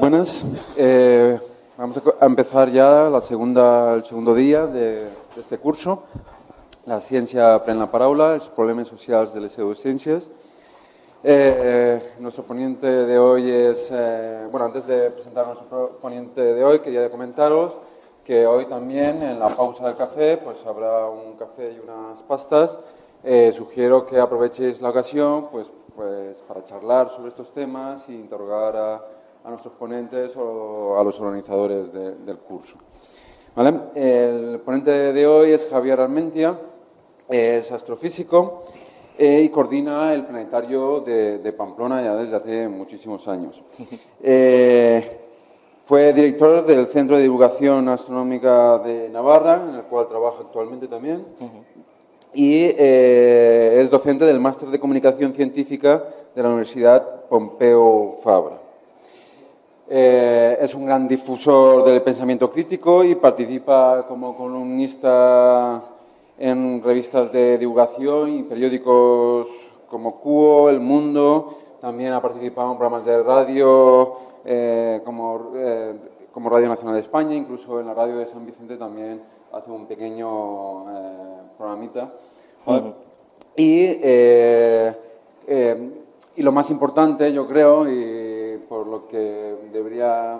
Buenas. Eh, vamos a empezar ya la segunda, el segundo día de, de este curso. La ciencia pren la paraula, els problemes socials de les pseudociències. Eh, nuestro ponente de hoy es, eh, bueno, antes de presentar a nuestro ponente de hoy, quería comentaros que hoy también en la pausa del café, pues habrá un café y unas pastas. Eh, sugiero que aprovechéis la ocasión, pues, pues para charlar sobre estos temas e interrogar a, a nuestros ponentes o a los organizadores de- del curso. ¿Vale? El ponente de hoy es Javier Armentia, es astrofísico eh, y coordina el planetario de, de Pamplona ya desde hace muchísimos años. Eh, fue director del Centro de Divulgación Astronómica de Navarra, en el cual trabaja actualmente también, y eh, es docente del Máster de Comunicación Científica de la Universidad Pompeu Fabra. Eh, es un gran difusor del pensamiento crítico y participa como columnista en revistas de divulgación y periódicos como Cuo, El Mundo. También ha participado en programas de radio eh, como, eh, como Radio Nacional de España, incluso en la radio de San Vicente también hace un pequeño programita. Y, y lo más importante, yo creo, y por lo que debería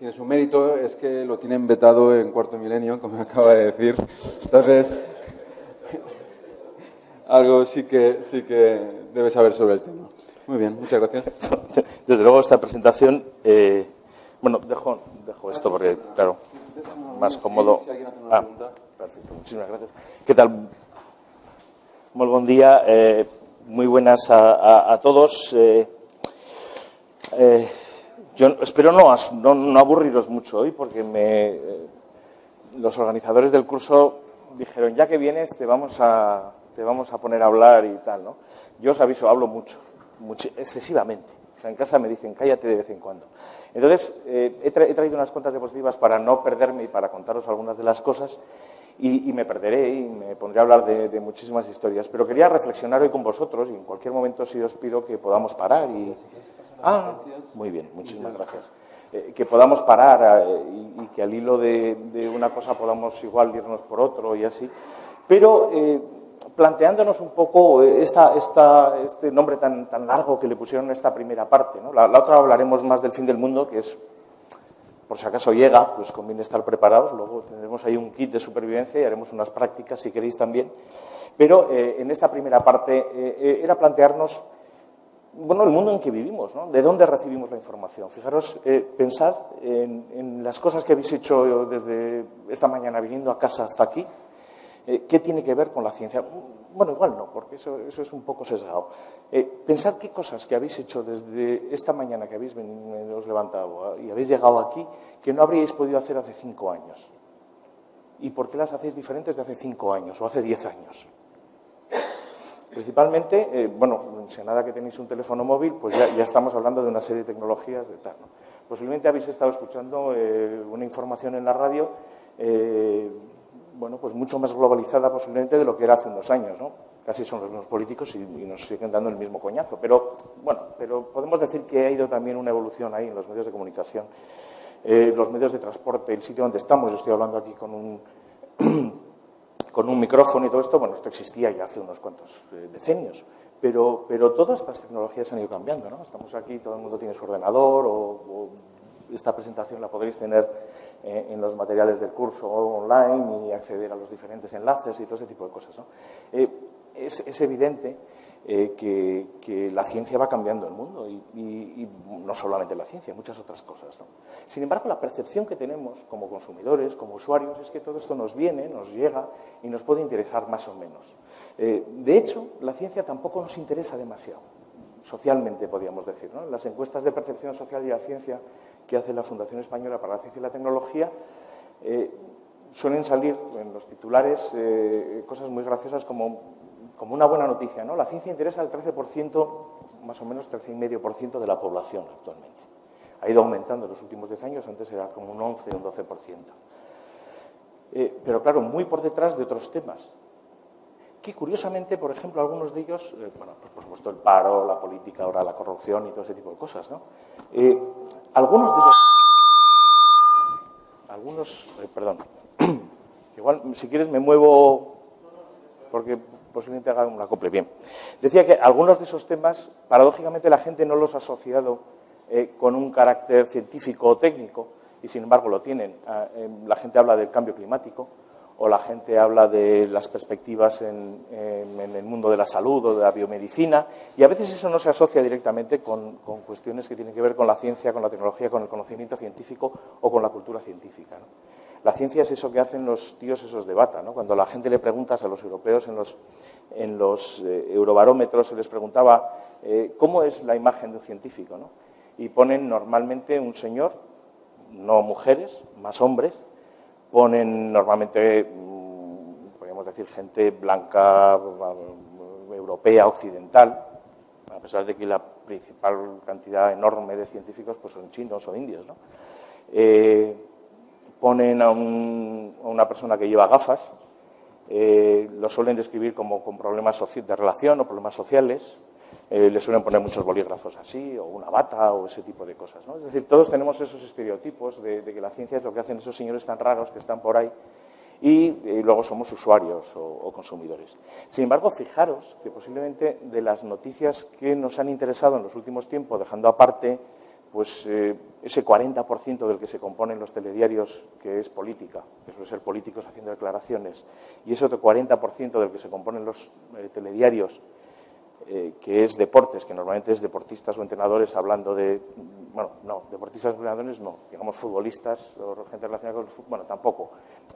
tiene su mérito, es que lo tienen vetado en cuarto milenio, como acaba de decir. Entonces, algo sí que, sí que debe saber sobre el tema. Muy bien, muchas gracias. Desde luego esta presentación, eh, bueno, dejo, dejo esto porque, claro, más cómodo. Ah, perfecto, muchísimas gracias. ¿Qué tal? Muy buen día, eh, muy buenas a, a- a todos. eh, eh, yo espero no, no, no aburriros mucho hoy porque me, eh, los organizadores del curso dijeron, ya que vienes te vamos a, te vamos a poner a hablar y tal, ¿no? Yo os aviso, hablo mucho, mucho excesivamente. O sea, en casa me dicen, cállate de vez en cuando. Entonces, eh, he, tra- he traído unas cuantas diapositivas para no perderme y para contaros algunas de las cosas y, me perderé y me pondré a hablar de, de muchísimas historias. Pero quería reflexionar hoy con vosotros y en cualquier momento sí os pido que podamos parar y... Ah, muy bien, muchísimas gracias. Eh, que podamos parar eh, y, y que al hilo de, de una cosa podamos igual irnos por otro y así. Pero eh, planteándonos un poco esta, esta, este nombre tan, tan largo que le pusieron a esta primera parte. ¿no? La, la otra hablaremos más del fin del mundo, que es por si acaso llega, pues conviene estar preparados. Luego tendremos ahí un kit de supervivencia y haremos unas prácticas, si queréis también. Pero en esta primera parte era plantearnos bueno, el mundo en que vivimos, ¿no? ¿De dónde recibimos la información? Fijaros, eh, pensad en, las cosas que habéis hecho desde esta mañana viniendo a casa hasta aquí. Eh, ¿Qué tiene que ver con la ciencia? Bueno, igual no, porque eso, es un poco sesgado. Eh, pensad qué cosas que habéis hecho desde esta mañana que habéis venido, os levantado y habéis llegado aquí que no habríais podido hacer hace cinco años. ¿Y por qué las hacéis diferentes de hace cinco años o hace diez años? Principalmente, eh, bueno, a nada que tenéis un teléfono móvil, pues ya, estamos hablando de una serie de tecnologías de tal. Posiblemente habéis estado escuchando eh, una información en la radio, eh, bueno, pues mucho más globalizada posiblemente de lo que era hace unos años, ¿no? Casi son los mismos políticos y, nos siguen dando el mismo coñazo. Pero, bueno, pero podemos decir que ha ido también una evolución ahí en los medios de comunicación, los medios de transporte, el sitio donde estamos. Estoy hablando aquí con un con un micrófono y todo esto, bueno, esto existía ya hace unos cuantos eh, decenios, pero, pero todas estas tecnologías han ido cambiando, ¿no? Estamos aquí, todo el mundo tiene su ordenador o, esta presentación la podréis tener eh, en los materiales del curso online y acceder a los diferentes enlaces y todo ese tipo de cosas, ¿no? Eh, es, es evidente eh, que, que la ciencia va cambiando el mundo y, y- y no solamente la ciencia, muchas otras cosas. ¿no? Sin embargo, la percepción que tenemos como consumidores, como usuarios, es que todo esto nos viene, nos llega y nos puede interesar más o menos. Eh, de hecho, la ciencia tampoco nos interesa demasiado, socialmente podríamos decir. ¿no? Las encuestas de percepción social y la ciencia que hace la Fundación Española para la Ciencia y la Tecnología eh, suelen salir en los titulares eh, cosas muy graciosas como, como una buena noticia. ¿no? La ciencia interesa al 13%, más o menos 13,5% de la población actualmente. Ha ido aumentando en los últimos 10 años, antes era como un 11 o un 12%. Eh, pero claro, muy por detrás de otros temas. Que curiosamente, por ejemplo, algunos de ellos, eh, bueno, pues por supuesto el paro, la política, ahora la corrupción y todo ese tipo de cosas, ¿no? Eh, algunos de esos... Algunos... perdón. Igual, si quieres, me muevo porque posiblemente haga un acople. Bien. Decía que algunos de esos temas, paradójicamente, la gente no los ha asociado eh, con un carácter científico o técnico, y sin embargo lo tienen. Ah, eh, la gente habla del cambio climático, o la gente habla de las perspectivas en, en- el mundo de la salud o de la biomedicina, y a veces eso no se asocia directamente con, cuestiones que tienen que ver con la ciencia, con la tecnología, con el conocimiento científico o con la cultura científica. La ciencia es eso que hacen los tíos esos de bata. ¿no? Cuando la gente le preguntas a los europeos en los, en los eh, eurobarómetros, se les preguntaba eh, cómo es la imagen de un científico. ¿no? Y ponen normalmente un señor, no mujeres, más hombres, ponen normalmente, mm, podríamos decir, gente blanca, mm, europea, occidental, a pesar de que la principal cantidad enorme de científicos pues, son chinos o indios. ¿no? Eh, ponen a, un- una persona que lleva gafas, eh, lo suelen describir como con problemas de relación o problemas sociales, eh, le suelen poner muchos bolígrafos así, o una bata, o ese tipo de cosas. Es decir, todos tenemos esos estereotipos de, que la ciencia es lo que hacen esos señores tan raros que están por ahí, y, eh, luego somos usuarios o consumidores. Sin embargo, fijaros que posiblemente de las noticias que nos han interesado en los últimos tiempos, dejando aparte pues, eh, ese 40% del que se componen los telediarios, que es política, que suele ser políticos haciendo declaraciones, y ese otro 40% del que se componen los eh, telediarios, eh, que es deportes, que normalmente es deportistas o entrenadores hablando de, bueno, no, deportistas o entrenadores no, digamos futbolistas o gente relacionada con el fútbol, bueno, tampoco,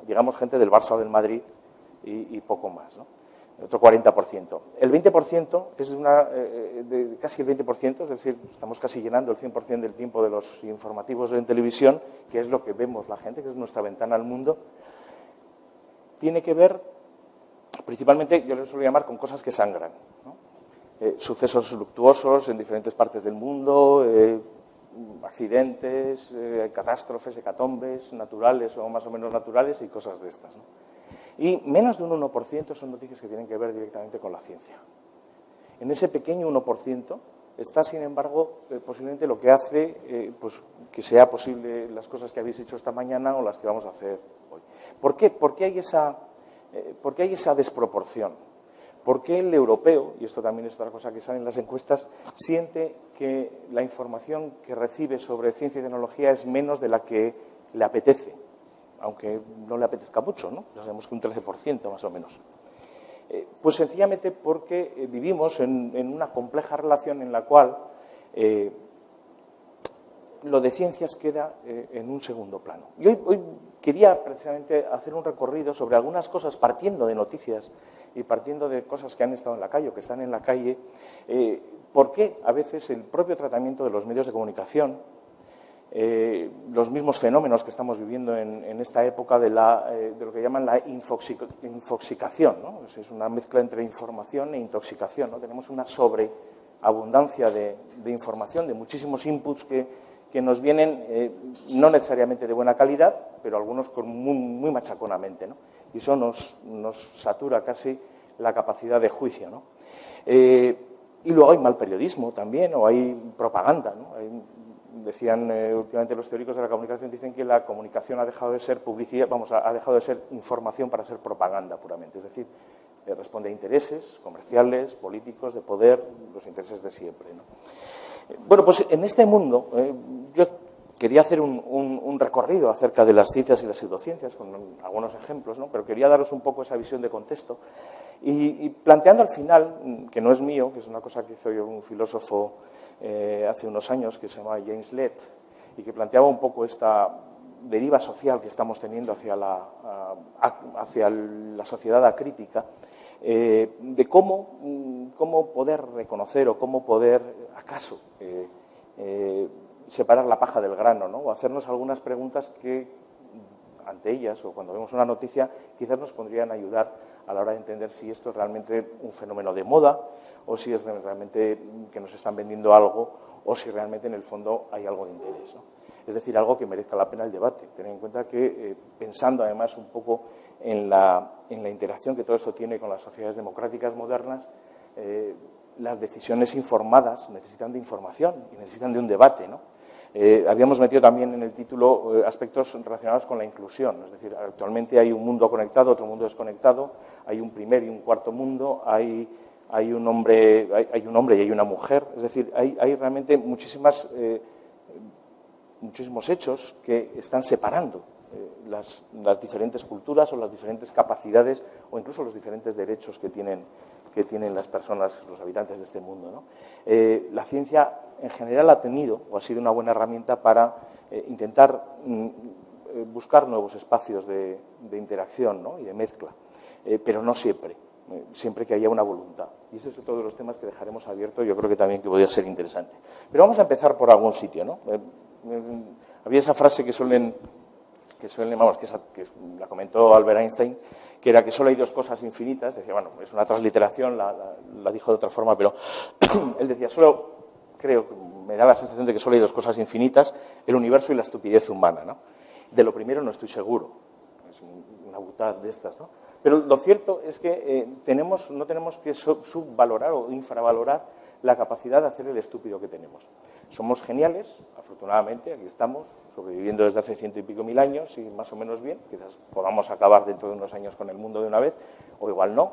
digamos gente del Barça o del Madrid y poco más, ¿no? Otro 40%. El 20% es una, eh, de casi el 20%, es decir, estamos casi llenando el 100% del tiempo de los informativos en televisión, que es lo que vemos la gente, que es nuestra ventana al mundo, tiene que ver principalmente, yo lo suelo llamar, con cosas que sangran. Eh, sucesos luctuosos en diferentes partes del mundo, eh, accidentes, eh, catástrofes, hecatombes, naturales o más o menos naturales y cosas de estas. Y menos de un 1% son noticias que tienen que ver directamente con la ciencia. En ese pequeño 1% está, sin embargo, eh, posiblemente lo que hace eh, pues, que sea posible las cosas que habéis hecho esta mañana o las que vamos a hacer hoy. ¿Por qué, ¿Por qué hay, esa, eh, por qué hay esa desproporción? ¿Por qué el europeo, y esto también es otra cosa que sale en las encuestas, siente que la información que recibe sobre ciencia y tecnología es menos de la que le apetece? Aunque no le apetezca mucho, ¿no? Ya sabemos que un 13% más o menos. Eh, Pues sencillamente porque eh, vivimos en, en una compleja relación en la cual eh, lo de ciencias queda en un segundo plano. Y hoy, hoy quería precisamente hacer un recorrido sobre algunas cosas partiendo de noticias y partiendo de cosas que han estado en la calle o que están en la calle, por qué a veces el propio tratamiento de los medios de comunicación, eh, los mismos fenómenos que estamos viviendo en, esta época de, la, eh, de lo que llaman la infoxic- infoxicación. ¿no? Es, una mezcla entre información e intoxicación. Tenemos una sobreabundancia de, información, de muchísimos inputs que, nos vienen eh, no necesariamente de buena calidad, pero algunos con muy, machaconamente. Y eso nos, satura casi la capacidad de juicio. y luego hay mal periodismo también, o hay propaganda. Decían eh, últimamente los teóricos de la comunicación, dicen que la comunicación ha dejado de ser publicidad, vamos, ha dejado de ser información para ser propaganda puramente. Es decir, eh, responde a intereses comerciales, políticos, de poder, los intereses de siempre. Eh, Bueno, pues en este mundo yo quería hacer un, recorrido acerca de las ciencias y las pseudociencias, con algunos ejemplos, ¿no? pero quería daros un poco esa visión de contexto. Y, y planteando al final, que no es mío, que es una cosa que hizo yo un filósofo eh, hace unos años que se llama James Lett, y que planteaba un poco esta deriva social que estamos teniendo hacia la, hacia la sociedad acrítica, eh, de cómo, mm, cómo poder reconocer o cómo poder, acaso, eh, separar la paja del grano, ¿no? o hacernos algunas preguntas que ante ellas o cuando vemos una noticia quizás nos podrían ayudar a la hora de entender si esto es realmente un fenómeno de moda o si es realmente que nos están vendiendo algo o si realmente en el fondo hay algo de interés. Es decir, algo que merezca la pena el debate. Tener en cuenta que, eh, pensando además un poco en la, en la interacción que todo esto tiene con las sociedades democráticas modernas, eh, las decisiones informadas necesitan de información y necesitan de un debate. ¿no? Eh, habíamos metido también en el título eh, aspectos relacionados con la inclusión, es decir, actualmente hay un mundo conectado, otro mundo desconectado, hay un primer y un cuarto mundo, hay, hay, un, hombre, hay, un hombre y hay una mujer, es decir, hay, realmente muchísimas, eh, muchísimos hechos que están separando las, diferentes culturas o las diferentes capacidades o incluso los diferentes derechos que tienen, que tienen las personas, los habitantes de este mundo. ¿no? la ciencia en general ha tenido o ha sido una buena herramienta para eh, intentar mm, eh, buscar nuevos espacios de, interacción y de mezcla, eh, pero no siempre, siempre que haya una voluntad. Y ese es otro de los temas que dejaremos abierto, yo creo que también que podría ser interesante. Pero vamos a empezar por algún sitio. ¿no? había esa frase que suelen, que suelen vamos, que, que la comentó Albert Einstein, que era que solo hay dos cosas infinitas. Decía, bueno, es una transliteración, la, dijo de otra forma, pero él decía, solo creo, me da la sensación de que solo hay dos cosas infinitas, el universo y la estupidez humana. ¿no? De lo primero no estoy seguro, es una butada de estas, ¿no? Pero lo cierto es que eh, tenemos, no tenemos que subvalorar o infravalorar la capacidad de hacer el estúpido que tenemos. Somos geniales, afortunadamente, aquí estamos, sobreviviendo desde hace ciento y pico mil años y más o menos bien, quizás podamos acabar dentro de unos años con el mundo de una vez, o igual no,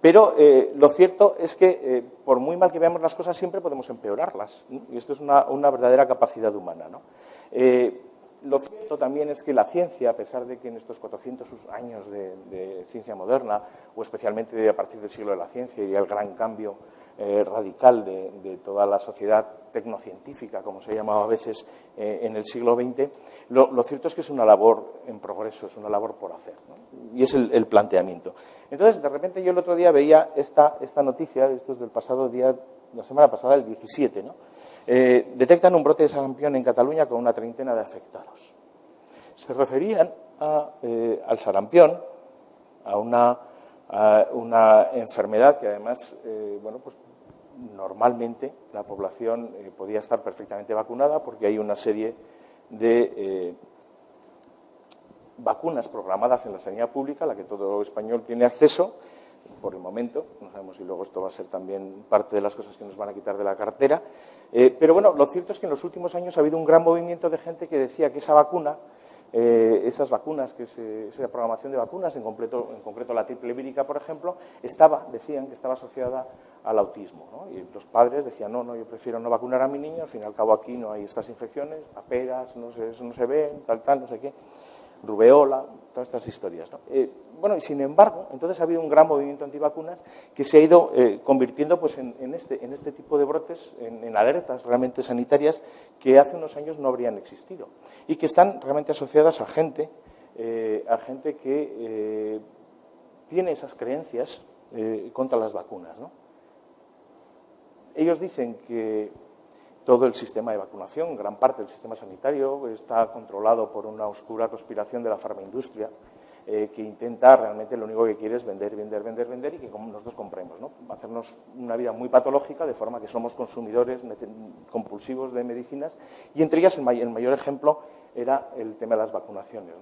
pero eh, lo cierto es que, eh, por muy mal que veamos las cosas, siempre podemos empeorarlas, y esto es una, verdadera capacidad humana. ¿no? Eh, lo cierto también es que la ciencia, a pesar de que en estos 400 años de, de ciencia moderna, o especialmente a partir del siglo de la ciencia y el gran cambio eh, radical de, toda la sociedad tecnocientífica, como se ha llamado a veces eh, en el siglo XX, lo, cierto es que es una labor en progreso, es una labor por hacer. Y es el, planteamiento. Entonces, de repente yo el otro día veía esta, esta noticia, esto es del pasado día, la semana pasada, el 17, ¿no? Eh, detectan un brote de sarampión en Cataluña con una treintena de afectados. Se referían al sarampión, a una enfermedad que además, bueno, pues normalmente la población eh, podía estar perfectamente vacunada porque hay una serie de eh, vacunas programadas en la sanidad pública a la que todo español tiene acceso por el momento. No sabemos si luego esto va a ser también parte de las cosas que nos van a quitar de la cartera. Eh, pero bueno, lo cierto es que en los últimos años ha habido un gran movimiento de gente que decía que esa vacuna eh, esas vacunas, que esa programación de vacunas, en concreto, en concreto la triple vírica, por ejemplo, estaba, decían que estaba asociada al autismo. Y los padres decían, no, no, yo prefiero no vacunar a mi niño, al fin y al cabo aquí no hay estas infecciones, paperas, no se, no se ven, tal, tal, no sé qué, rubeola, todas estas historias. Eh, bueno, y sin embargo, entonces ha habido un gran movimiento antivacunas que se ha ido eh, convirtiendo pues, en, este, en, este, tipo de brotes, en, alertas realmente sanitarias que hace unos años no habrían existido y que están realmente asociadas a gente, eh, a gente que tiene esas creencias contra las vacunas. Ellos dicen que todo el sistema de vacunación, gran parte del sistema sanitario, está controlado por una oscura conspiración de la farmaindustria eh, que intenta realmente lo único que quiere es vender, vender, vender, vender y que nosotros compremos. ¿no? Hacernos una vida muy patológica de forma que somos consumidores compulsivos de medicinas y entre ellas el, mayor ejemplo era el tema de las vacunaciones.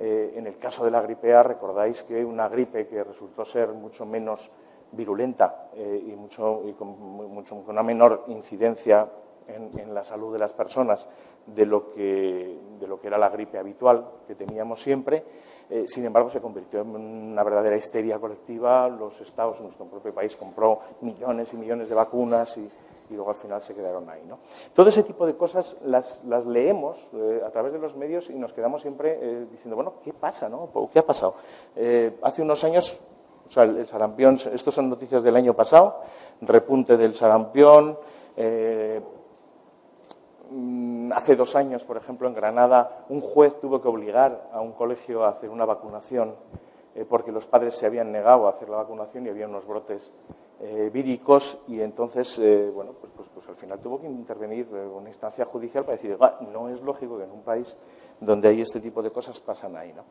Eh, en el caso de la gripe A, recordáis que una gripe que resultó ser mucho menos virulenta eh, y, mucho, y con, mucho, con una menor incidencia en, en, la salud de las personas de lo, que, de lo que era la gripe habitual que teníamos siempre, eh, sin embargo, se convirtió en una verdadera histeria colectiva. Los estados, nuestro propio país, compró millones y millones de vacunas y, luego al final se quedaron ahí. ¿no? Todo ese tipo de cosas las, leemos eh, a través de los medios y nos quedamos siempre eh, diciendo, bueno, ¿qué pasa? No? ¿Qué ha pasado? hace unos años, el, sarampión, estos son noticias del año pasado, repunte del sarampión. Hace dos años, por ejemplo, en Granada, un juez tuvo que obligar a un colegio a hacer una vacunación eh, porque los padres se habían negado a hacer la vacunación y había unos brotes eh, víricos y entonces, eh, bueno, pues, pues, pues, al final tuvo que intervenir una instancia judicial para decir, no es lógico que en un país donde hay este tipo de cosas pasan ahí, ¿no?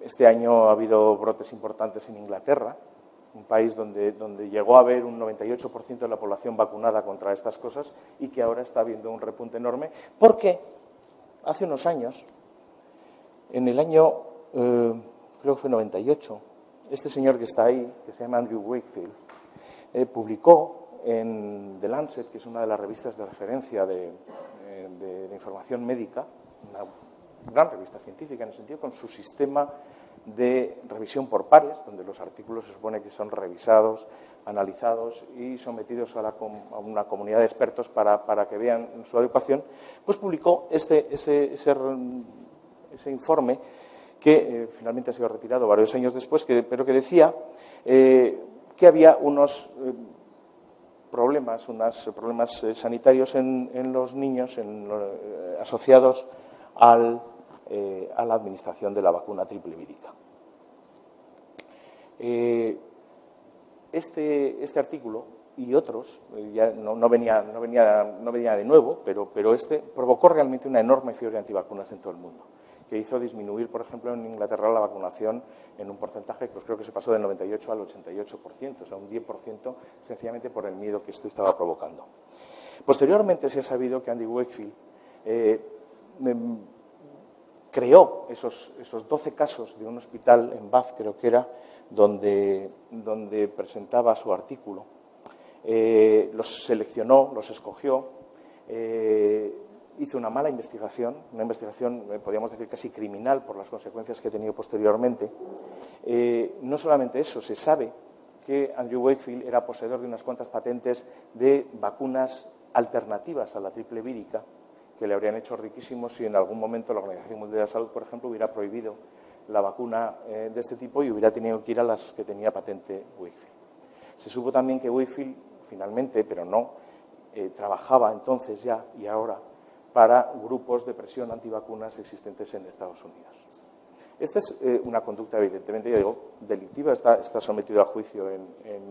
Este año ha habido brotes importantes en Inglaterra, un país donde, donde llegó a haber un 98% de la población vacunada contra estas cosas y que ahora está habiendo un repunte enorme, porque hace unos años, en el año, eh, creo que fue 98, este señor que está ahí, que se llama Andrew Wakefield, eh, publicó en The Lancet, que es una de las revistas de referencia de, eh, de información médica, una gran revista científica en el sentido, con su sistema de revisión por pares, donde los artículos se supone que son revisados, analizados y sometidos a, una comunidad de expertos para, que vean su adecuación, pues publicó este, ese, ese, informe que eh, finalmente ha sido retirado varios años después, pero que decía eh, que había unos eh, problemas, unos problemas sanitarios en, los niños asociados al eh, a la administración de la vacuna triple vírica. Eh, este, este, artículo y otros, eh, no, venía, de nuevo, pero, este provocó realmente una enorme fiebre antivacunas en todo el mundo que hizo disminuir, por ejemplo, en Inglaterra la vacunación en un porcentaje, pues creo que se pasó del 98 al 88%, o sea, un 10% sencillamente por el miedo que esto estaba provocando. Posteriormente se ha sabido que Andy Wakefield creó esos, esos 12 casos de un hospital en Bath, creo que era, donde, donde presentaba su artículo. Eh, los seleccionó, los escogió, eh, hizo una mala investigación, una investigación, eh, podríamos decir, casi criminal por las consecuencias que ha tenido posteriormente. no solamente eso, se sabe que Andrew Wakefield era poseedor de unas cuantas patentes de vacunas alternativas a la triple vírica, que le habrían hecho riquísimos si en algún momento la Organización Mundial de la Salud, por ejemplo, hubiera prohibido la vacuna eh, de este tipo y hubiera tenido que ir a las que tenía patente Wakefield. Se supo también que Wakefield, finalmente, pero no, eh, trabajaba entonces ya y ahora para grupos de presión antivacunas existentes en Estados Unidos. Esta es eh, una conducta, evidentemente, ya digo, delictiva, está, sometido a juicio en,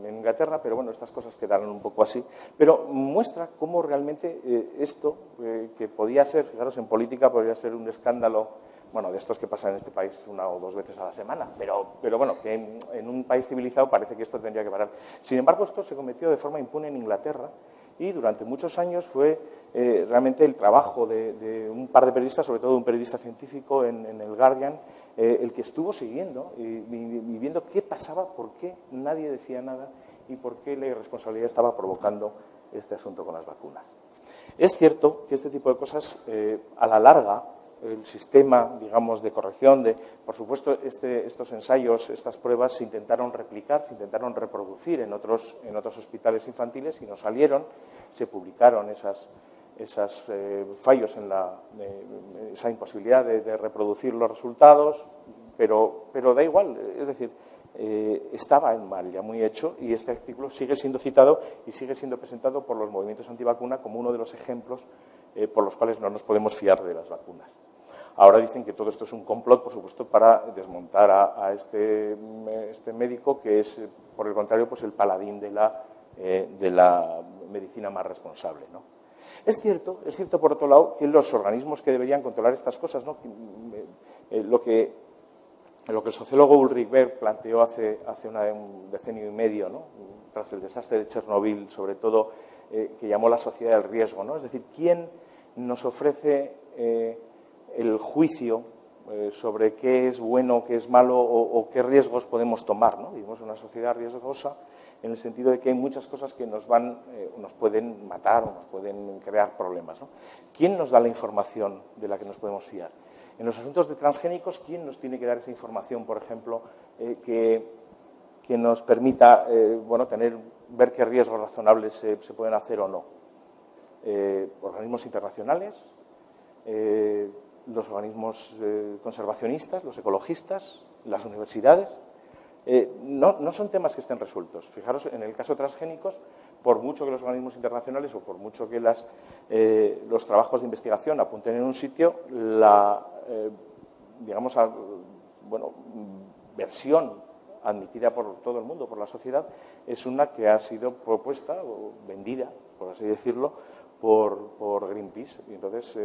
Inglaterra, pero bueno, estas cosas quedaron un poco así. Pero muestra cómo realmente eh, esto, eh, que podía ser, fijaros, en política podría ser un escándalo, bueno, de estos que pasan en este país una o dos veces a la semana, pero, pero bueno, que en, un país civilizado parece que esto tendría que parar. Sin embargo, esto se cometió de forma impune en Inglaterra y durante muchos años fue realmente el trabajo de, un par de periodistas, sobre todo un periodista científico en, en el Guardian, eh, el que estuvo siguiendo y, viendo qué pasaba, por qué nadie decía nada y por qué la irresponsabilidad estaba provocando este asunto con las vacunas. Es cierto que este tipo de cosas, eh, a la larga, el sistema, digamos, de corrección, de, por supuesto, este, estos ensayos, estas pruebas se intentaron replicar, se intentaron reproducir en otros, en otros hospitales infantiles y no salieron, se publicaron esas, esos eh, fallos en la, esa imposibilidad de, reproducir los resultados, pero, pero da igual, es decir, eh, estaba en mal, ya muy hecho, y este artículo sigue siendo citado y sigue siendo presentado por los movimientos antivacuna como uno de los ejemplos eh, por los cuales no nos podemos fiar de las vacunas. Ahora dicen que todo esto es un complot, por supuesto, para desmontar a, este, este, médico que es, por el contrario, pues el paladín de la, de la medicina más responsable. ¿no? Es cierto, es cierto por otro lado, que los organismos que deberían controlar estas cosas, ¿no? Eh, lo, que, lo que el sociólogo Ulrich Berg planteó hace, hace un decenio y medio, ¿no? tras el desastre de Chernobyl, sobre todo, eh, que llamó la sociedad del riesgo, ¿no? es decir, ¿quién nos ofrece eh, el juicio sobre qué es bueno, qué es malo o, o qué riesgos podemos tomar? ¿no? Vivimos en una sociedad riesgosa en el sentido de que hay muchas cosas que nos, van, eh, nos pueden matar o nos pueden crear problemas. ¿Quién nos da la información de la que nos podemos fiar? En los asuntos de transgénicos, ¿quién nos tiene que dar esa información, por ejemplo, eh, que, que, nos permita eh, bueno, tener, ver qué riesgos razonables se, se pueden hacer o no? organismos internacionales, los organismos conservacionistas, los ecologistas, las universidades. Eh, no, son temas que estén resueltos. Fijaros, en el caso de transgénicos, por mucho que los organismos internacionales o por mucho que eh, los trabajos de investigación apunten en un sitio, la eh, digamos, bueno, versión admitida por todo el mundo, por la sociedad, es una que ha sido propuesta o vendida, por así decirlo, por, por Greenpeace. Y entonces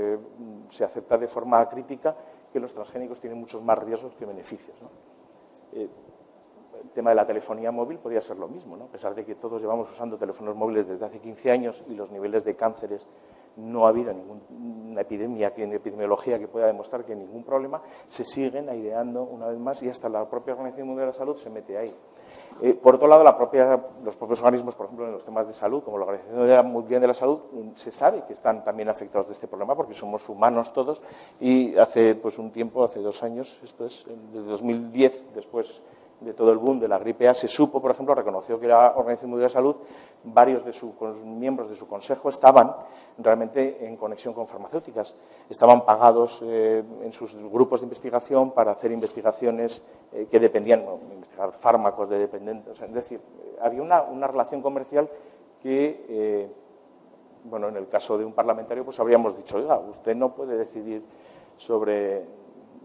se acepta de forma crítica que los transgénicos tienen muchos más riesgos que beneficios. ¿no? El tema de la telefonía móvil podría ser lo mismo, ¿no? a pesar de que todos llevamos usando teléfonos móviles desde hace 15 años y los niveles de cánceres no ha habido ninguna epidemia en epidemiología que pueda demostrar que ningún problema, se siguen aireando una vez más y hasta la propia Organización Mundial de la Salud se mete ahí. Eh, por otro lado, la propia, los propios organismos, por ejemplo, en los temas de salud, como la Organización Mundial de la Salud, mm, se sabe que están también afectados de este problema porque somos humanos todos y hace pues, un tiempo, hace dos años, esto es de 2010, después de todo el boom de la gripe A, se supo, por ejemplo, reconoció que la Organización Mundial de Salud, varios de sus miembros de su consejo estaban realmente en conexión con farmacéuticas. Estaban pagados eh, en sus grupos de investigación para hacer investigaciones eh, que dependían, de investigar fármacos de dependientes. es decir, había una, relación comercial que, eh, bueno, en el caso de un parlamentario, pues habríamos dicho, oiga, usted no puede decidir sobre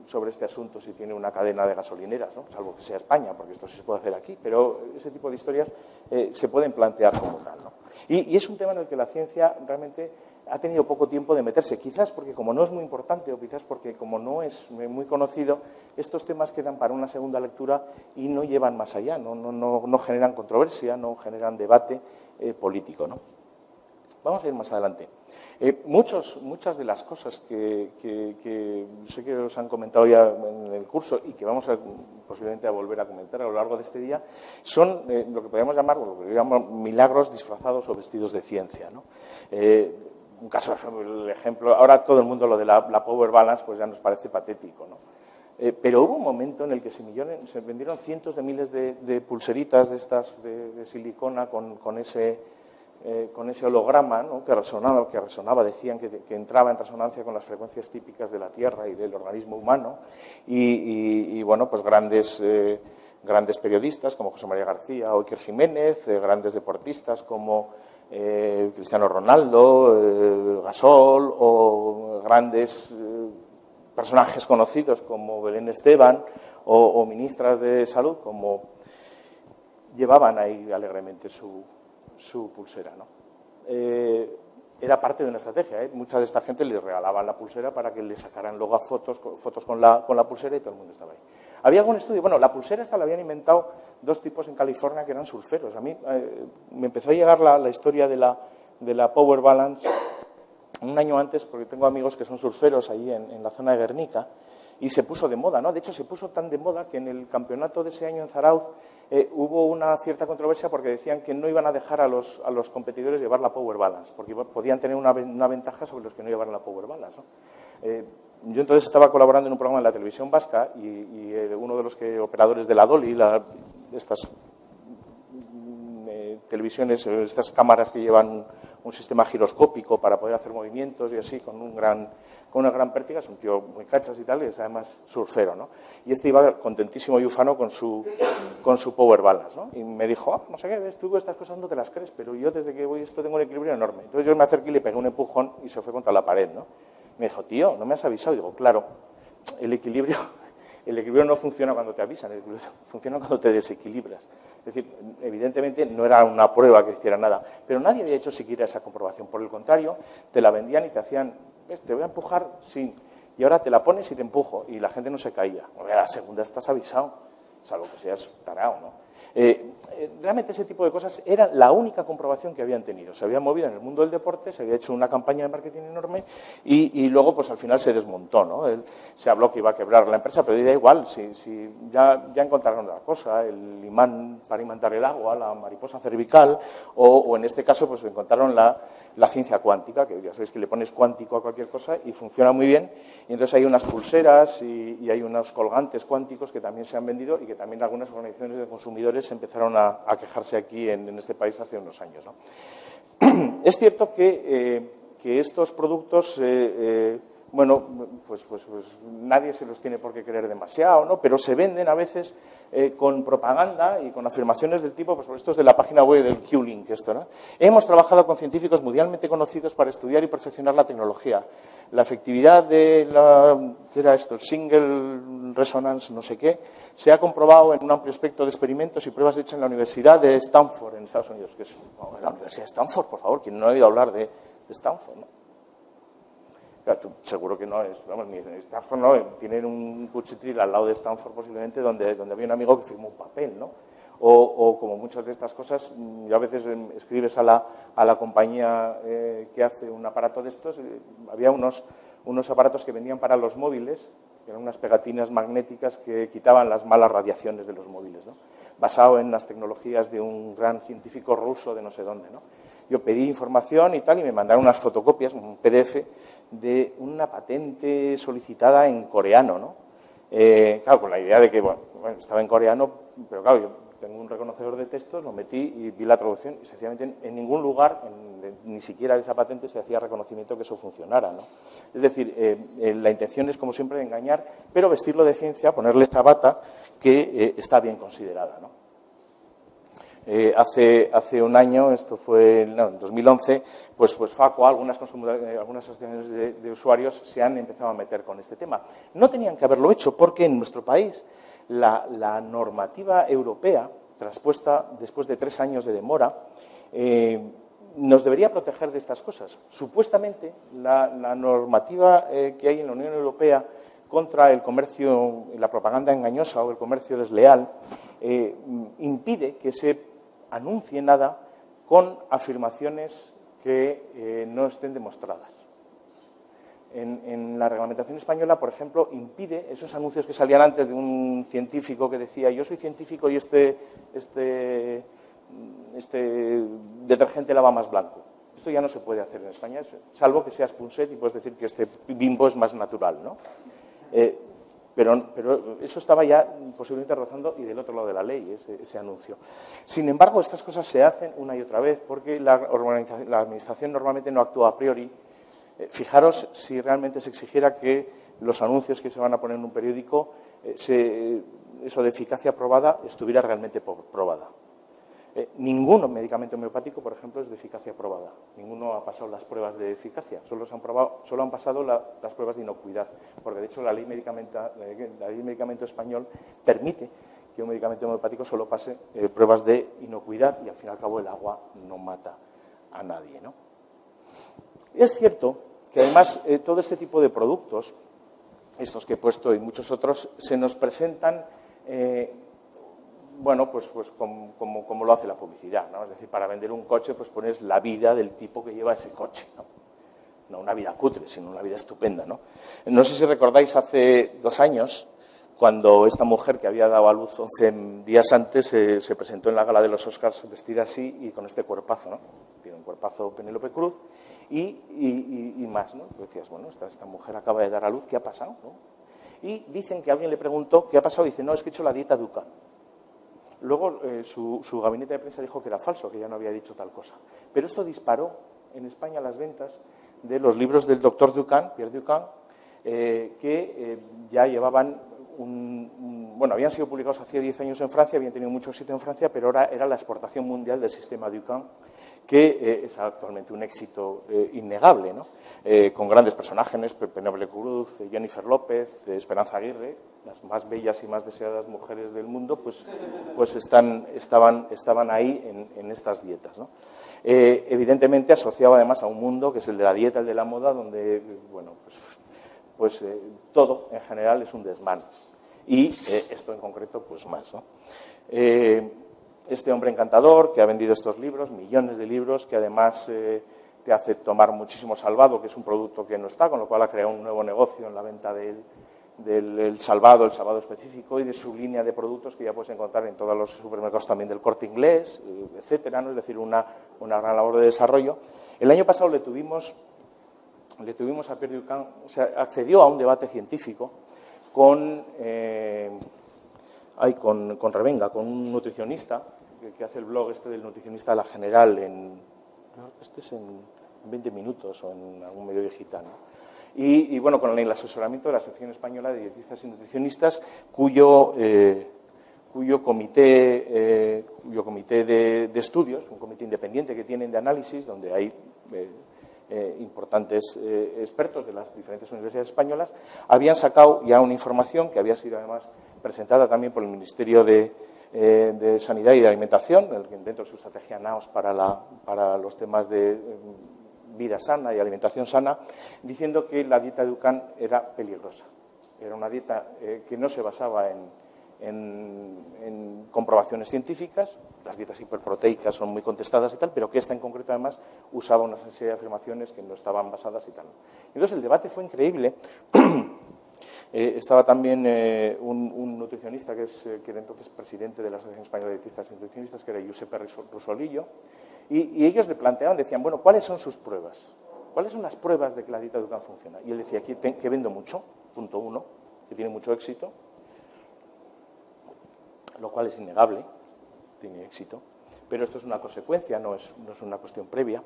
sobre este asunto si tiene una cadena de gasolineras, ¿no? salvo que sea España, porque esto sí se puede hacer aquí, pero ese tipo de historias eh, se pueden plantear como tal. ¿no? Y, es un tema en el que la ciencia realmente ha tenido poco tiempo de meterse, quizás porque como no es muy importante o quizás porque como no es muy conocido, estos temas quedan para una segunda lectura y no llevan más allá, no, generan controversia, no generan debate eh, político. ¿no? Vamos a ir más adelante. Eh, muchos, muchas de las cosas que, sé que os han comentado ya en el curso y que vamos a, posiblemente a volver a comentar a lo largo de este día son eh, lo que podemos llamar, lo que llamamos milagros disfrazados o vestidos de ciencia. Eh, un caso, el ejemplo, ahora todo el mundo lo de la, Power Balance pues ya nos parece patético. pero hubo un momento en el que se vendieron cientos de miles de, pulseritas de estas de, silicona con ese eh, con ese holograma que, resonaba, que resonaba, decían que, entraba en resonancia con las frecuencias típicas de la Tierra y del organismo humano, y, bueno, pues grandes, eh, grandes periodistas como José María García o Iker Jiménez, eh, grandes deportistas como Cristiano Ronaldo, Gasol, o grandes personajes conocidos como Belén Esteban, o ministras de salud como llevaban ahí alegremente su, su pulsera. ¿no? Eh, era parte de una estrategia. ¿eh? Mucha de esta gente le regalaban la pulsera para que le sacaran luego fotos, fotos con, la, con la pulsera y todo el mundo estaba ahí. Había algún estudio, bueno, la pulsera esta la habían inventado dos tipos en California que eran surferos. A mí eh, me empezó a llegar la, la historia de la, de la, Power Balance un año antes, porque tengo amigos que son surferos ahí en, en, la zona de Guernica, y se puso de moda, ¿no? De hecho, se puso tan de moda que en el campeonato de ese año en Zarauz eh, hubo una cierta controversia porque decían que no iban a dejar a los, a los competidores llevar la Power Balance, porque podían tener una, una ventaja sobre los que no llevaran la Power Balance. Eh, yo entonces estaba colaborando en un programa en la televisión vasca y, eh, uno de los operadores de la Dolly, la, estas mm, televisiones, estas cámaras que llevan un sistema giroscópico para poder hacer movimientos y así, con un gran con una gran pértiga, es un tío muy cachas y tal, y es además surfero, ¿no? Y este iba contentísimo y ufano con su, con su power balance, ¿no? Y me dijo, ah, no sé qué, ves, tú estas cosas no te las crees, pero yo desde que voy esto tengo un equilibrio enorme. Entonces yo me acerqué y le pegué un empujón y se fue contra la pared, ¿no? Me dijo, tío, ¿no me has avisado? Y digo, claro, el equilibrio el equilibrio no funciona cuando te avisan, el equilibrio funciona cuando te desequilibras. Es decir, evidentemente no era una prueba que hiciera nada, pero nadie había hecho siquiera esa comprobación. Por el contrario, te la vendían y te hacían te voy a empujar, sí. Y ahora te la pones y te empujo. Y la gente no se caía. a la segunda estás avisado, salvo que seas tarao, ¿no? Eh, eh, realmente ese tipo de cosas era la única comprobación que habían tenido. Se habían movido en el mundo del deporte, se había hecho una campaña de marketing enorme y, luego pues al final se desmontó. ¿no? se habló que iba a quebrar la empresa, pero da igual, si, si ya, ya, encontraron la cosa, el imán para imantar el agua, la mariposa cervical o, o en este caso pues encontraron la, la ciencia cuántica, que ya sabéis que le pones cuántico a cualquier cosa y funciona muy bien. Y entonces hay unas pulseras y, hay unos colgantes cuánticos que también se han vendido y que también algunas organizaciones de consumidores empezaron a, quejarse aquí en, este país hace unos años. Es cierto que, eh, que estos productos... Eh, eh, bueno, pues, pues, pues, nadie se los tiene por qué creer demasiado, ¿no? pero se venden a veces eh, con propaganda y con afirmaciones del tipo, pues esto es de la página web del Q-Link, esto, ¿no? Hemos trabajado con científicos mundialmente conocidos para estudiar y perfeccionar la tecnología. La efectividad de la, ¿qué era esto? El single resonance, no sé qué, se ha comprobado en un amplio espectro de experimentos y pruebas hechas en la Universidad de Stanford, en Estados Unidos, que es la Universidad de Stanford, por favor, quien no ha oído hablar de, de Stanford, ¿no? Seguro que no es, vamos, ni Stanford no, tienen un cuchitril al lado de Stanford posiblemente donde, donde había un amigo que firmó un papel, ¿no? O, como muchas de estas cosas, mm, yo a veces em, escribes a la, a la compañía eh, que hace un aparato de estos, eh, había unos, unos aparatos que venían para los móviles, eran unas pegatinas magnéticas que quitaban las malas radiaciones de los móviles, ¿no? Basado en las tecnologías de un gran científico ruso de no sé dónde. ¿no? Yo pedí información y tal y me mandaron unas fotocopias, un PDF, de una patente solicitada en coreano. ¿no? Eh, claro, con la idea de que bueno, estaba en coreano, pero claro, yo tengo un reconocedor de textos, lo metí y vi la traducción y sencillamente en, ningún lugar, ni siquiera de esa patente, se hacía reconocimiento que eso funcionara. ¿no? Es decir, eh, eh, la intención es, como siempre, engañar, pero vestirlo de ciencia, ponerle esta bata que eh, está bien considerada. ¿no? hace, hace un año, esto fue en 2011, pues, pues FACO, algunas, algunas asociaciones de, usuarios se han empezado a meter con este tema. No tenían que haberlo hecho porque en nuestro país la, normativa europea, traspuesta después de tres años de demora, eh, nos debería proteger de estas cosas. Supuestamente, la, normativa eh, que hay en la Unión Europea contra el comercio, la propaganda engañosa o el comercio desleal, eh, impide que se anuncie nada con afirmaciones que no estén demostradas en, la reglamentación española, por ejemplo, impide esos anuncios que salían antes de un científico que decía yo soy científico y este, este, este detergente lava más blanco. Esto ya no se puede hacer en España, salvo que seas Punset y puedes decir que este bimbo es más natural. ¿no? Eh, pero, eso estaba ya posiblemente rozando y del otro lado de la ley, ese, anuncio. Sin embargo, estas cosas se hacen una y otra vez porque la, la Administración normalmente no actúa a priori eh, fijaros si realmente se exigiera que los anuncios que se van a poner en un periódico, eh, eso de eficacia probada, estuviera realmente probada. Eh, ningún medicamento homeopático, por ejemplo, es de eficacia probada. Ninguno ha pasado las pruebas de eficacia, solo, han, pasado las pruebas de inocuidad, porque de hecho la ley, ley medicamento español permite que un medicamento homeopático solo pase pruebas de inocuidad y al fin y al cabo el agua no mata a nadie. ¿no? Es cierto que además eh, todo este tipo de productos, estos que he puesto y muchos otros, se nos presentan, eh, bueno, pues, pues como, lo hace la publicidad, ¿no? Es decir, para vender un coche, pues pones la vida del tipo que lleva ese coche, ¿no? No una vida cutre, sino una vida estupenda, ¿no? No sé si recordáis hace dos años, cuando esta mujer que había dado a luz 11 días antes eh, se presentó en la gala de los Oscars vestida así y con este cuerpazo, ¿no? Tiene un cuerpazo Penélope Cruz y, más, ¿no? decías, bueno, esta, mujer acaba de dar a luz, ¿qué ha pasado? Y dicen que alguien le preguntó qué ha pasado y dice, no, es que he hecho la dieta Ducan. Luego eh, su, gabinete de prensa dijo que era falso, que ya no había dicho tal cosa. Pero esto disparó en España las ventas de los libros del doctor Ducan, Pierre Ducan, eh, que eh, ya llevaban un, bueno, habían sido publicados hace 10 años en Francia, habían tenido mucho éxito en Francia, pero ahora era la exportación mundial del sistema Ducan que eh, es actualmente un éxito eh, innegable, ¿no? Eh, con grandes personajes, Penélope Cruz, Jennifer López, Esperanza Aguirre, las más bellas y más deseadas mujeres del mundo, pues, pues están, estaban, estaban ahí en, estas dietas. evidentemente asociado además a un mundo que es el de la dieta, el de la moda, donde bueno, pues, pues todo en general es un desmán. Y esto en concreto, pues más. ¿no? Este hombre encantador que ha vendido estos libros, millones de libros, que además eh, te hace tomar muchísimo salvado, que es un producto que no está, con lo cual ha creado un nuevo negocio en la venta del, salvado, el salvado específico y de su línea de productos que ya puedes encontrar en todos los supermercados también del corte inglés, eh, etcétera, es decir, una, gran labor de desarrollo. El año pasado le tuvimos, le tuvimos a Pierre Ducan, o sea, accedió a un debate científico con, eh, con, con Revenga, con un nutricionista que, hace el blog este del nutricionista de la general en, este es en 20 minutos o en algún medio digital. Y, bueno, con el asesoramiento de la Asociación Española de Dietistas y Nutricionistas, cuyo, eh, cuyo comité, eh, cuyo comité de, estudios, un comité independiente que tienen de análisis, donde hay eh, importantes expertos de las diferentes universidades españolas, habían sacado ya una información que había sido además presentada también por el Ministerio de, eh, Sanidad y de Alimentación, dentro de su estrategia NAOS para, los temas de eh, vida sana y alimentación sana, diciendo que la dieta de Ducan era peligrosa. Era una dieta eh, que no se basaba en, en, comprobaciones científicas, las dietas hiperproteicas son muy contestadas y tal, pero que esta en concreto además usaba una serie de afirmaciones que no estaban basadas y tal. Entonces el debate fue increíble Eh, estaba también eh, un, nutricionista que, es, que era entonces presidente de la Asociación Española de Dietistas y Nutricionistas, que era Giuseppe Rusolillo, y, ellos le planteaban, decían, bueno, ¿cuáles son sus pruebas? ¿Cuáles son las pruebas de que la dieta Dukan funciona? Y él decía, que, que vendo mucho, punto uno, que tiene mucho éxito, lo cual es innegable, tiene éxito, pero esto es una consecuencia, no es, no es una cuestión previa.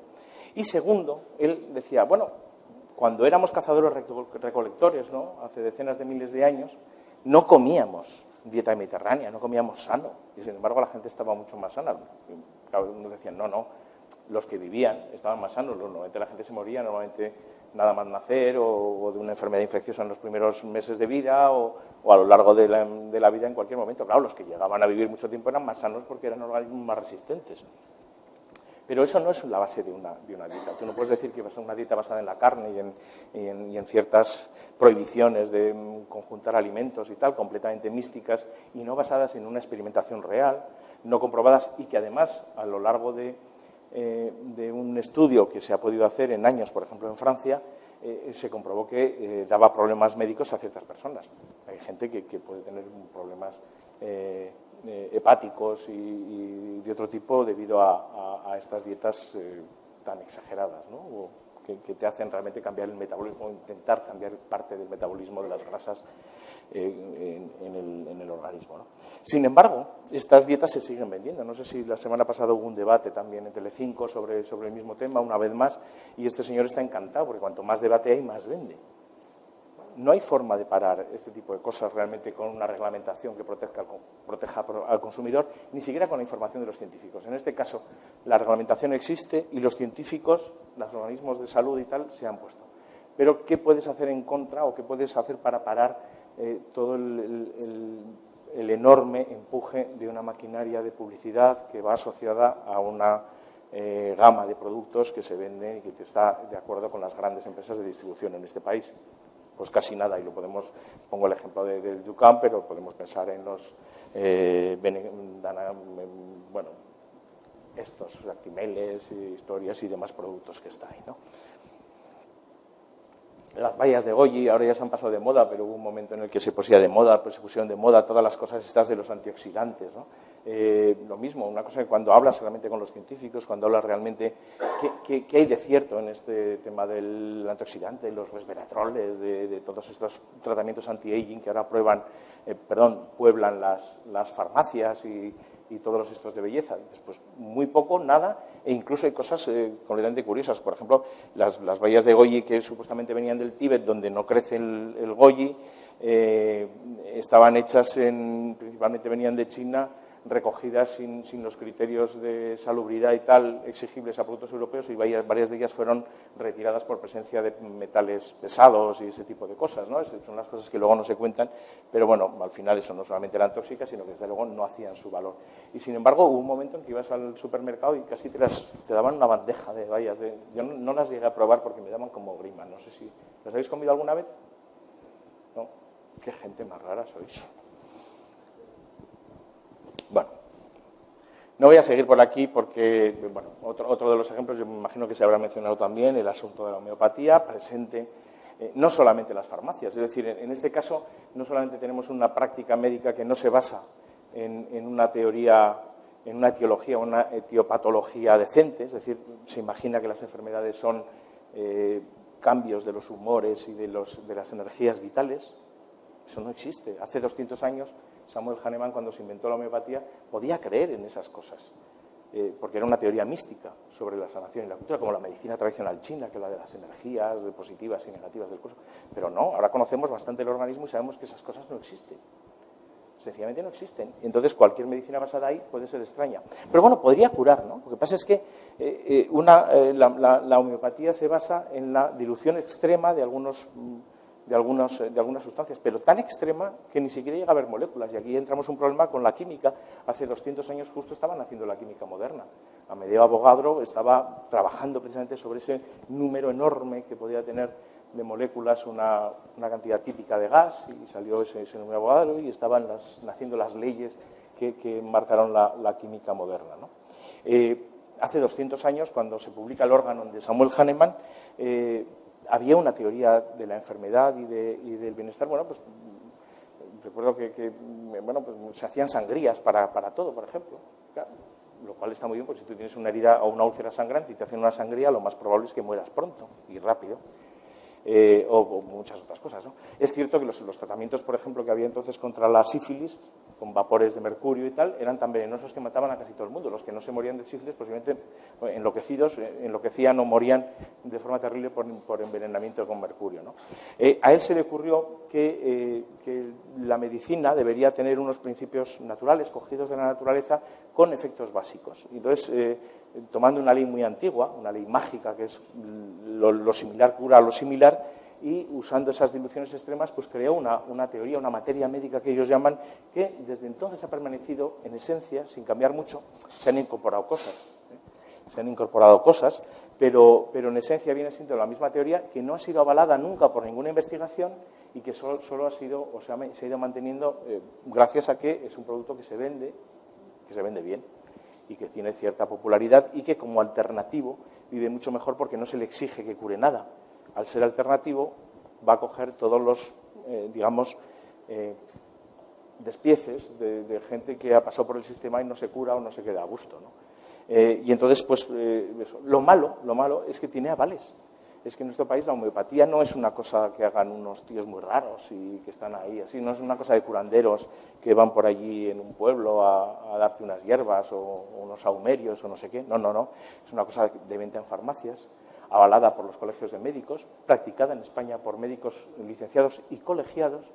Y segundo, él decía, bueno, cuando éramos cazadores recolectores, ¿no? hace decenas de miles de años, no comíamos dieta mediterránea, no comíamos sano. Y sin embargo la gente estaba mucho más sana. Nos decían, no, no, los que vivían estaban más sanos. Normalmente la gente se moría, normalmente nada más nacer o, de una enfermedad infecciosa en los primeros meses de vida o, a lo largo de la, de la, vida en cualquier momento. Claro, los que llegaban a vivir mucho tiempo eran más sanos porque eran organismos más resistentes. Pero eso no es la base de una, dieta. Tú no puedes decir que vas a una dieta basada en la carne y en, ciertas prohibiciones de conjuntar alimentos y tal, completamente místicas y no basadas en una experimentación real, no comprobadas y que además a lo largo de, eh, un estudio que se ha podido hacer en años, por ejemplo en Francia, eh, se comprobó que eh, daba problemas médicos a ciertas personas. Hay gente que, que puede tener problemas eh, hepáticos y, de otro tipo debido a, estas dietas eh, tan exageradas, que, te hacen realmente cambiar el metabolismo, intentar cambiar parte del metabolismo de las grasas eh, en, el, organismo. Sin embargo, estas dietas se siguen vendiendo. No sé si la semana pasada hubo un debate también en Telecinco sobre, sobre el mismo tema, una vez más, y este señor está encantado, porque cuanto más debate hay, más vende no hay forma de parar este tipo de cosas realmente con una reglamentación que proteja, al consumidor, ni siquiera con la información de los científicos. En este caso, la reglamentación existe y los científicos, los organismos de salud y tal, se han puesto. Pero, ¿qué puedes hacer en contra o qué puedes hacer para parar eh, todo el, enorme empuje de una maquinaria de publicidad que va asociada a una eh, gama de productos que se venden y que está de acuerdo con las grandes empresas de distribución en este país? Pues casi nada. Y lo podemos, pongo el ejemplo del de Ducamp, pero podemos pensar en los, eh, bueno, estos actimeles, historias y demás productos que está ahí, ¿no? Las vallas de Goyi ahora ya se han pasado de moda, pero hubo un momento en el que se pusía de moda, pues se de moda todas las cosas estas de los antioxidantes. ¿no? Eh, lo mismo, una cosa que cuando hablas realmente con los científicos, cuando hablas realmente qué, hay de cierto en este tema del antioxidante, los resveratroles, de, todos estos tratamientos anti-aging que ahora prueban, eh, perdón, pueblan las, las farmacias y, y todos los estos de belleza. Después, muy poco, nada, e incluso hay cosas eh, completamente curiosas. Por ejemplo, las, las, vallas de goji que supuestamente venían del Tíbet, donde no crece el, el goji, eh, estaban hechas en, principalmente venían de China, recogidas sin, los criterios de salubridad y tal exigibles a productos europeos y varias, de ellas fueron retiradas por presencia de metales pesados y ese tipo de cosas. ¿no? son las cosas que luego no se cuentan, pero bueno, al final eso no solamente eran tóxicas, sino que desde luego no hacían su valor. Y sin embargo, hubo un momento en que ibas al supermercado y casi te, las, te daban una bandeja de vallas. De, yo no, las llegué a probar porque me daban como grima. No sé si. ¿Las habéis comido alguna vez? No. Qué gente más rara sois. Bueno, no voy a seguir por aquí porque, bueno, otro, de los ejemplos, yo me imagino que se habrá mencionado también, el asunto de la homeopatía, presente eh, no solamente en las farmacias. Es decir, en, este caso, no solamente tenemos una práctica médica que no se basa en, una teoría, en una etiología, una etiopatología decente, es decir, se imagina que las enfermedades son eh, cambios de los humores y de, los, de las energías vitales. Eso no existe. Hace 200 años Samuel Hahnemann, cuando se inventó la homeopatía, podía creer en esas cosas, eh, porque era una teoría mística sobre la sanación y la cultura, como la medicina tradicional china, que es la de las energías positivas y negativas del curso. Pero no, ahora conocemos bastante el organismo y sabemos que esas cosas no existen. Sencillamente no existen. Entonces cualquier medicina basada ahí puede ser extraña. Pero bueno, podría curar, ¿no? Lo que pasa es que eh, eh, la, la, homeopatía se basa en la dilución extrema de algunos mm, de, algunos, de algunas sustancias, pero tan extrema que ni siquiera llega a haber moléculas. Y aquí entramos un problema con la química. Hace 200 años justo estaban haciendo la química moderna. Amedeo Avogadro estaba trabajando precisamente sobre ese número enorme que podía tener de moléculas una, una cantidad típica de gas y salió ese, número Avogadro y estaban las, naciendo las leyes que, marcaron la, química moderna. Eh, hace 200 años, cuando se publica el órgano de Samuel Hahnemann, eh, había una teoría de la enfermedad y, del bienestar, bueno, pues recuerdo que, bueno, pues, se hacían sangrías para, todo, por ejemplo. lo cual está muy bien, porque si tú tienes una herida o una úlcera sangrante y te hacen una sangría, lo más probable es que mueras pronto y rápido. Eh, o, muchas otras cosas. Es cierto que los, tratamientos, por ejemplo, que había entonces contra la sífilis, con vapores de mercurio y tal, eran tan venenosos que mataban a casi todo el mundo. Los que no se morían de sífilis, posiblemente enloquecidos, eh, enloquecían o morían de forma terrible por, envenenamiento con mercurio. Eh, a él se le ocurrió que, que, la medicina debería tener unos principios naturales, cogidos de la naturaleza, con efectos básicos. Entonces, tomando una ley muy antigua, una ley mágica que es lo, similar cura lo similar, y usando esas diluciones extremas, pues creó una, teoría, una materia médica que ellos llaman, que desde entonces ha permanecido en esencia, sin cambiar mucho, se han incorporado cosas. ¿eh? Se han incorporado cosas, pero, pero, en esencia viene siendo la misma teoría que no ha sido avalada nunca por ninguna investigación y que solo, ha sido, o sea, se ha ido manteniendo eh, gracias a que es un producto que se vende, que se vende bien y que tiene cierta popularidad y que como alternativo vive mucho mejor porque no se le exige que cure nada. Al ser alternativo va a coger todos los, eh, digamos, eh, despieces de, gente que ha pasado por el sistema y no se cura o no se queda a gusto. Eh, y entonces, pues, lo malo, lo malo es que tiene avales es que en nuestro país la homeopatía no es una cosa que hagan unos tíos muy raros y que están ahí, así, no es una cosa de curanderos que van por allí en un pueblo a, darte unas hierbas o, unos saumerios o no sé qué. No, no, no. Es una cosa de venta en farmacias, avalada por los colegios de médicos, practicada en España por médicos licenciados y colegiados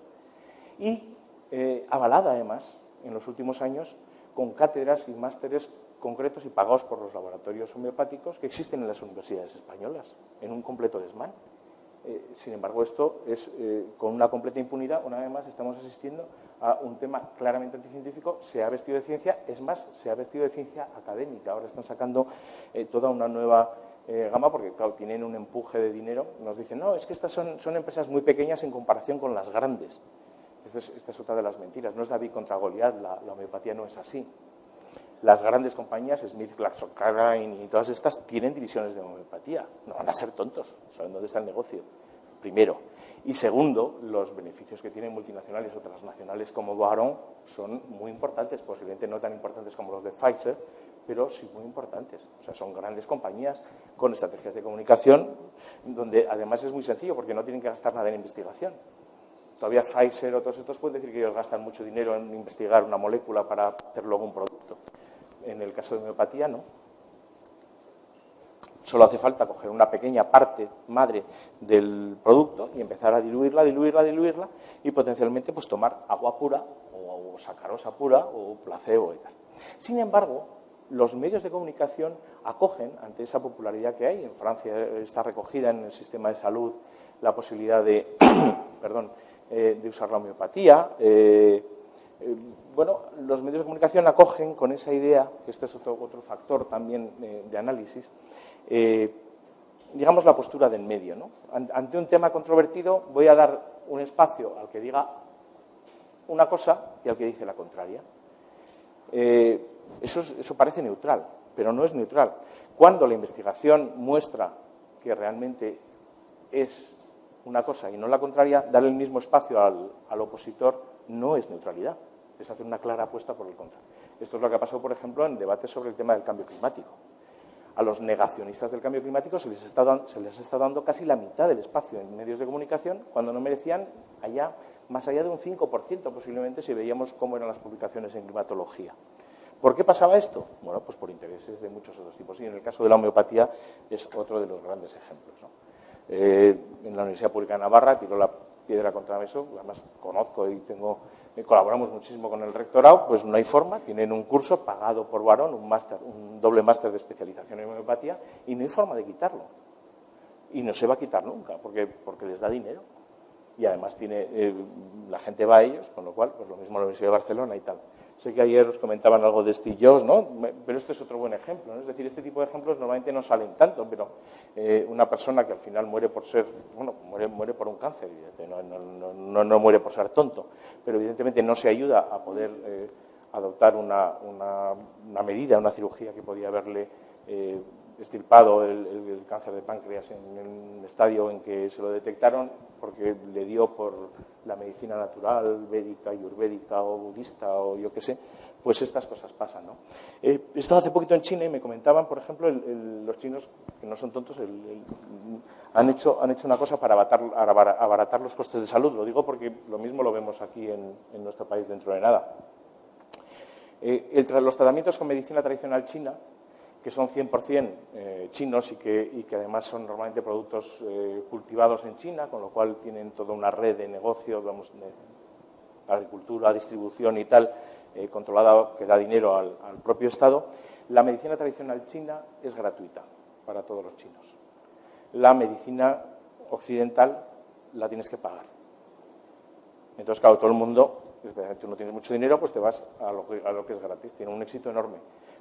y eh, avalada además en los últimos años con cátedras y másteres concretos y pagados por los laboratorios homeopáticos que existen en las universidades españolas, en un completo desmán. Eh, sin embargo, esto es eh, con una completa impunidad. Una vez más, estamos asistiendo a un tema claramente anticientífico. Se ha vestido de ciencia, es más, se ha vestido de ciencia académica. Ahora están sacando eh, toda una nueva gama porque, claro, tienen un empuje de dinero. Nos dicen, no, es que estas son, son empresas muy pequeñas en comparación con las grandes. Esta es, otra de las mentiras. No es David contra Goliat, la, la homeopatía no es así las grandes compañías, Smith, GlaxoSmithKline y todas estas, tienen divisiones de homeopatía. No van a ser tontos, saben dónde está el negocio, primero. Y segundo, los beneficios que tienen multinacionales o transnacionales como Baron son muy importantes, posiblemente no tan importantes como los de Pfizer, pero sí muy importantes. O sea, son grandes compañías con estrategias de comunicación, donde además es muy sencillo porque no tienen que gastar nada en investigación. Todavía Pfizer o todos estos pueden decir que ellos gastan mucho dinero en investigar una molécula para hacer luego un producto. En el caso de homeopatía, no. Solo hace falta coger una pequeña parte madre del producto y empezar a diluirla, diluirla, diluirla y potencialmente pues, tomar agua pura o, sacarosa pura o placebo y tal. Sin embargo, los medios de comunicación acogen ante esa popularidad que hay. En Francia está recogida en el sistema de salud la posibilidad de, perdón, eh, de usar la homeopatía. Eh, eh, bueno, los medios de comunicación acogen con esa idea, que este es otro, otro factor también eh, de análisis, eh, digamos la postura del medio. ¿no? Ante un tema controvertido voy a dar un espacio al que diga una cosa y al que dice la contraria. Eh, eso, eso parece neutral, pero no es neutral. Cuando la investigación muestra que realmente es una cosa y no la contraria, darle el mismo espacio al, al opositor no es neutralidad es hacer una clara apuesta por el contra. Esto es lo que ha pasado, por ejemplo, en debates sobre el tema del cambio climático. A los negacionistas del cambio climático se les, está se les está dando casi la mitad del espacio en medios de comunicación cuando no merecían allá, más allá de un 5% posiblemente si veíamos cómo eran las publicaciones en climatología. ¿Por qué pasaba esto? Bueno, pues por intereses de muchos otros tipos. Y en el caso de la homeopatía es otro de los grandes ejemplos. Eh, en la Universidad Pública de Navarra tiró la piedra contra eso, además conozco y tengo colaboramos muchísimo con el rectorado, pues no hay forma, tienen un curso pagado por varón, un, máster, un doble máster de especialización en homeopatía, y no hay forma de quitarlo. Y no se va a quitar nunca, porque, porque les da dinero. Y además tiene, eh, la gente va a ellos, con lo cual, pues lo mismo la Universidad de Barcelona y tal. Sé que ayer os comentaban algo de Steve Jobs, ¿no? pero este es otro buen ejemplo. ¿no? Es decir, este tipo de ejemplos normalmente no salen tanto, pero eh, una persona que al final muere por ser, bueno, muere, muere por un cáncer, no, no, no, muere por ser tonto, pero evidentemente no se ayuda a poder eh, adoptar una, una, medida, una cirugía que podía haberle eh, estirpado el, cáncer de páncreas en, estadio en que se lo detectaron, porque le dio por la medicina natural, védica, ayurvédica o budista o yo qué sé, pues estas cosas pasan. ¿no? estado hace poquito en China y me comentaban, por ejemplo, los chinos, que no son tontos, han, hecho, han hecho una cosa para abaratar, los costes de salud. Lo digo porque lo mismo lo vemos aquí en, nuestro país dentro de nada. Eh, los tratamientos con medicina tradicional china, que son 100% eh, chinos y que, además son normalmente productos eh, cultivados en China, con lo cual tienen toda una red de negocio, vamos, de agricultura, distribución y tal, eh, controlada que da dinero al, propio Estado, la medicina tradicional china es gratuita para todos los chinos. La medicina occidental la tienes que pagar. Entonces, claro, todo el mundo, tú no tienes mucho dinero, pues te vas a lo, a lo que es gratis. Tiene un éxito enorme.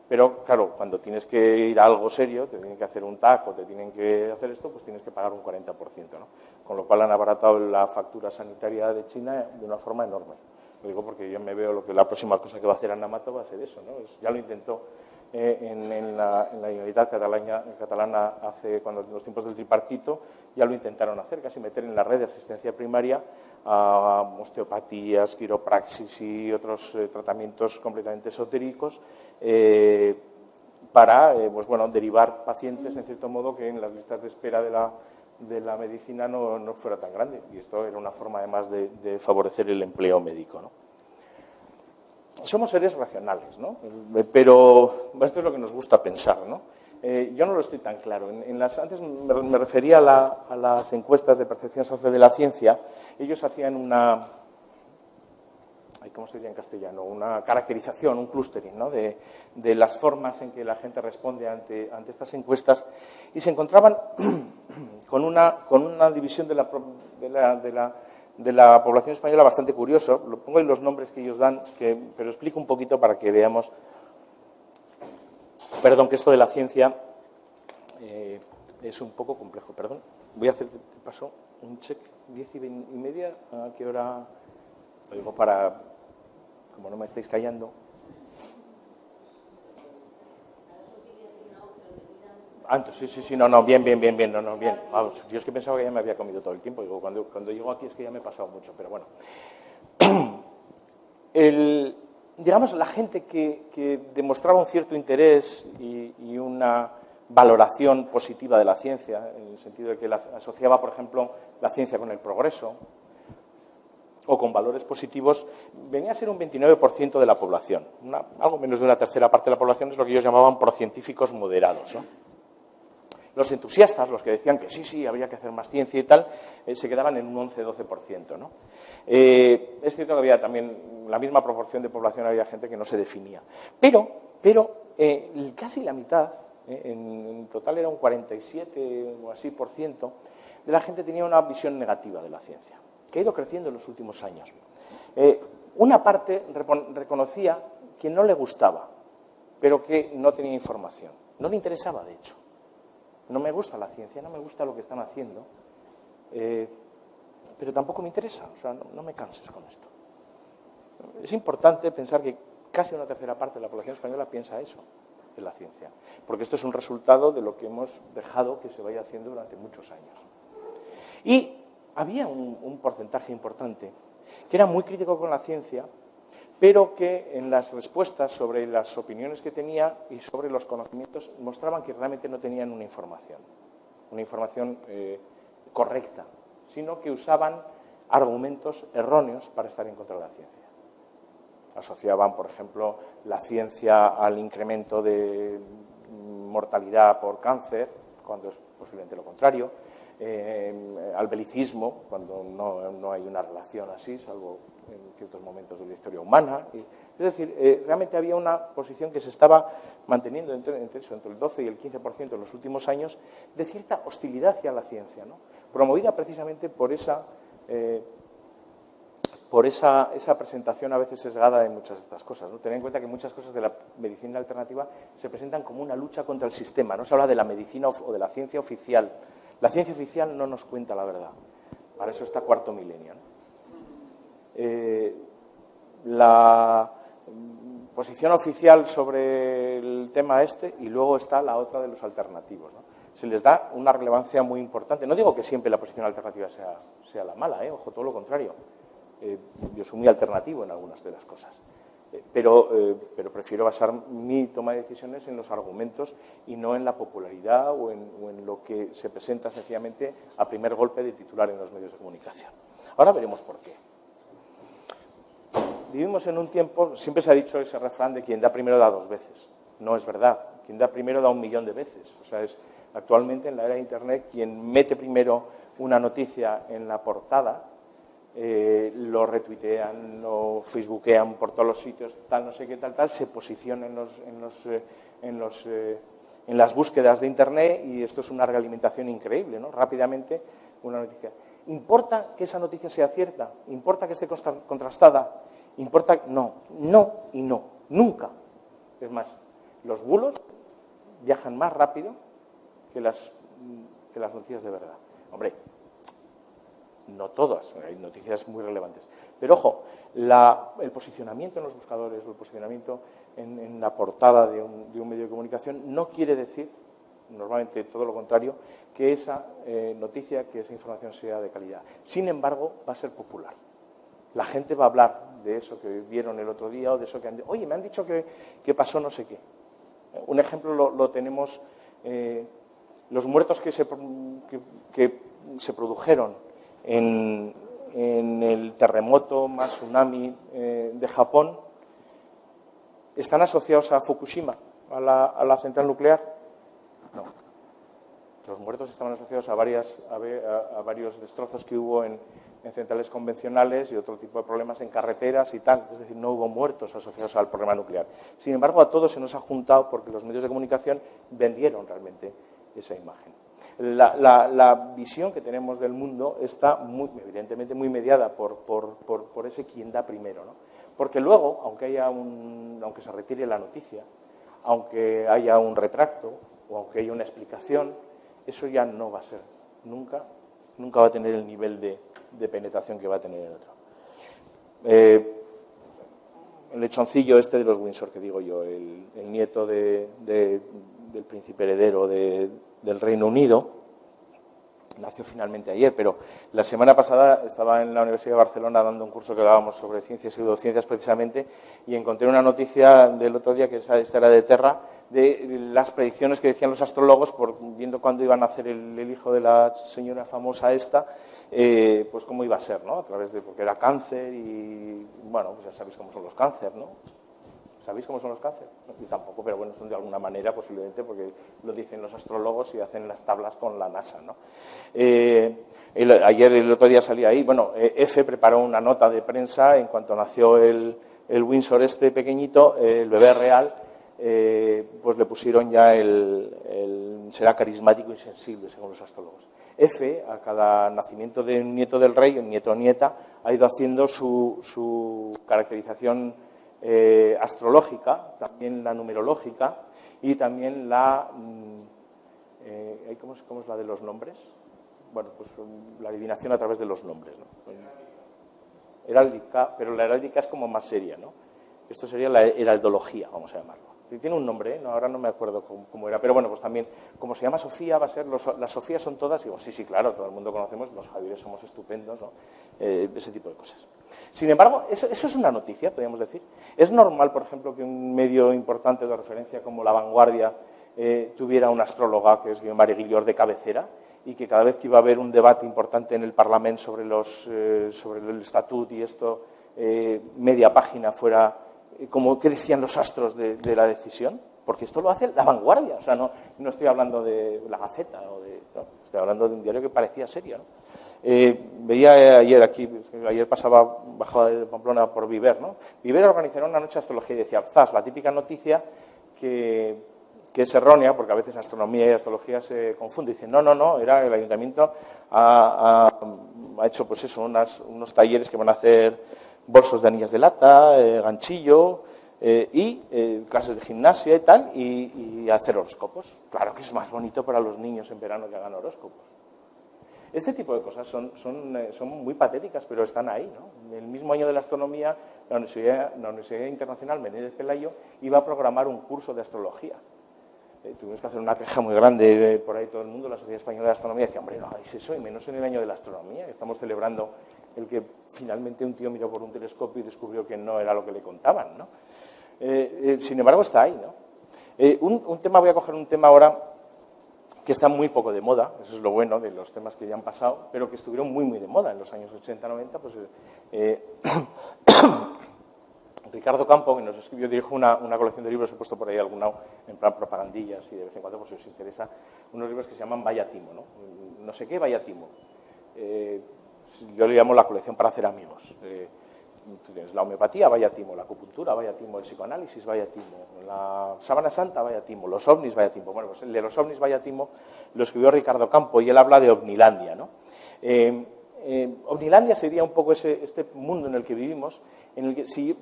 Pero, claro, cuando tienes que ir a algo serio, te tienen que hacer un taco, te tienen que hacer esto, pues tienes que pagar un 40%. ¿no? Con lo cual han abaratado la factura sanitaria de China de una forma enorme. Lo digo porque yo me veo lo que la próxima cosa que va a hacer Anamato va a ser eso. ¿no? Ya lo intentó eh, en, la, en catalana, catalana hace, cuando en los tiempos del tripartito, ya lo intentaron hacer, casi meter en la red de asistencia primaria a osteopatías, quiropraxis y otros eh, tratamientos completamente esotéricos eh, para pues, bueno, derivar pacientes, en cierto modo, que en las listas de espera de la, de la medicina no, no, fuera tan grande. Y esto era una forma, además, de, favorecer el empleo médico. ¿no? Somos seres racionales, ¿no? pero esto es lo que nos gusta pensar. ¿no? Eh, yo no lo estoy tan claro. Antes me, refería a, las encuestas de percepción social de la ciencia. Ellos hacían una, ¿cómo se diría en castellano? Una caracterización, un clustering ¿no? de, las formas en que la gente responde ante, estas encuestas y se encontraban con una, división de la, población española bastante curioso. Lo pongo en los nombres que ellos dan, pero explico un poquito para que veamos. Perdón, que esto de la ciencia eh, es un poco complejo. Perdón, voy a hacer, paso, un check, diez y, y media, ¿a qué hora? Digo para como no me estáis callando. Antes, sí, sí, sí, no, no, bien, bien, bien, bien, no, no, bien. Vamos, yo es que pensaba que ya me había comido todo el tiempo. Digo, cuando, cuando llego aquí es que ya me he pasado mucho, pero bueno. El, digamos, la gente que, que, demostraba un cierto interés y, una valoración positiva de la ciencia, en el sentido de que asociaba, por ejemplo, la ciencia con el progreso, o con valores positivos, venía a ser un 29% de la población. algo menos de una tercera parte de la población es lo que ellos llamaban procientíficos moderados. Los entusiastas, los que decían que sí, sí, había que hacer más ciencia y tal, eh, se quedaban en un 11-12%. ¿no? Eh, es cierto que había también la misma proporción de población, había gente que no se definía. Pero, pero eh, casi la mitad, en, en, total era un 47 o así por ciento, de la gente tenía una visión negativa de la ciencia que ha ido creciendo en los últimos años. Una parte reconocía que no le gustaba, pero que no tenía información. No le interesaba, de hecho. No me gusta la ciencia, no me gusta lo que están haciendo, eh, pero tampoco me interesa, o sea, no, me canses con esto. Es importante pensar que casi una tercera parte de la población española piensa eso de la ciencia, porque esto es un resultado de lo que hemos dejado que se vaya haciendo durante muchos años. Y había un, porcentaje importante que era muy crítico con la ciencia, pero que en las respuestas sobre las opiniones que tenía y sobre los conocimientos mostraban que realmente no tenían una información, una información eh, correcta, sino que usaban argumentos erróneos para estar en contra de la ciencia. Asociaban, por ejemplo, la ciencia al incremento de mortalidad por cáncer, cuando es posiblemente lo contrario eh, al belicismo, cuando no, hay una relación así, salvo en ciertos momentos de la historia humana. es decir, eh, realmente había una posición que se estaba manteniendo entre, entre, eso, entre el 12 y el 15% en los últimos años de cierta hostilidad hacia la ciencia, promovida precisamente por esa... Eh, por esa, esa, presentación a veces sesgada de muchas de estas cosas. ¿no? Tener en cuenta que muchas cosas de la medicina alternativa se presentan como una lucha contra el sistema. No se habla de la medicina o de la ciencia oficial, la ciencia oficial no nos cuenta la verdad. Para eso está cuarto milenio. Eh, la posición oficial sobre el tema este y luego está la otra de los alternativos. se les da una relevancia muy importante. No digo que siempre la posición alternativa sea, sea la mala, ¿eh? ojo, todo lo contrario. Eh, yo soy muy alternativo en algunas de las cosas. Eh, pero, pero, prefiero basar mi toma de decisiones en los argumentos y no en la popularidad o en, o en lo que se presenta sencillamente a primer golpe de titular en los medios de comunicación. Ahora veremos por qué. Vivimos en un tiempo, siempre se ha dicho ese refrán de quien da primero da dos veces. No es verdad. Quien da primero da un millón de veces. O sea, es actualmente en la era de Internet quien mete primero una noticia en la portada, eh, lo retuitean, lo facebookean por todos los sitios, tal, no sé qué, tal, tal, se posiciona en, los, en, los, eh, en, los, eh, en las búsquedas de Internet y esto es una realimentación increíble, ¿no? Rápidamente una noticia. ¿Importa que esa noticia sea cierta? ¿Importa que esté contrastada? ¿Importa? No, no y no, nunca. Es más, los bulos viajan más rápido que las, que las noticias de verdad. Hombre, no todas, hay noticias muy relevantes. Pero ojo, el posicionamiento en los buscadores o el posicionamiento en, la portada de un, medio de comunicación no quiere decir, normalmente todo lo contrario, que esa eh, noticia, que esa información sea de calidad. Sin embargo, va a ser popular. La gente va a hablar de eso que vieron el otro día o de eso que han dicho. Oye, me han dicho que, pasó no sé qué. Un ejemplo lo, tenemos eh, los muertos que se, que, se produjeron en, el terremoto más tsunami eh, de Japón están asociados a Fukushima, a la, central nuclear. No. Los muertos estaban asociados a, varias, a, varios destrozos que hubo en, en centrales convencionales y otro tipo de problemas en carreteras y tal. Es decir, no hubo muertos asociados al problema nuclear. Sin embargo, a todos se nos ha juntado porque los medios de comunicación vendieron realmente esa imagen. La, visión que tenemos del mundo está evidentemente muy mediada por, por, ese quien da primero. ¿no? Porque luego, aunque, haya un, aunque se retire la noticia, aunque haya un retracto o aunque haya una explicación, eso ya no va a ser nunca, nunca va a tener el nivel de, penetración que va a tener el otro. Eh, el lechoncillo este de los Windsor que digo yo, el, nieto de, del príncipe heredero del Reino Unido. Nació finalmente ayer, pero la semana pasada estaba en la Universidad de Barcelona dando un curso que dábamos sobre ciencias y pseudociencias precisamente y encontré una noticia del otro día, que esta era de Terra, de las predicciones que decían los astrólogos, por, viendo cuándo iban a hacer el, hijo de la señora famosa esta, eh, pues cómo iba a ser, ¿no? A través de, porque era cáncer y, bueno, pues ya sabéis cómo son los cánceres, ¿no? ¿Sabéis cómo son los cánceres? Yo tampoco, pero bueno, son de alguna manera posiblemente porque lo dicen los astrólogos y hacen las tablas con la NASA. ¿no? Eh, ayer, el otro día salía ahí, bueno, eh, F preparó una nota de prensa en cuanto nació el, el Windsor este pequeñito, el bebé real, pues le pusieron ya el, será carismático y sensible, según los astrólogos. F, a cada nacimiento de un nieto del rey, un nieto o nieta, ha ido haciendo su, su caracterización eh, astrológica, también la numerológica y también la... Mm, eh, ¿cómo, es, la de los nombres? Bueno, pues um, la adivinación a través de los nombres. ¿no? Heráldica, pero la heráldica es como más seria, ¿no? Esto sería la heraldología, vamos a llamarlo. Tiene un nombre, ¿eh? no, ahora no me acuerdo cómo, era, pero bueno, pues también, como se llama Sofía, va a ser, las Sofías son todas, digo, sí, sí, claro, todo el mundo conocemos, los Javieres somos estupendos, ¿no? Eh, ese tipo de cosas. Sin embargo, eso, es una noticia, podríamos decir. Es normal, por ejemplo, que un medio importante de referencia como La Vanguardia eh, tuviera una astróloga, que es Guillermo Guillor, de cabecera, y que cada vez que iba a haber un debate importante en el Parlamento sobre, los, sobre el estatuto y esto, media página fuera como qué decían los astros de, la decisión, porque esto lo hace la vanguardia, o sea, no, estoy hablando de la Gaceta, o de, estoy hablando de un diario que parecía serio. ¿no? Eh, veía ayer aquí, ayer pasaba, bajaba de Pamplona por Viver, ¿no? Viver organizaron una noche de astrología y decía, zas, la típica noticia que, que es errónea, porque a veces astronomía y astrología se confunden. Dicen, no, no, no, era el ayuntamiento ha, ha, hecho pues eso, unos talleres que van a hacer bolsos de anillas de lata, eh, ganchillo eh, y eh, clases de gimnasia y tal, y, hacer horóscopos. Claro que es más bonito para los niños en verano que hagan horóscopos. Este tipo de cosas son, muy patéticas, pero están ahí. ¿no? En el mismo año de la astronomía, la Universidad, la Universidad Internacional Menéndez Pelayo iba a programar un curso de astrología tuvimos que hacer una queja muy grande por ahí todo el mundo, la Sociedad Española de Astronomía decía, hombre, no hagáis eso, y menos en el año de la astronomía, que estamos celebrando el que finalmente un tío miró por un telescopio y descubrió que no era lo que le contaban. ¿no? sin embargo, está ahí. ¿no? Un, un tema, voy a coger un tema ahora que está muy poco de moda, eso es lo bueno de los temas que ya han pasado, pero que estuvieron muy, muy de moda en los años 80-90, pues eh, Ricardo Campo, que nos escribió, dirijo una, una, colección de libros, he puesto por ahí alguna en plan propagandillas y de vez en cuando, pues si os interesa, unos libros que se llaman Vaya Timo, ¿no? No sé qué, Vaya Timo. Eh, yo le llamo la colección para hacer amigos. Eh, la homeopatía, vaya timo, la acupuntura, vaya timo, el psicoanálisis, vaya timo, la sábana santa, vaya timo, los ovnis, vaya timo. Bueno, pues el de los ovnis, vaya timo, lo escribió Ricardo Campo y él habla de Ovnilandia, ¿no? Eh, eh, Ovnilandia sería un poco ese, este mundo en el que vivimos, en el que si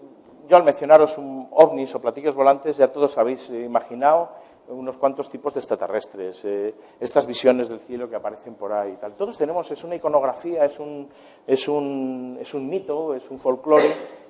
yo al mencionaros un ovnis o platillos volantes ya todos habéis imaginado unos cuantos tipos de extraterrestres, eh, estas visiones del cielo que aparecen por ahí. Tal. Todos tenemos, es una iconografía, es un, es un, es un mito, es un folclore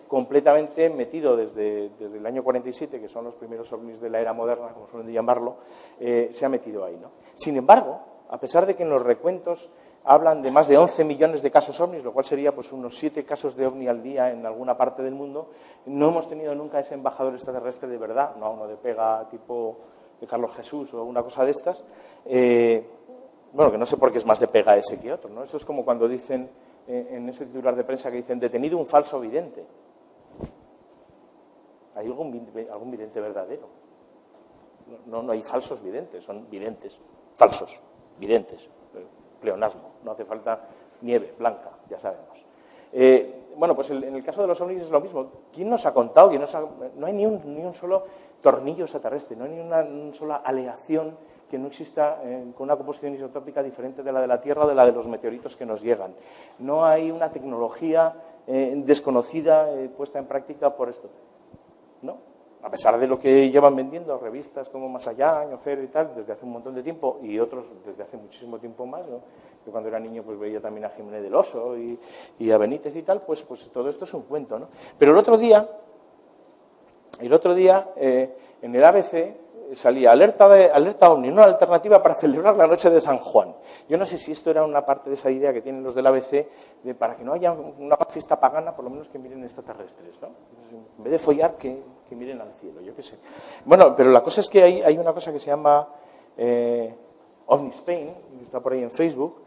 completamente metido desde, desde, el año 47, que son los primeros ovnis de la era moderna, como suelen llamarlo, eh, se ha metido ahí. ¿no? Sin embargo, a pesar de que en los recuentos hablan de más de 11 millones de casos ovnis, lo cual sería pues, unos 7 casos de ovni al día en alguna parte del mundo, no hemos tenido nunca ese embajador extraterrestre de verdad, no uno de pega tipo de Carlos Jesús o una cosa de estas, eh, bueno, que no sé por qué es más de pega ese que otro, ¿no? Esto es como cuando dicen eh, en ese titular de prensa que dicen detenido un falso vidente. ¿Hay algún, algún vidente verdadero? No, no hay falsos videntes, son videntes, falsos, videntes, pleonasmo, no hace falta nieve blanca, ya sabemos. Eh, bueno, pues en el caso de los ovnis es lo mismo. ¿Quién nos ha contado? no hay ni un, ni un solo tornillo extraterrestre, no hay ni una, sola aleación que no exista eh, con una composición isotópica diferente de la de la Tierra o de la de los meteoritos que nos llegan. No hay una tecnología eh, desconocida eh, puesta en práctica por esto. ¿No? A pesar de lo que llevan vendiendo revistas como Más Allá, Año Cero y tal, desde hace un montón de tiempo, y otros desde hace muchísimo tiempo más, ¿no? Yo cuando era niño pues veía también a Jiménez del Oso y, y a Benítez y tal, pues, pues todo esto es un cuento. ¿no? Pero el otro día, el otro día, eh, en el ABC, salía alerta, de, alerta OVNI, una alternativa para celebrar la noche de San Juan. Yo no sé si esto era una parte de esa idea que tienen los del ABC, de para que no haya una fiesta pagana, por lo menos que miren extraterrestres, ¿no? En vez de follar, que, miren al cielo, yo qué sé. Bueno, pero la cosa es que hay, hay una cosa que se llama eh, Spain, que está por ahí en Facebook,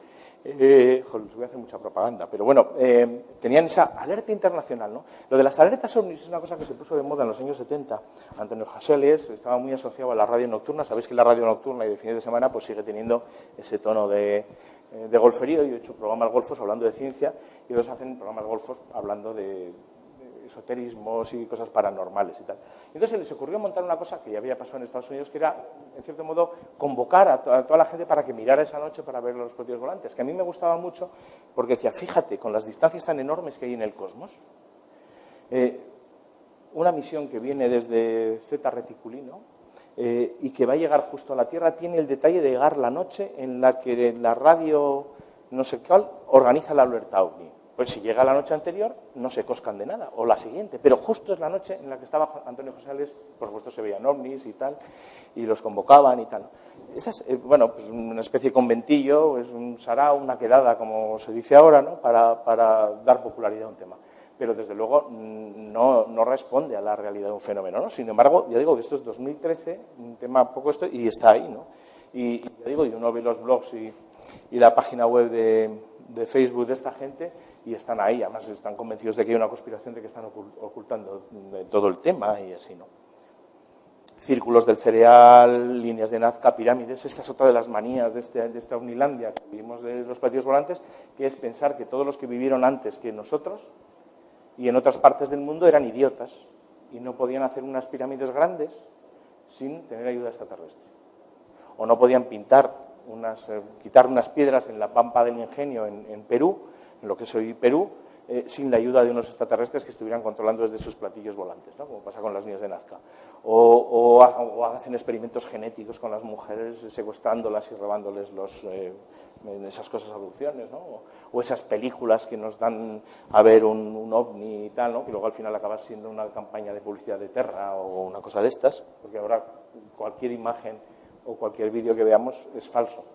eh, joder, les voy a hacer mucha propaganda, pero bueno, eh, tenían esa alerta internacional, ¿no? Lo de las alertas ovnis es una cosa que se puso de moda en los años 70. Antonio Jaseles estaba muy asociado a la radio nocturna. Sabéis que la radio nocturna y de fines de semana pues sigue teniendo ese tono de, eh, de golferío. Yo he hecho programas golfos hablando de ciencia y ellos hacen programas golfos hablando de, esoterismos y cosas paranormales y tal. Entonces se les ocurrió montar una cosa que ya había pasado en Estados Unidos, que era, en cierto modo, convocar a, toda la gente para que mirara esa noche para ver los propios volantes, que a mí me gustaba mucho porque decía, fíjate, con las distancias tan enormes que hay en el cosmos, eh, una misión que viene desde Z Reticulino eh, y que va a llegar justo a la Tierra tiene el detalle de llegar la noche en la que la radio no sé cuál organiza la alerta OVNI. Pues si llega la noche anterior, no se coscan de nada, o la siguiente, pero justo es la noche en la que estaba Antonio José Ales, por supuesto se veían ovnis y tal, y los convocaban y tal. Esta es, eh, bueno, pues una especie de conventillo, es un sarao, una quedada, como se dice ahora, ¿no? para, para dar popularidad a un tema. Pero desde luego mm, no, no, responde a la realidad de un fenómeno. ¿no? Sin embargo, ya digo que esto es 2013, un tema poco esto, y está ahí. ¿no? Y, ya digo, y uno ve los blogs y, y la página web de, de Facebook de esta gente y están ahí, además están convencidos de que hay una conspiración de que están ocultando todo el tema y así, ¿no? Círculos del cereal, líneas de Nazca, pirámides, esta es otra de las manías de, este, de esta Unilandia que vivimos de los platillos volantes, que es pensar que todos los que vivieron antes que nosotros y en otras partes del mundo eran idiotas y no podían hacer unas pirámides grandes sin tener ayuda extraterrestre. O no podían pintar unas, eh, quitar unas piedras en la pampa del ingenio en Perú en lo que es hoy Perú, eh, sin la ayuda de unos extraterrestres que estuvieran controlando desde sus platillos volantes, ¿no? como pasa con las líneas de Nazca. O, hacen experimentos genéticos con las mujeres, secuestrándolas y robándoles los, eh, esas cosas adopciones, ¿no? o, esas películas que nos dan a ver un, ovni y tal, ¿no? que luego al final acaba siendo una campaña de publicidad de Terra o una cosa de estas, porque ahora cualquier imagen o cualquier vídeo que veamos es falso,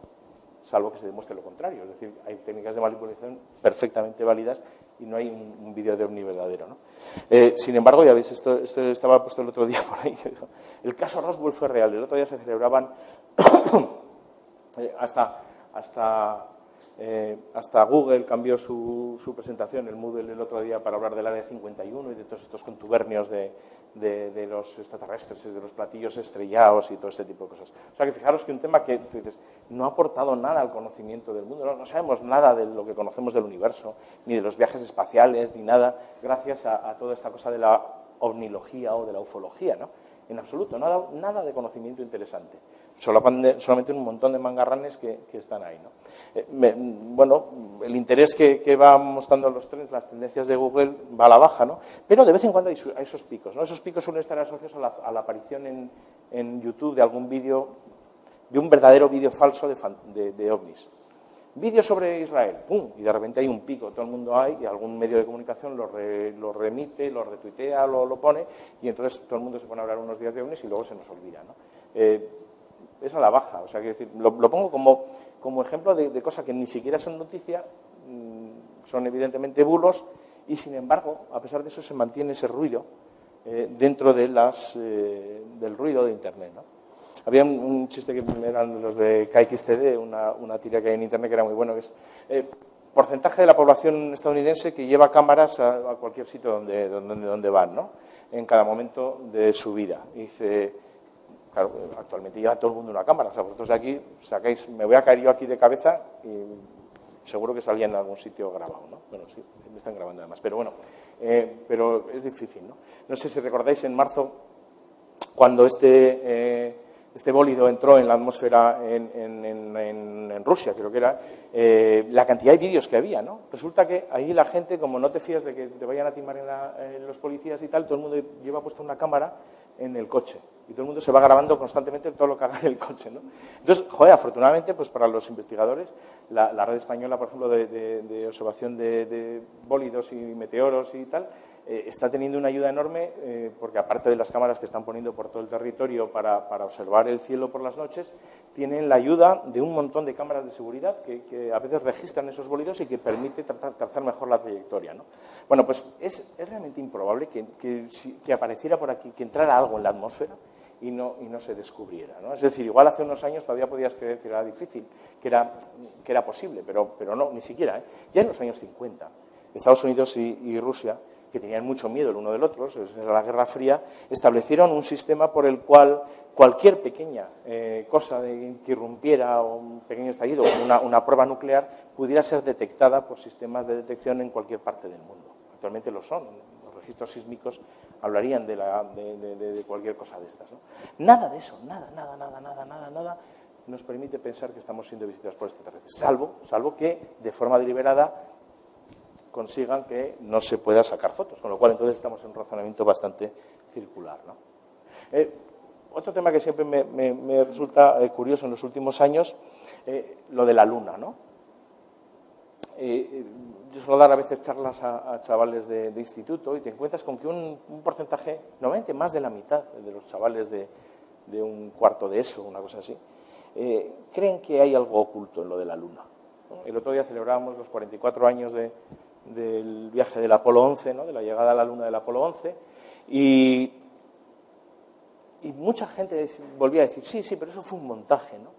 salvo que se demuestre lo contrario. Es decir, hay técnicas de manipulación perfectamente válidas y no hay un, vídeo de ovni verdadero. ¿no? Eh, sin embargo, ya veis, esto, esto, estaba puesto el otro día por ahí. El caso Roswell fue real. El otro día se celebraban eh, hasta, hasta eh, hasta Google cambió su, presentación, el Moodle, el otro día para hablar del área 51 y de todos estos contubernios de, los extraterrestres, de los platillos estrellados y todo este tipo de cosas. O sea que fijaros que un tema que dices, no ha aportado nada al conocimiento del mundo, no, sabemos nada de lo que conocemos del universo, ni de los viajes espaciales, ni nada, gracias a, toda esta cosa de la ovnilogía o de la ufología, ¿no? En absoluto, nada, nada de conocimiento interesante solamente un montón de mangarranes que, están ahí. ¿no? Eh, bueno, el interés que, que, va mostrando los trenes, las tendencias de Google, va a la baja, ¿no? pero de vez en cuando hay, esos picos. ¿no? Esos picos suelen estar asociados a la, aparición en, YouTube de algún vídeo, de un verdadero vídeo falso de, de, ovnis. Vídeo sobre Israel, ¡pum! Y de repente hay un pico, todo el mundo hay, y algún medio de comunicación lo, lo remite, lo retuitea, lo, lo, pone, y entonces todo el mundo se pone a hablar unos días de ovnis y luego se nos olvida. ¿no? Eh, es a la baja. O sea, decir, lo, pongo como, como ejemplo de, de, cosas que ni siquiera son noticia, mm, son evidentemente bulos, y sin embargo, a pesar de eso, se mantiene ese ruido eh, dentro de las, eh, del ruido de Internet. Había un, chiste que eran los de KXTD, una, una tira que hay en Internet que era muy bueno, que es eh, porcentaje de la población estadounidense que lleva cámaras a, cualquier sitio donde, donde, donde van, ¿no? en cada momento de su vida. dice Claro, actualmente lleva todo el mundo una cámara. O sea, vosotros de aquí sacáis, me voy a caer yo aquí de cabeza y seguro que salía en algún sitio grabado, ¿no? Bueno, sí, me están grabando además. Pero bueno, eh, pero es difícil, ¿no? No sé si recordáis en marzo, cuando este, eh, este bólido entró en la atmósfera en, Rusia, creo que era, eh, la cantidad de vídeos que había, ¿no? Resulta que ahí la gente, como no te fías de que te vayan a timar en, los policías y tal, todo el mundo lleva puesta una cámara en el coche. Y todo el mundo se va grabando constantemente todo lo que haga en el coche. ¿no? Entonces, joder, afortunadamente, pues para los investigadores, la, red española, por ejemplo, de, observación de, bólidos y meteoros y tal, eh, está teniendo una ayuda enorme eh, porque aparte de las cámaras que están poniendo por todo el territorio para, observar el cielo por las noches, tienen la ayuda de un montón de cámaras de seguridad que, a veces registran esos bólidos y que permite trazar mejor la trayectoria. ¿no? Bueno, pues es, realmente improbable que, apareciera por aquí, que entrara algo en la atmósfera y no, se descubriera. Es decir, igual hace unos años todavía podías creer que era difícil, que era, posible, pero, pero no, ni siquiera. ¿eh? Ya en los años 50, Estados Unidos y Rusia que tenían mucho miedo el uno del otro, era la Guerra Fría, establecieron un sistema por el cual cualquier pequeña eh, cosa de, que irrumpiera o un pequeño estallido, una, una prueba nuclear, pudiera ser detectada por sistemas de detección en cualquier parte del mundo. Actualmente lo son. Los registros sísmicos hablarían de, la, de, cualquier cosa de estas. Nada de eso, nada, nada, nada, nada, nada, nada nos permite pensar que estamos siendo visitados por extraterrestres, salvo, salvo que de forma deliberada consigan que no se pueda sacar fotos, con lo cual entonces estamos en un razonamiento bastante circular. Eh, otro tema que siempre me, resulta eh, curioso en los últimos años, eh, lo de la luna. ¿no? yo suelo dar a veces charlas a, chavales de, instituto y te encuentras con que un, porcentaje, normalmente más de la mitad de los chavales de, de un cuarto de eso, una cosa así, creen que hay algo oculto en lo de la luna. El otro día celebrábamos los 44 años de, del viaje del Apolo 11, ¿no? de la llegada a la Luna del Apolo 11, y, y mucha gente volvía a decir, sí, sí, pero eso fue un montaje. ¿no?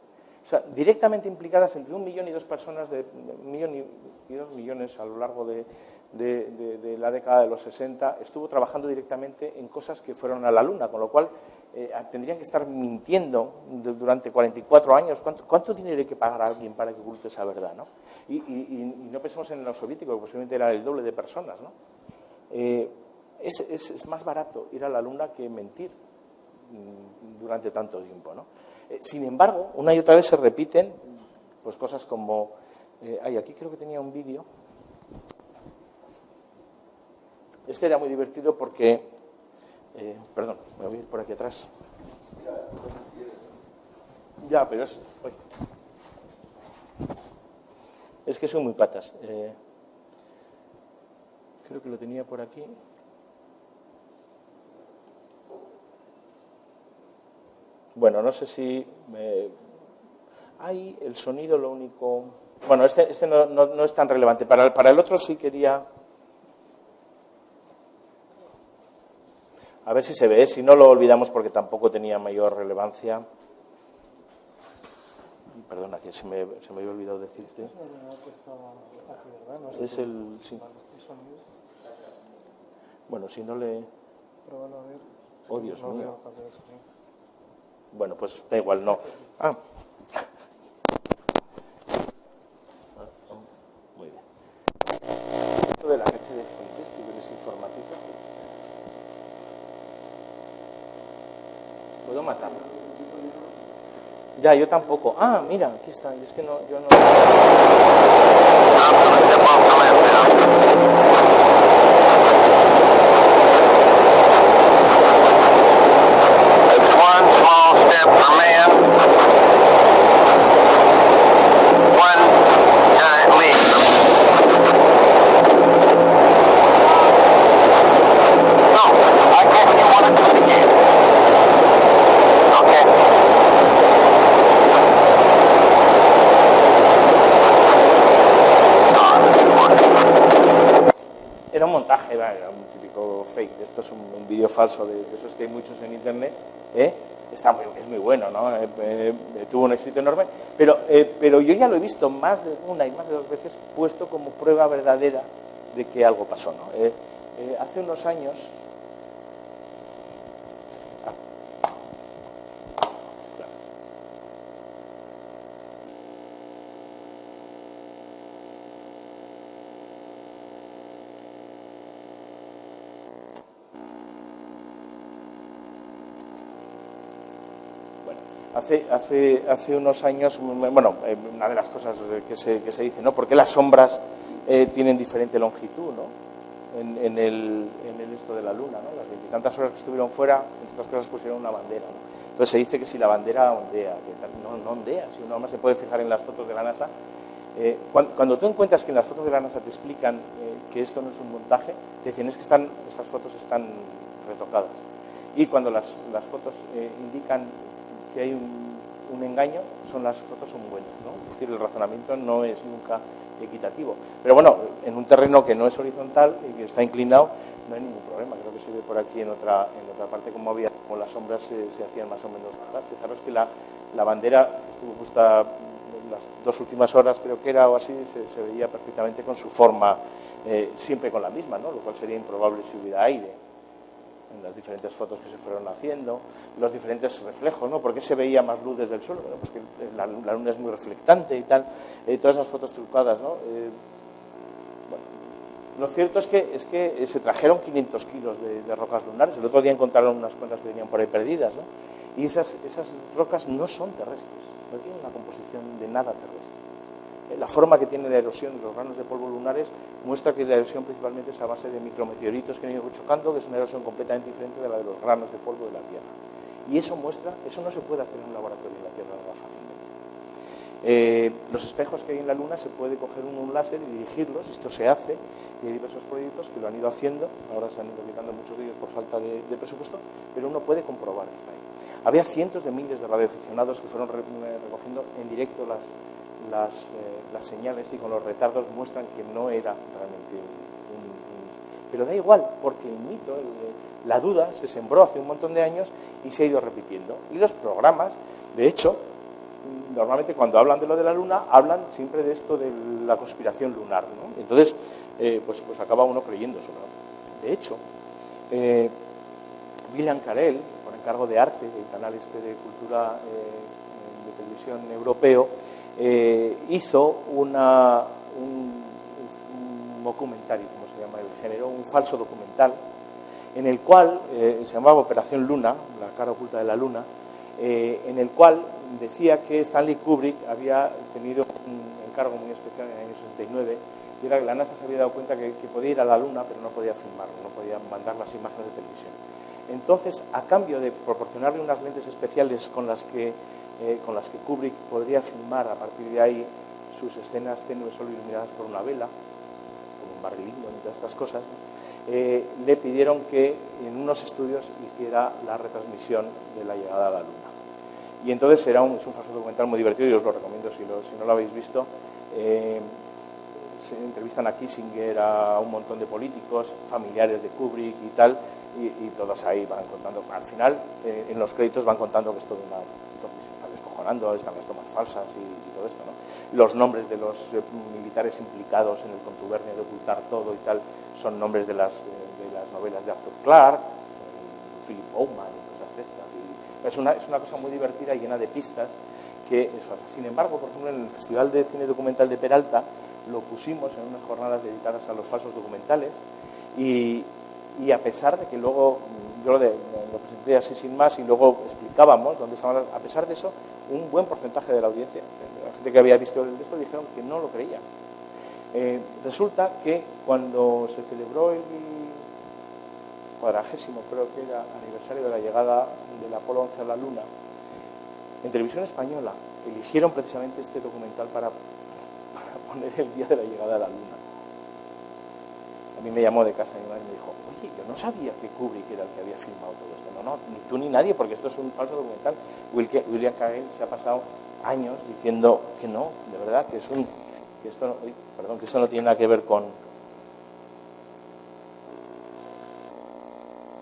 O sea, directamente implicadas entre un millón y dos personas, de, un millón y, dos millones a lo largo de, de, la década de los 60, estuvo trabajando directamente en cosas que fueron a la Luna, con lo cual eh, tendrían que estar mintiendo durante 44 años. ¿Cuánto, dinero hay que pagar a alguien para que oculte esa verdad? ¿no? Y, no pensemos en los soviéticos, que posiblemente era el doble de personas. ¿no? Eh, es, más barato ir a la luna que mentir mm, durante tanto tiempo. ¿no? Eh, sin embargo, una y otra vez se repiten pues, cosas como... ay, aquí creo que tenía un vídeo. Este era muy divertido porque eh, perdón, me voy a ir por aquí atrás. Ya, pero es. Es que son muy patas. Eh, creo que lo tenía por aquí. Bueno, no sé si... Me... Hay el sonido, lo único... Bueno, este, este no, no, es tan relevante. Para, para el otro sí quería... A ver si se ve, si no lo olvidamos porque tampoco tenía mayor relevancia. Perdona, que se me, se me había olvidado decirte. Es el... Bueno, si no le... Oh, Dios mío. Bueno, pues da igual, no. Ah. Muy bien. Esto de la leche de fuentes, tú eres informática. ¿Puedo matarla? Ya, yo tampoco. Ah, mira, aquí está. es que no, yo no. Era un montaje, era un típico fake. Esto es un, vídeo falso de, esos que hay muchos en internet. ¿eh? Está es muy bueno, ¿no? Eh, eh, tuvo un éxito enorme. Pero, pero yo ya lo he visto más de una y más de dos veces puesto como prueba verdadera de que algo pasó, ¿no? hace unos años Hace, hace, hace unos años, bueno, eh, una de las cosas que se, que se dice, ¿no? ¿Por qué las sombras eh, tienen diferente longitud, ¿no? En, el, en, el, esto de la Luna, ¿no? Las veintitantas horas que estuvieron fuera, entre otras cosas pusieron una bandera, ¿no? Entonces se dice que si la bandera ondea, que no, no ondea, si uno más se puede fijar en las fotos de la NASA, eh, cuando, tú encuentras que en las fotos de la NASA te explican que esto no es un montaje, te dicen es que están, esas fotos están retocadas. Y cuando las, las fotos indican que hay un, engaño, son las fotos son buenas. ¿no? Es decir, el razonamiento no es nunca equitativo. Pero bueno, en un terreno que no es horizontal y que está inclinado, no hay ningún problema. Creo que se ve por aquí en otra, en otra parte como había, como las sombras se, hacían más o menos Fijaros que la, la, bandera estuvo puesta las dos últimas horas, creo que era o así, se, veía perfectamente con su forma, eh, siempre con la misma, ¿no? lo cual sería improbable si hubiera aire en las diferentes fotos que se fueron haciendo, los diferentes reflejos, ¿no? ¿Por qué se veía más luz desde el suelo? Bueno, pues que la, luna es muy reflectante y tal, eh, todas esas fotos trucadas, ¿no? Eh, bueno, lo cierto es que, es que se trajeron 500 kilos de, rocas lunares, el otro día encontraron unas cuantas que venían por ahí perdidas, ¿no? Y esas, esas rocas no son terrestres, no tienen una composición de nada terrestre la forma que tiene la erosión de los granos de polvo lunares muestra que la erosión principalmente es a base de micrometeoritos que han ido chocando, que es una erosión completamente diferente de la de los granos de polvo de la Tierra. Y eso muestra, eso no se puede hacer en un laboratorio en la Tierra fácilmente. Eh, los espejos que hay en la Luna se puede coger un, láser y dirigirlos, esto se hace, y hay diversos proyectos que lo han ido haciendo, ahora se han ido quitando muchos de ellos por falta de, de presupuesto, pero uno puede comprobar que está ahí. Había cientos de miles de radioaficionados que fueron recogiendo en directo las, las, eh, las, señales y con los retardos muestran que no era realmente un, Pero da igual, porque el mito, la duda, se sembró hace un montón de años y se ha ido repitiendo. Y los programas, de hecho, normalmente cuando hablan de lo de la Luna, hablan siempre de esto de la conspiración lunar. Entonces, eh, pues, pues acaba uno creyéndoselo. De hecho, eh, William Carell, por encargo de arte del canal este de cultura de televisión europeo, eh, hizo una, un, documentario, como se llama el género, un falso documental, en el cual eh, se llamaba Operación Luna, la cara oculta de la Luna, eh, en el cual decía que Stanley Kubrick había tenido un encargo muy especial en el año 69 y era que la NASA se había dado cuenta que, que podía ir a la Luna pero no podía filmarlo, no podía mandar las imágenes de televisión. Entonces, a cambio de proporcionarle unas lentes especiales con las que eh, con las que Kubrick podría filmar a partir de ahí sus escenas tenues solo iluminadas por una vela, como un barrilito y todas estas cosas, eh, le pidieron que en unos estudios hiciera la retransmisión de la llegada a la Luna. Y entonces era un, es un falso documental muy divertido y os lo recomiendo si, si no lo habéis visto. Eh, se entrevistan a Kissinger, a un montón de políticos, familiares de Kubrick y tal, y, todos ahí van contando. Al final, en los créditos van contando que esto de una, se descojonando, están las tomas falsas y, todo esto. ¿no? Los nombres de los eh, militares implicados en el contubernio de ocultar todo y tal son nombres de las, de las novelas de Arthur Clarke, Philip Bowman y cosas de estas. Es una, es una cosa muy divertida y llena de pistas que es falsa. Sin embargo, por ejemplo, en el Festival de Cine Documental de Peralta lo pusimos en unas jornadas dedicadas a los falsos documentales y, y a pesar de que luego yo lo, presenté así sin más y luego explicábamos dónde estaban, a pesar de eso, un buen porcentaje de la audiencia, de la gente que había visto esto, dijeron que no lo creía. Eh, resulta que cuando se celebró el cuadragésimo, creo que era aniversario de la llegada del Apolo 11 a la Luna, en televisión española eligieron precisamente este documental para, para poner el día de la llegada a la Luna. A mí me llamó de casa mi madre y me dijo, yo no sabía que Kubrick era el que había filmado todo esto. No, no, ni tú ni nadie, porque esto es un falso documental. William Cagel se ha pasado años diciendo que no, de verdad, que es un que esto, no tiene nada que ver con,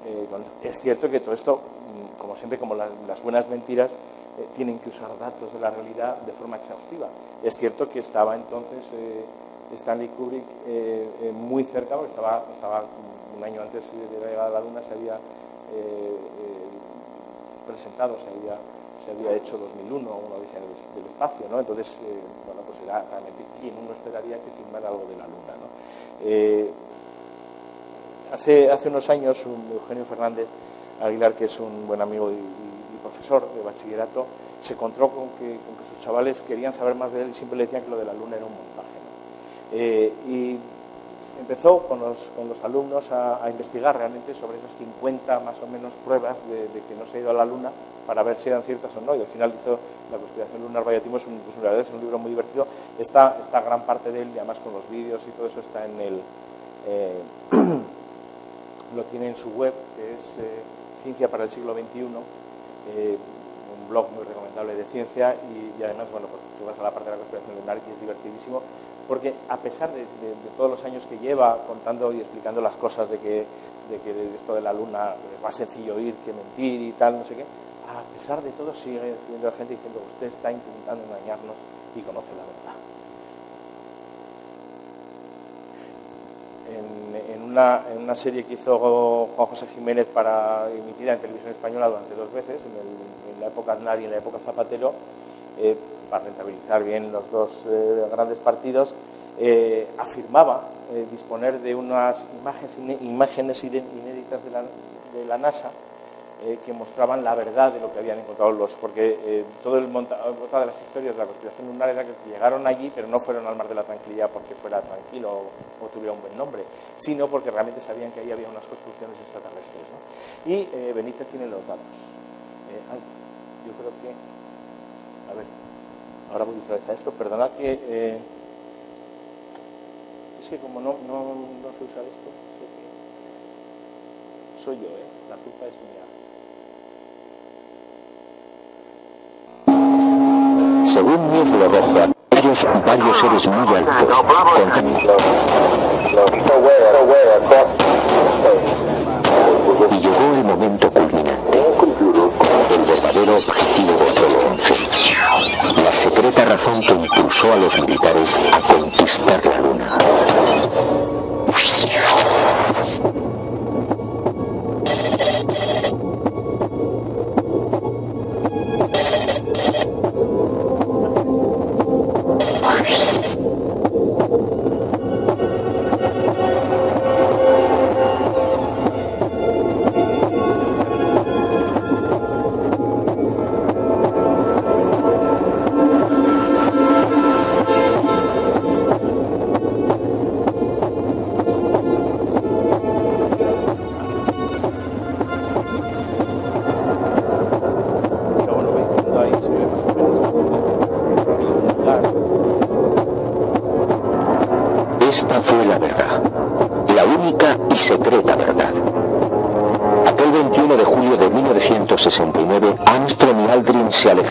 Eh, es cierto que todo esto, mm, como siempre, como las buenas mentiras, eh, tienen que usar datos de la realidad de forma exhaustiva. Es cierto que estaba entonces eh, Stanley Kubrick muy cerca, porque estaba un año antes de la llegada a la Luna, se había presentado, se había, se había hecho 2001, una odisea del, espacio, ¿no? Entonces, bueno, pues era realmente quien uno esperaría que filmara algo de la Luna, ¿no? Hace, hace unos años, Eugenio Fernández Aguilar, que es un buen amigo y, profesor de bachillerato, se encontró con que, sus chavales querían saber más de él y siempre le decían que lo de la luna era un montaje. Eh, y empezó con los, con los alumnos a, investigar realmente sobre esas 50 más o menos pruebas de, que no se ha ido a la luna para ver si eran ciertas o no. Y al final hizo La conspiración lunar Vallatimo, es un, libro muy divertido. Está, está gran parte de él, y además con los vídeos y todo eso está en el... Eh, lo tiene en su web, que es eh, Ciencia para el siglo XXI, eh, un blog muy recomendable de ciencia y, además, bueno, pues tú vas a la parte de la conspiración lunar y es divertidísimo, porque a pesar de, todos los años que lleva contando y explicando las cosas de que, esto de la luna es más sencillo oír que mentir y tal, no sé qué, a pesar de todo sigue viendo la gente diciendo usted está intentando engañarnos y conoce la verdad. en, una, en, una, serie que hizo Juan José Jiménez para emitida en televisión española durante dos veces, en, la época Aznar y en la época Zapatero, eh, para rentabilizar bien los dos eh, grandes partidos, eh, afirmaba disponer de unas imágenes, imágenes inéditas de la, de la NASA eh, que mostraban la verdad de lo que habían encontrado los, porque eh, todo el monta, de las historias de la conspiración lunar era que llegaron allí, pero no fueron al mar de la tranquilidad porque fuera tranquilo o, tuviera un buen nombre, sino porque realmente sabían que ahí había unas construcciones extraterrestres. ¿no? Y eh, Benítez tiene los datos. Yo creo que, ahora voy otra vez a esto, perdonad que es que como no, no, no sé usar esto, soy yo, ¿eh? la culpa es mía. Según Mirlo Rojo, ellos varios seres muy altos Y llegó el momento culminante, el verdadero objetivo de Apolo 11, la secreta razón que impulsó a los militares a conquistar la Luna.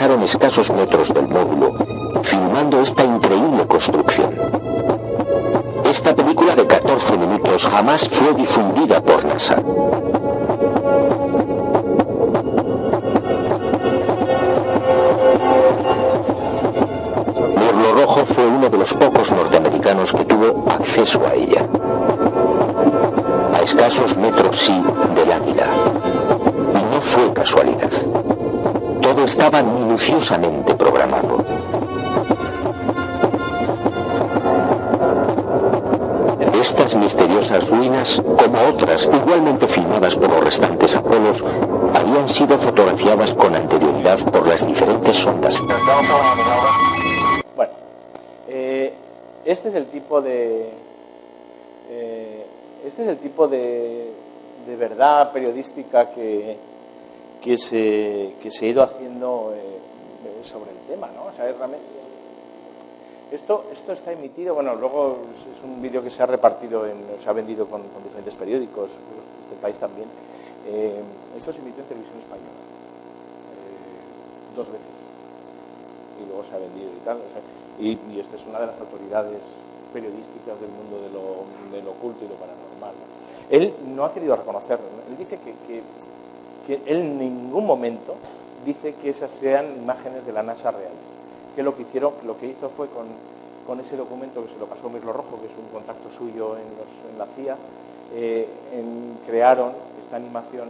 Escasos metros del módulo, filmando esta increíble construcción. Esta película de 14 minutos jamás fue difundida por NASA. Mirlo Rojo fue uno de los pocos norteamericanos que tuvo acceso a ella. A escasos metros sí del águila. Y no fue casualidad. Estaba minuciosamente programado. Estas misteriosas ruinas, como otras igualmente filmadas por los restantes Apolos, habían sido fotografiadas con anterioridad por las diferentes sondas. Bueno, eh, este es el tipo de. eh, este es el tipo de, de verdad periodística que, que, se, que se ha ido haciendo eh, sobre el tema, ¿no? O sea, es realmente. Esto, esto está emitido, bueno, luego es un vídeo que se ha repartido, en, se ha vendido con, con diferentes periódicos, este país también. Eh, esto se emitió en televisión española, eh, dos veces, y luego se ha vendido y tal. o sea, y, y esta es una de las autoridades periodísticas del mundo de lo, de lo oculto y lo paranormal. ¿no? Él no ha querido reconocerlo, ¿no? él dice que, que, que él en ningún momento dice que esas sean imágenes de la NASA real que lo que hicieron, lo que hizo fue con, ese documento que se lo pasó Mirlo Rojo, que es un contacto suyo en, la CIA, eh, crearon esta animación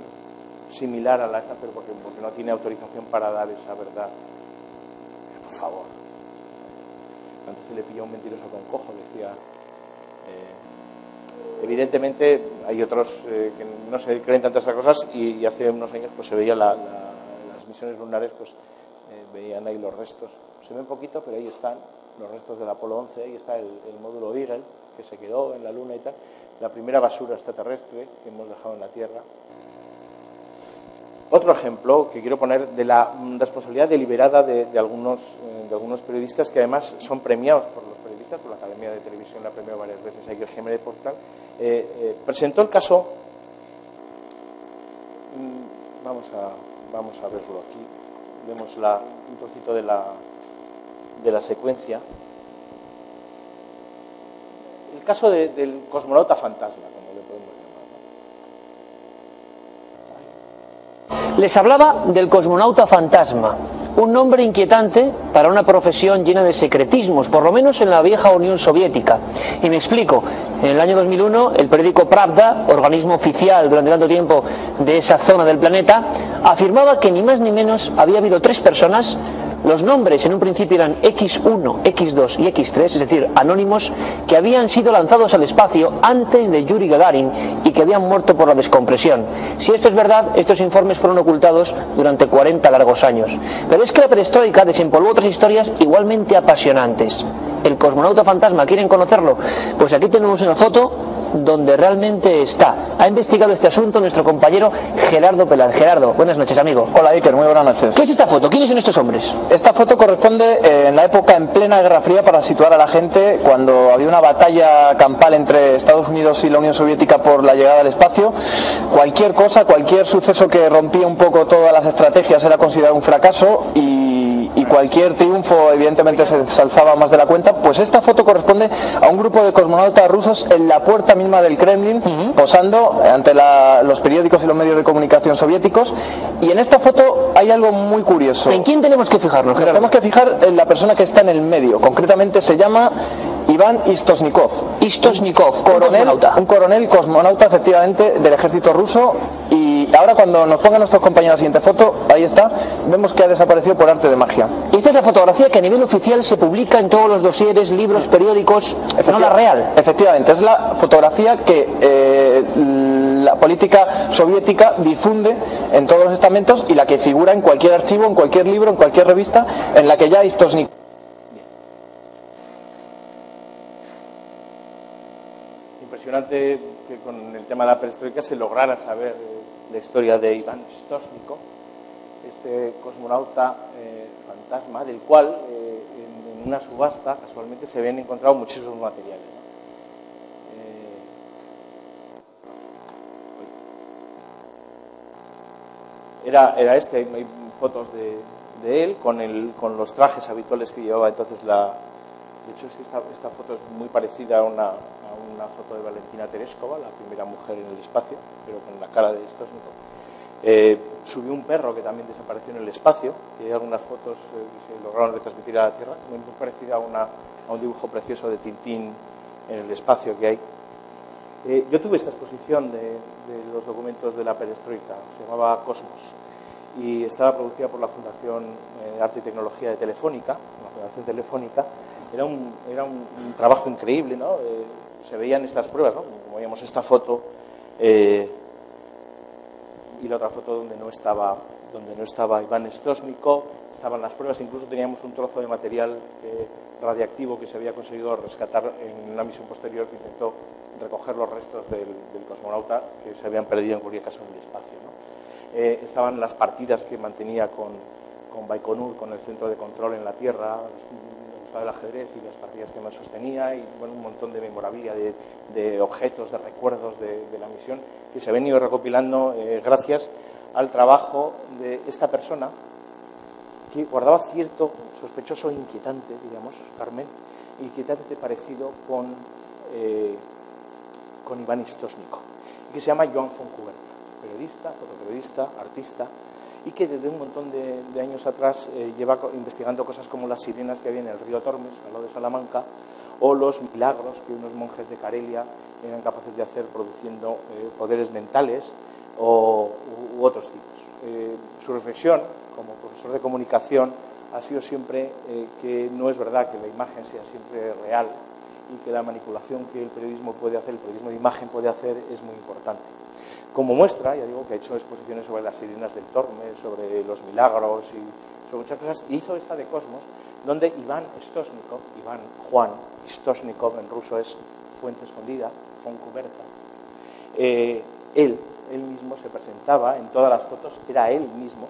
similar a la esta, pero porque, porque no tiene autorización para dar esa verdad. Por favor. Antes se le pilló un mentiroso con cojo, decía. Evidentemente hay otros eh, que no se creen tantas cosas y, hace unos años pues se veía la- la- las misiones lunares pues eh, veían ahí los restos. Se ven poquito, pero ahí están los restos del Apolo 11, ahí está el, módulo Eagle, que se quedó en la Luna y tal, la primera basura extraterrestre que hemos dejado en la Tierra. Otro ejemplo que quiero poner de la responsabilidad deliberada de, algunos, eh, de algunos periodistas que además son premiados por los periodistas, por la Academia de Televisión, la premió varias veces a Iker Jiménez por tal, eh, eh, presentó el caso, mm, vamos a, verlo aquí, vemos la, un trocito de la, de la secuencia. El caso de- del cosmonauta fantasma, como le podemos llamar. Les hablaba del cosmonauta fantasma, un nombre inquietante para una profesión llena de secretismos, por lo menos en la vieja Unión Soviética. Y me explico, en el año 2001 el periódico Pravda, organismo oficial durante tanto tiempo de esa zona del planeta, afirmaba que ni más ni menos había habido tres personas los nombres en un principio eran X1, X2 y X3, es decir, anónimos, que habían sido lanzados al espacio antes de Yuri Gagarin y que habían muerto por la descompresión. Si esto es verdad, estos informes fueron ocultados durante 40 largos años. Pero es que la perestroika desempolvó otras historias igualmente apasionantes. El cosmonauta fantasma, ¿quieren conocerlo? Pues aquí tenemos una foto donde realmente está. Ha investigado este asunto nuestro compañero Gerardo Peláez. Gerardo, buenas noches, amigo. Hola Iker, muy buenas noches. ¿Qué es esta foto? ¿Quiénes son estos hombres? Esta foto corresponde eh, en la época en plena Guerra Fría para situar a la gente cuando había una batalla campal entre Estados Unidos y la Unión Soviética por la llegada al espacio. Cualquier cosa, cualquier suceso que rompía un poco todas las estrategias era considerado un fracaso y, y cualquier triunfo evidentemente se ensalzaba más de la cuenta. Pues esta foto corresponde a un grupo de cosmonautas rusos en la puerta misma del Kremlin, posando ante la- los periódicos y los medios de comunicación soviéticos. Y en esta foto hay algo muy curioso. ¿En quién tenemos que fijarnos, Nos tenemos que fijar en la persona que está en el medio. Concretamente se llama Iván Istosnikov. Istosnikov, un Coronel, cosmonauta. un coronel cosmonauta efectivamente del ejército ruso y ahora cuando nos pongan nuestros compañeros la siguiente foto, ahí está, vemos que ha desaparecido por arte de magia. Y esta es la fotografía que a nivel oficial se publica en todos los dosieres, libros, periódicos, no la real. Efectivamente, es la fotografía que eh, la política soviética difunde en todos los estamentos y la que figura en cualquier archivo, en cualquier libro, en cualquier revista, en la que ya Istosnikov Impresionante que con el tema de la perestroika se lograra saber eh, la historia de Iván Stosnikov, este cosmonauta eh, fantasma, del cual eh, en, en una subasta casualmente se habían encontrado muchísimos materiales. Eh, era, era este, hay fotos de, de él con, el, con los trajes habituales que llevaba entonces la... De hecho, esta, esta foto es muy parecida a una, foto de Valentina Tereskova, la primera mujer en el espacio, pero con la cara de estos Eh, subió un perro que también desapareció en el espacio, y hay algunas fotos eh, que se lograron retransmitir a la Tierra, muy parecida a, un dibujo precioso de Tintín en el espacio que hay. Eh, yo tuve esta exposición de, los documentos de la perestroika, se llamaba Cosmos y estaba producida por la Fundación de Arte y Tecnología de Telefónica, la Fundación Telefónica. Era un trabajo increíble, ¿no? Se veían estas pruebas, ¿no? Como veíamos esta foto eh, y la otra foto donde no estaba, donde no estaba Iván Stosnikov, estaban las pruebas, incluso teníamos un trozo de material radiactivo que se había conseguido rescatar en una misión posterior que intentó recoger los restos del, del cosmonauta que se habían perdido en cualquier caso en el espacio. ¿no? eh, estaban las partidas que mantenía con, con Baikonur, con el centro de control en la Tierra, gustaba el ajedrez y las partidas que más sostenía y bueno, un montón de memorabilia, de, objetos, de recuerdos de, la misión que se han ido recopilando eh, gracias al trabajo de esta persona que guardaba cierto sospechoso inquietante, digamos, Carmen, inquietante parecido con, eh, con Iván Istosnikov, que se llama Joan Foncuberta periodista, fotoperiodista, artista, y que desde un montón de, años atrás eh, lleva investigando cosas como las sirenas que había en el río Tormes, al lado de Salamanca, o los milagros que unos monjes de Carelia eran capaces de hacer produciendo eh, poderes mentales o, u, otros tipos. Eh, su reflexión como profesor de comunicación ha sido siempre que no es verdad que la imagen sea siempre real y que la manipulación que el periodismo puede hacer, el periodismo de imagen puede hacer, es muy importante. Como muestra, ya digo que ha hecho exposiciones sobre las sirenas del Tormes, sobre los milagros y sobre muchas cosas, hizo esta de Cosmos, donde Iván Stosnikov, Iván Juan Stosnikov en ruso es fuente escondida, foncuberta, eh, él, él mismo se presentaba en todas las fotos, era él mismo,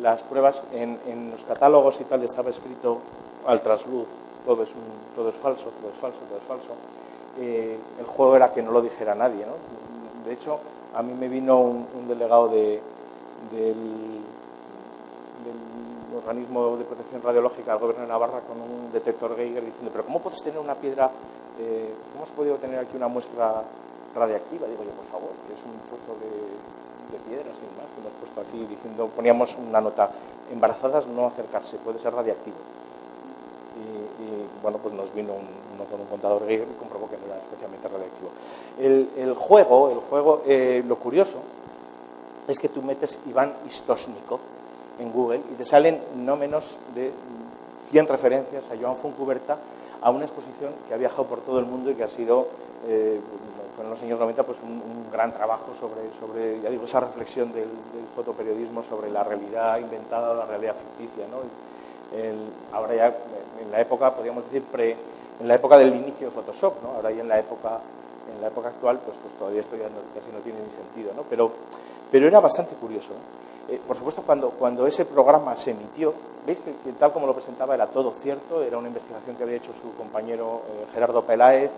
las pruebas en, en los catálogos y tal estaba escrito al trasluz, todo es, un, todo es falso, todo es falso, todo es falso. Eh, el juego era que no lo dijera nadie, ¿no? De hecho, a mí me vino un, delegado de, del, organismo de protección radiológica del gobierno de Navarra con un detector Geiger diciendo, pero ¿cómo puedes tener una piedra, eh, cómo has podido tener aquí una muestra radiactiva? Digo yo, por favor, es un trozo de, de piedra, sin más, que hemos puesto aquí diciendo, poníamos una nota, embarazadas no acercarse, puede ser radiactivo. Bueno, pues nos vino un, uno con un contador Geiger y comprobó que no era especialmente radiactivo. El, juego, el juego eh, lo curioso es que tú metes Iván Istosnikov en Google y te salen no menos de 100 referencias a Joan Foncuberta a una exposición que ha viajado por todo el mundo y que ha sido, eh, en los años 90, pues un, un, gran trabajo sobre, sobre, ya digo, esa reflexión del, del, fotoperiodismo sobre la realidad inventada, la realidad ficticia. ¿no? Ahora ya, en la época, podríamos decir, pre, en la época del inicio de Photoshop, ¿no? ahora ya en la época, en la época actual, pues, pues todavía esto ya no, casi no tiene ni sentido. ¿no? Pero, pero era bastante curioso. Eh, por supuesto, cuando, cuando ese programa se emitió, veis que, tal como lo presentaba era todo cierto, era una investigación que había hecho su compañero eh, Gerardo Peláez,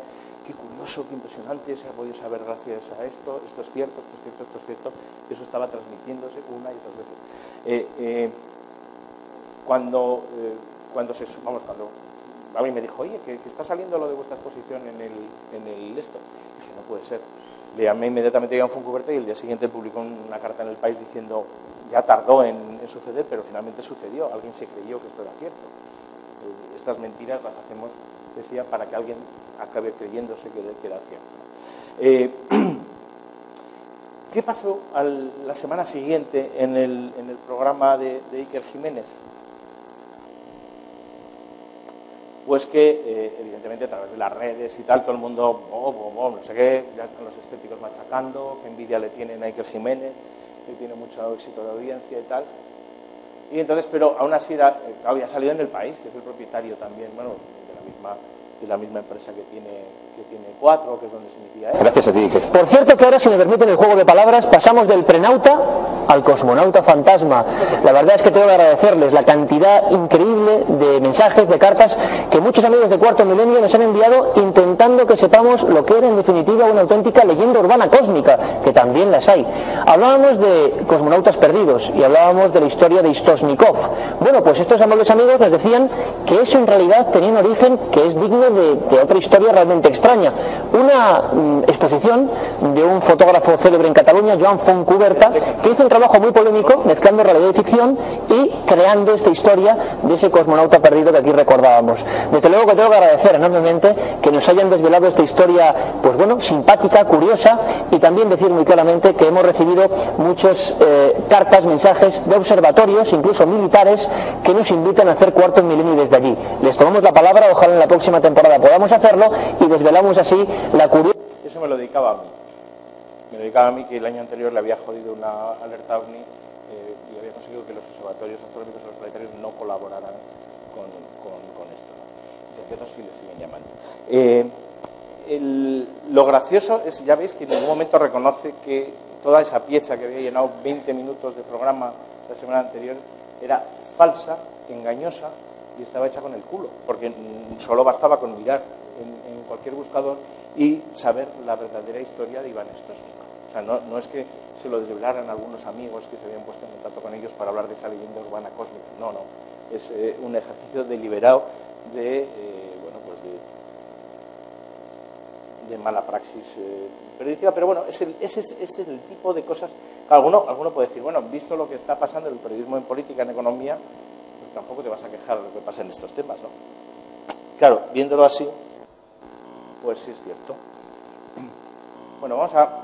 qué curioso, qué impresionante, se ha podido saber gracias a esto, esto es cierto, esto es cierto, esto es cierto, eso estaba transmitiéndose una y otras veces. Eh, eh cuando, eh, cuando se, vamos, cuando alguien me dijo, oye, que, está saliendo lo de vuestra exposición en el, en el esto, dije, no puede ser. Le llamé inmediatamente a Iván Foncuberta y el día siguiente publicó una carta en el país diciendo, ya tardó en, suceder, pero finalmente sucedió, alguien se creyó que esto era cierto. Eh, estas mentiras las hacemos, decía, para que alguien acabe creyéndose que, que era cierto. Eh, ¿Qué pasó al, la semana siguiente en el, en el programa de Iker Jiménez? Pues que eh, evidentemente a través de las redes y tal, todo el mundo, oh, oh, oh, no sé qué, ya están los estéticos machacando, que envidia le tienen a Iker Jiménez, que tiene mucho éxito de audiencia y tal. Y entonces, pero aún así era, eh, había salido en el país, que es el propietario también, bueno, de la misma, de la misma empresa que tiene Gracias a ti, Iker. Por cierto que ahora, si me permiten el juego de palabras, pasamos del prenauta al cosmonauta fantasma. La verdad es que tengo que agradecerles la cantidad increíble de mensajes, de cartas que muchos amigos de Cuarto Milenio nos han enviado intentando que sepamos lo que era en definitiva una auténtica leyenda urbana cósmica, que también las hay. Hablábamos de cosmonautas perdidos y hablábamos de la historia de Istosnikov. Bueno, pues estos amables amigos nos decían que eso en realidad tenía un origen que es digno de, de otra historia realmente extraña una mm, exposición de un fotógrafo célebre en Cataluña, Joan Foncuberta, que hizo un trabajo muy polémico mezclando realidad y ficción y creando esta historia de ese cosmonauta perdido que aquí recordábamos. Desde luego que tengo que agradecer enormemente que nos hayan desvelado esta historia, pues bueno, simpática, curiosa y también decir muy claramente que hemos recibido muchas eh, cartas, mensajes de observatorios, incluso militares, que nos invitan a hacer cuarto milenio desde allí. Les tomamos la palabra, ojalá en la próxima temporada podamos hacerlo y así la. Eso me lo dedicaba a mí. Me lo dedicaba a mí que el año anterior le había jodido una alerta OVNI eh, y había conseguido que los observatorios astronómicos y los planetarios no colaboraran con, con, esto. ¿no? Sí le siguen llamando. Eh, lo gracioso es, ya veis, que en ningún momento reconoce que toda esa pieza que había llenado 20 minutos de programa la semana anterior era falsa, engañosa y estaba hecha con el culo, porque solo bastaba con mirar en, en cualquier buscador y saber la verdadera historia de Iván Stosnik. O sea, no, no, es que se lo desvelaran algunos amigos que se habían puesto en contacto con ellos para hablar de esa leyenda urbana cósmica. No, no. Es eh, un ejercicio deliberado de, eh, bueno, pues de, de mala praxis eh, periodística. Pero bueno, es el, ese es, este es el tipo de cosas que alguno, alguno puede decir, bueno, visto lo que está pasando en el periodismo en política, en economía, pues tampoco te vas a quejar de lo que pasa en estos temas, ¿no? Claro, viéndolo así, pues sí es cierto. Bueno, vamos a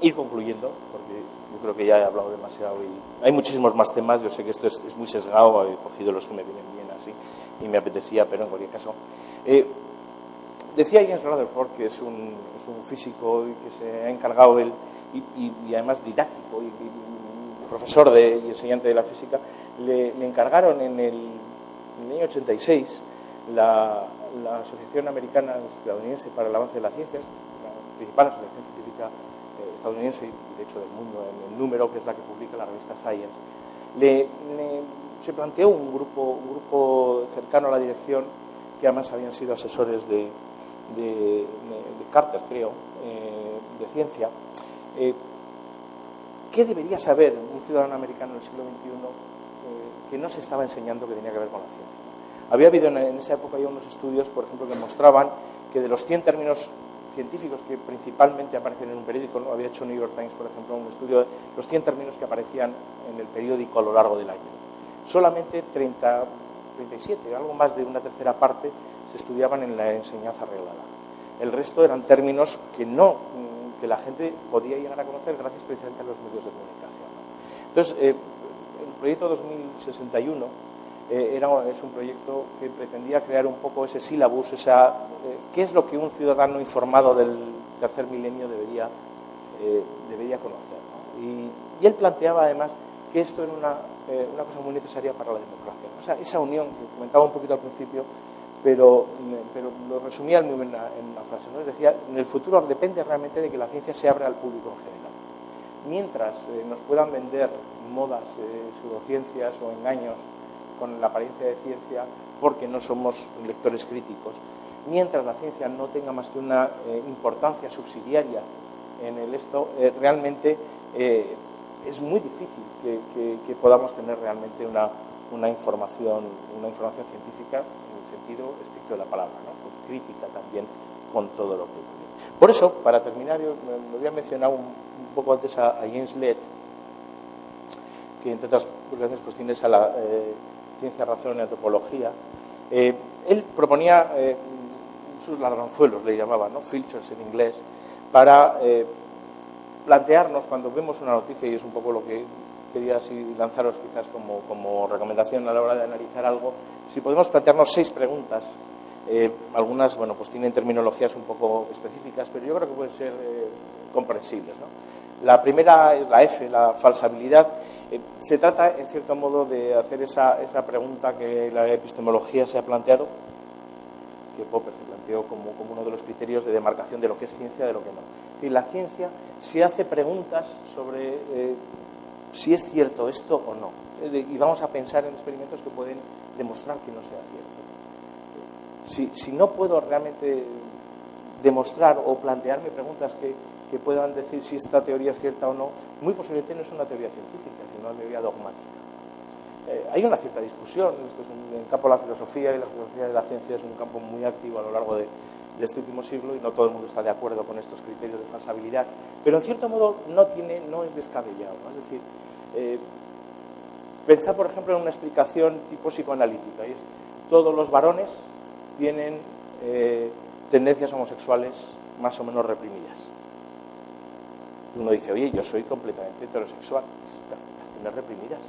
ir concluyendo, porque yo creo que ya he hablado demasiado y hay muchísimos más temas. Yo sé que esto es, muy sesgado, he cogido los que me vienen bien así y me apetecía, pero en cualquier caso. Eh, decía James Rutherford, que es un, es un, físico que se ha encargado él, y, además didáctico y, profesor de, y enseñante de la física, le, le encargaron en el, en el año 86 la, la Asociación Americana Estadounidense para el Avance de la Ciencia, la principal asociación científica eh, estadounidense y de hecho del mundo, en el número que es la que publica la revista Science, le, se planteó un grupo, un grupo cercano a la dirección que además habían sido asesores de, Carter, creo, eh, de ciencia. Eh, ¿Qué debería saber un ciudadano americano del siglo XXI que no se estaba enseñando que tenía que ver con la ciencia? Había habido en esa época ya unos estudios, por ejemplo, que mostraban que de los 100 términos científicos que principalmente aparecen en un periódico, ¿no? había hecho New York Times, por ejemplo, un estudio de los 100 términos que aparecían en el periódico a lo largo del año. Solamente 30, 37, algo más de una tercera parte, se estudiaban en la enseñanza reglada. El resto eran términos que no, que la gente podía llegar a conocer gracias precisamente a los medios de comunicación. Entonces, eh, el proyecto 2061 eh, era, es un proyecto que pretendía crear un poco ese sílabus, esa, eh, qué es lo que un ciudadano informado del tercer milenio debería, eh, debería conocer. ¿no? Y, y, él planteaba además que esto era una, eh, una, cosa muy necesaria para la democracia. O sea, esa unión que comentaba un poquito al principio, pero, pero lo resumía muy bien en una frase. ¿no? Decía, en el futuro depende realmente de que la ciencia se abra al público en general. Mientras eh, nos puedan vender modas, eh, pseudociencias o engaños con la apariencia de ciencia porque no somos lectores críticos. Mientras la ciencia no tenga más que una eh, importancia subsidiaria en el esto, eh, realmente eh, es muy difícil que, podamos tener realmente una, una, información, una información científica en el sentido estricto de la palabra, crítica también con todo lo que Por eso, para terminar, yo me voy a mencionar un, poco antes a, James Lett, que entre otras cosas pues tiene la, ciencia, razón y antropología, eh, él proponía eh, sus ladronzuelos, le llamaba, ¿no? filters en inglés, para eh, plantearnos cuando vemos una noticia, y es un poco lo que quería así lanzaros quizás como, como, recomendación a la hora de analizar algo, si podemos plantearnos seis preguntas, eh, algunas bueno, pues tienen terminologías un poco específicas, pero yo creo que pueden ser comprensibles. ¿no? La primera es la F, la falsabilidad. Eh, se trata, en cierto modo, de hacer esa, pregunta que la epistemología se ha planteado, que Popper se planteó como, uno de los criterios de demarcación de lo que es ciencia de lo que no. Y la ciencia se hace preguntas sobre eh, si es cierto esto o no. Y vamos a pensar en experimentos que pueden demostrar que no sea cierto. Si, si no puedo realmente demostrar o plantearme preguntas que, que, puedan decir si esta teoría es cierta o no, muy posiblemente no es una teoría científica, sino una teoría dogmática. Eh, hay una cierta discusión, esto es un, en el campo de la filosofía y la filosofía de la ciencia es un campo muy activo a lo largo de, de este último siglo y no todo el mundo está de acuerdo con estos criterios de falsabilidad, pero en cierto modo no, tiene, no es descabellado. Es decir, eh, pensar, por ejemplo, en una explicación tipo psicoanalítica, y es todos los varones tienen eh, tendencias homosexuales más o menos reprimidas. Uno dice, oye, yo soy completamente heterosexual. Las reprimidas.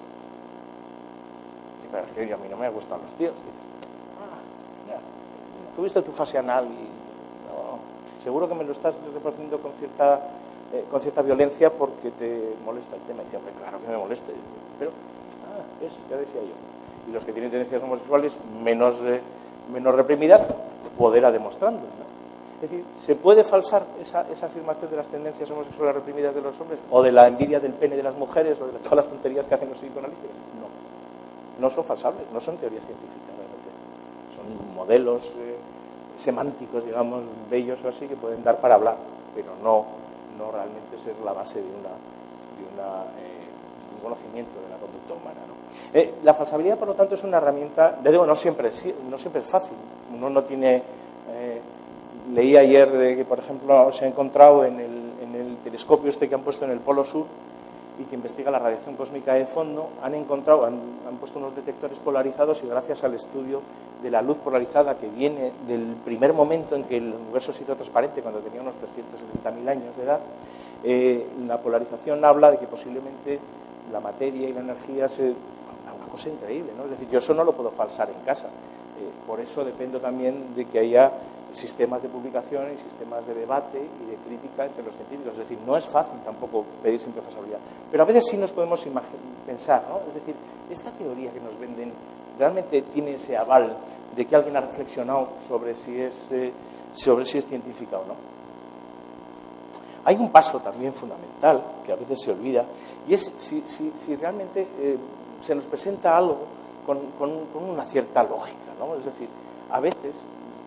Pero es que a mí no me gustan los tíos. Dices, ah, tuviste tu fase anal y seguro que me lo estás repartiendo con cierta, eh, con cierta violencia porque te molesta el tema. Decía, claro que me moleste. Pero, ah, es, ya decía yo. Y los que tienen tendencias homosexuales menos, eh, menos reprimidas, poder a demostrando. Es decir, ¿se puede falsar esa, esa, afirmación de las tendencias homosexuales reprimidas de los hombres? ¿O de la envidia del pene de las mujeres? ¿O de todas las tonterías que hacen los psicoanalistas? No. No son falsables, no son teorías científicas. Realmente. Son modelos eh, semánticos, digamos, bellos o así, que pueden dar para hablar, pero no, no realmente ser la base de, una, eh, un conocimiento de la conducta humana. Eh, la falsabilidad, por lo tanto, es una herramienta, de digo, no siempre, no siempre es fácil. Uno no tiene. Leí ayer de que, por ejemplo, se ha encontrado en el, telescopio este que han puesto en el Polo Sur y que investiga la radiación cósmica de fondo, han encontrado, han, han, puesto unos detectores polarizados y gracias al estudio de la luz polarizada que viene del primer momento en que el universo se hizo transparente, cuando tenía unos 370.000 años de edad, eh, la polarización habla de que posiblemente la materia y la energía se... una cosa increíble, ¿no? Es decir, yo eso no lo puedo falsar en casa. Eh, por eso dependo también de que haya sistemas de publicación y sistemas de debate y de crítica entre los científicos. Es decir, no es fácil tampoco pedir siempre falsabilidad. Pero a veces sí nos podemos pensar, ¿no? Es decir, esta teoría que nos venden realmente tiene ese aval de que alguien ha reflexionado sobre si es, eh, sobre si es científica o no. Hay un paso también fundamental que a veces se olvida y es si, si, realmente eh, se nos presenta algo con, con una cierta lógica. ¿no? Es decir, a veces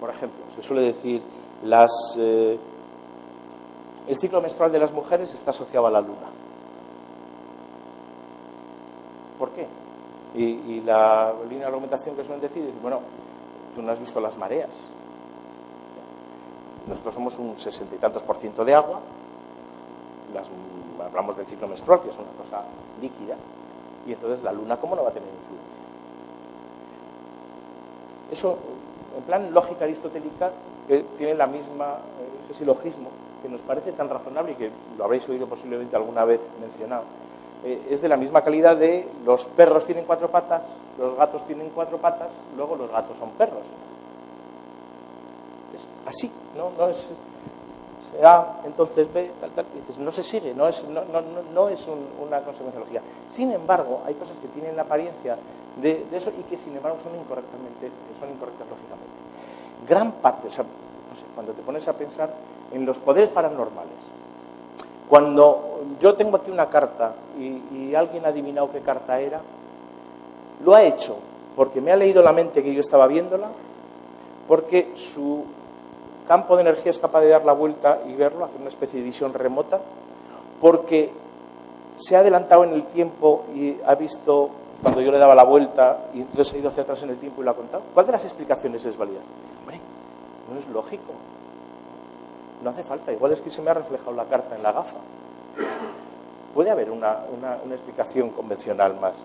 por ejemplo, se suele decir eh, el ciclo menstrual de las mujeres está asociado a la luna. ¿Por qué? Y, la línea de argumentación que suelen decir es, bueno, tú no has visto las mareas. Nosotros somos un sesenta y tantos por ciento de agua, hablamos del ciclo menstrual, que es una cosa líquida, y entonces la luna, ¿cómo no va a tener influencia? Eso en plan lógica aristotélica, tiene la misma, eh, ese silogismo, que nos parece tan razonable y que lo habréis oído posiblemente alguna vez mencionado. Eh, es de la misma calidad de los perros tienen cuatro patas, los gatos tienen cuatro patas, luego los gatos son perros. Es así, ¿no? No es A, entonces B, tal, tal. Dices, no se sigue, no es, no, no, no es un, una consecuencia lógica. Sin embargo, hay cosas que tienen la apariencia de, eso y que sin embargo son, incorrectamente, son incorrectas lógicamente. Gran parte, o sea, cuando te pones a pensar en los poderes paranormales, cuando yo tengo aquí una carta y, y alguien ha adivinado qué carta era, lo ha hecho porque me ha leído la mente que yo estaba viéndola, porque su campo de energía es capaz de dar la vuelta y verlo, hacer una especie de visión remota, porque se ha adelantado en el tiempo y ha visto cuando yo le daba la vuelta y entonces he ido hacia atrás en el tiempo y lo ha contado. ¿Cuál de las explicaciones es válida? Hombre, no es lógico. No hace falta. Igual es que se me ha reflejado la carta en la gafa. Puede haber una, una explicación convencional más.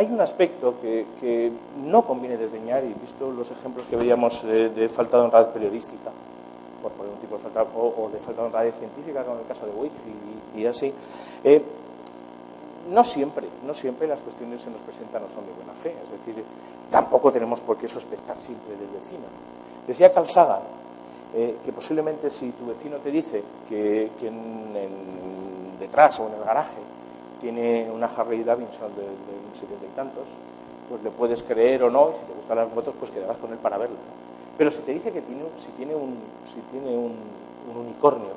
Hay un aspecto que, que, no conviene desdeñar, y visto los ejemplos que veíamos de, de falta de honradez periodística, por poner un tipo de falta, o, o de falta de honradez científica, como en el caso de Wix y, así, eh, no siempre, no siempre las cuestiones se nos presentan no son de buena fe, es decir, tampoco tenemos por qué sospechar siempre del vecino. Decía Carl Sagan eh, que posiblemente si tu vecino te dice que, que en, detrás o en el garaje tiene una Harley Davidson de, de setenta y tantos, pues le puedes creer o no, y si te gustan las motos, pues quedarás con él para verlo. Pero si te dice que tiene, si tiene un, si tiene un, unicornio,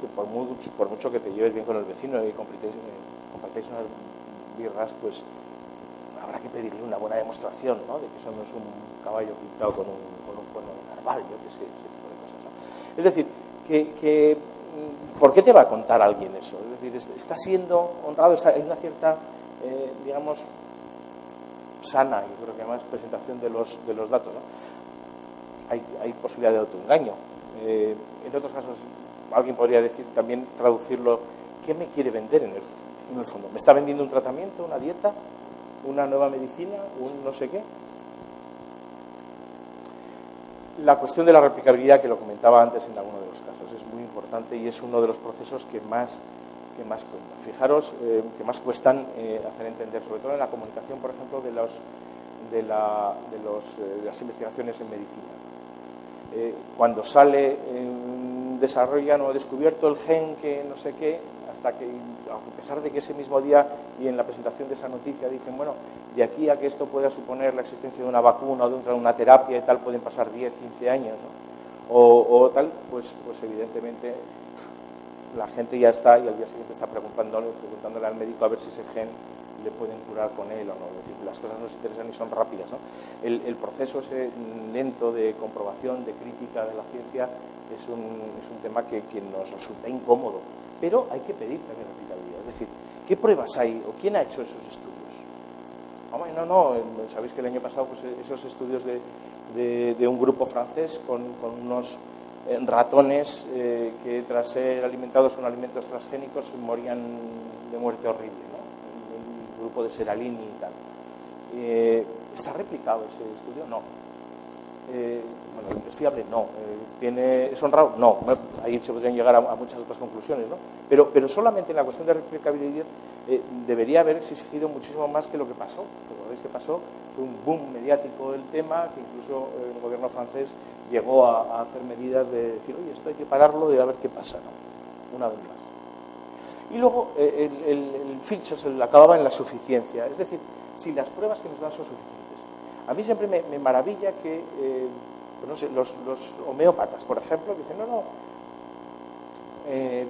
que por mucho, que te lleves bien con el vecino y compartáis, eh, unas birras, pues habrá que pedirle una buena demostración ¿no? de que eso no es un caballo pintado con un, con un cuerno de narval, yo qué sé, ese tipo de cosas. Es decir, que, ¿por qué te va a contar alguien eso? Está siendo honrado, está, hay una cierta, eh, digamos, sana, yo creo que además presentación de los, de los datos. Hay, hay, posibilidad de autoengaño. Eh, en otros casos, alguien podría decir también, traducirlo, ¿qué me quiere vender en el, en el fondo? ¿Me está vendiendo un tratamiento, una dieta? una nueva medicina, un no sé qué. La cuestión de la replicabilidad, que lo comentaba antes en alguno de los casos, es muy importante y es uno de los procesos que más, que más. Fijaros, eh, que más cuestan eh, hacer entender, sobre todo en la comunicación, por ejemplo, de, los, de, la, de, eh, las investigaciones en medicina. cuando sale, desarrollan o descubierto el gen que no sé qué, hasta que, a pesar de que ese mismo día y en la presentación de esa noticia dicen, bueno, de aquí a que esto pueda suponer la existencia de una vacuna o de una terapia y tal, pueden pasar 10, 15 años, o, tal, pues, pues evidentemente la gente ya está y al día siguiente está preguntándole, preguntándole al médico a ver si ese gen le pueden curar con él o no. Es decir, las cosas no se interesan y son rápidas. ¿no? El, el, proceso ese lento de comprobación, de crítica de la ciencia, es un, es un tema que, que, nos resulta incómodo. Pero hay que pedir también aplicabilidad. Es decir, ¿qué pruebas hay o quién ha hecho esos estudios? no, no, sabéis que el año pasado pues, esos estudios de, de, de un grupo francés con, con unos ratones eh, que tras ser alimentados con alimentos transgénicos morían de muerte horrible, ¿no? el grupo de Seralini y tal. Eh, ¿Está replicado ese estudio? No. Eh, bueno, ¿es fiable? No. ¿tiene, ¿Es honrado? No. Ahí se podrían llegar a, muchas otras conclusiones, ¿no? Pero, pero solamente en la cuestión de replicabilidad debería haber exigido muchísimo más que lo que pasó. ¿Recordáis que pasó? Fue un boom mediático del tema, que incluso el gobierno francés llegó a, hacer medidas de decir, oye, esto hay que pararlo y a ver qué pasa, ¿no? Una vez más. Y luego el, el, el filtro se acababa en la suficiencia, es decir, si las pruebas que nos dan son suficientes. A mí siempre me, maravilla que eh, los, homeópatas, por ejemplo, dicen, no, no, eh,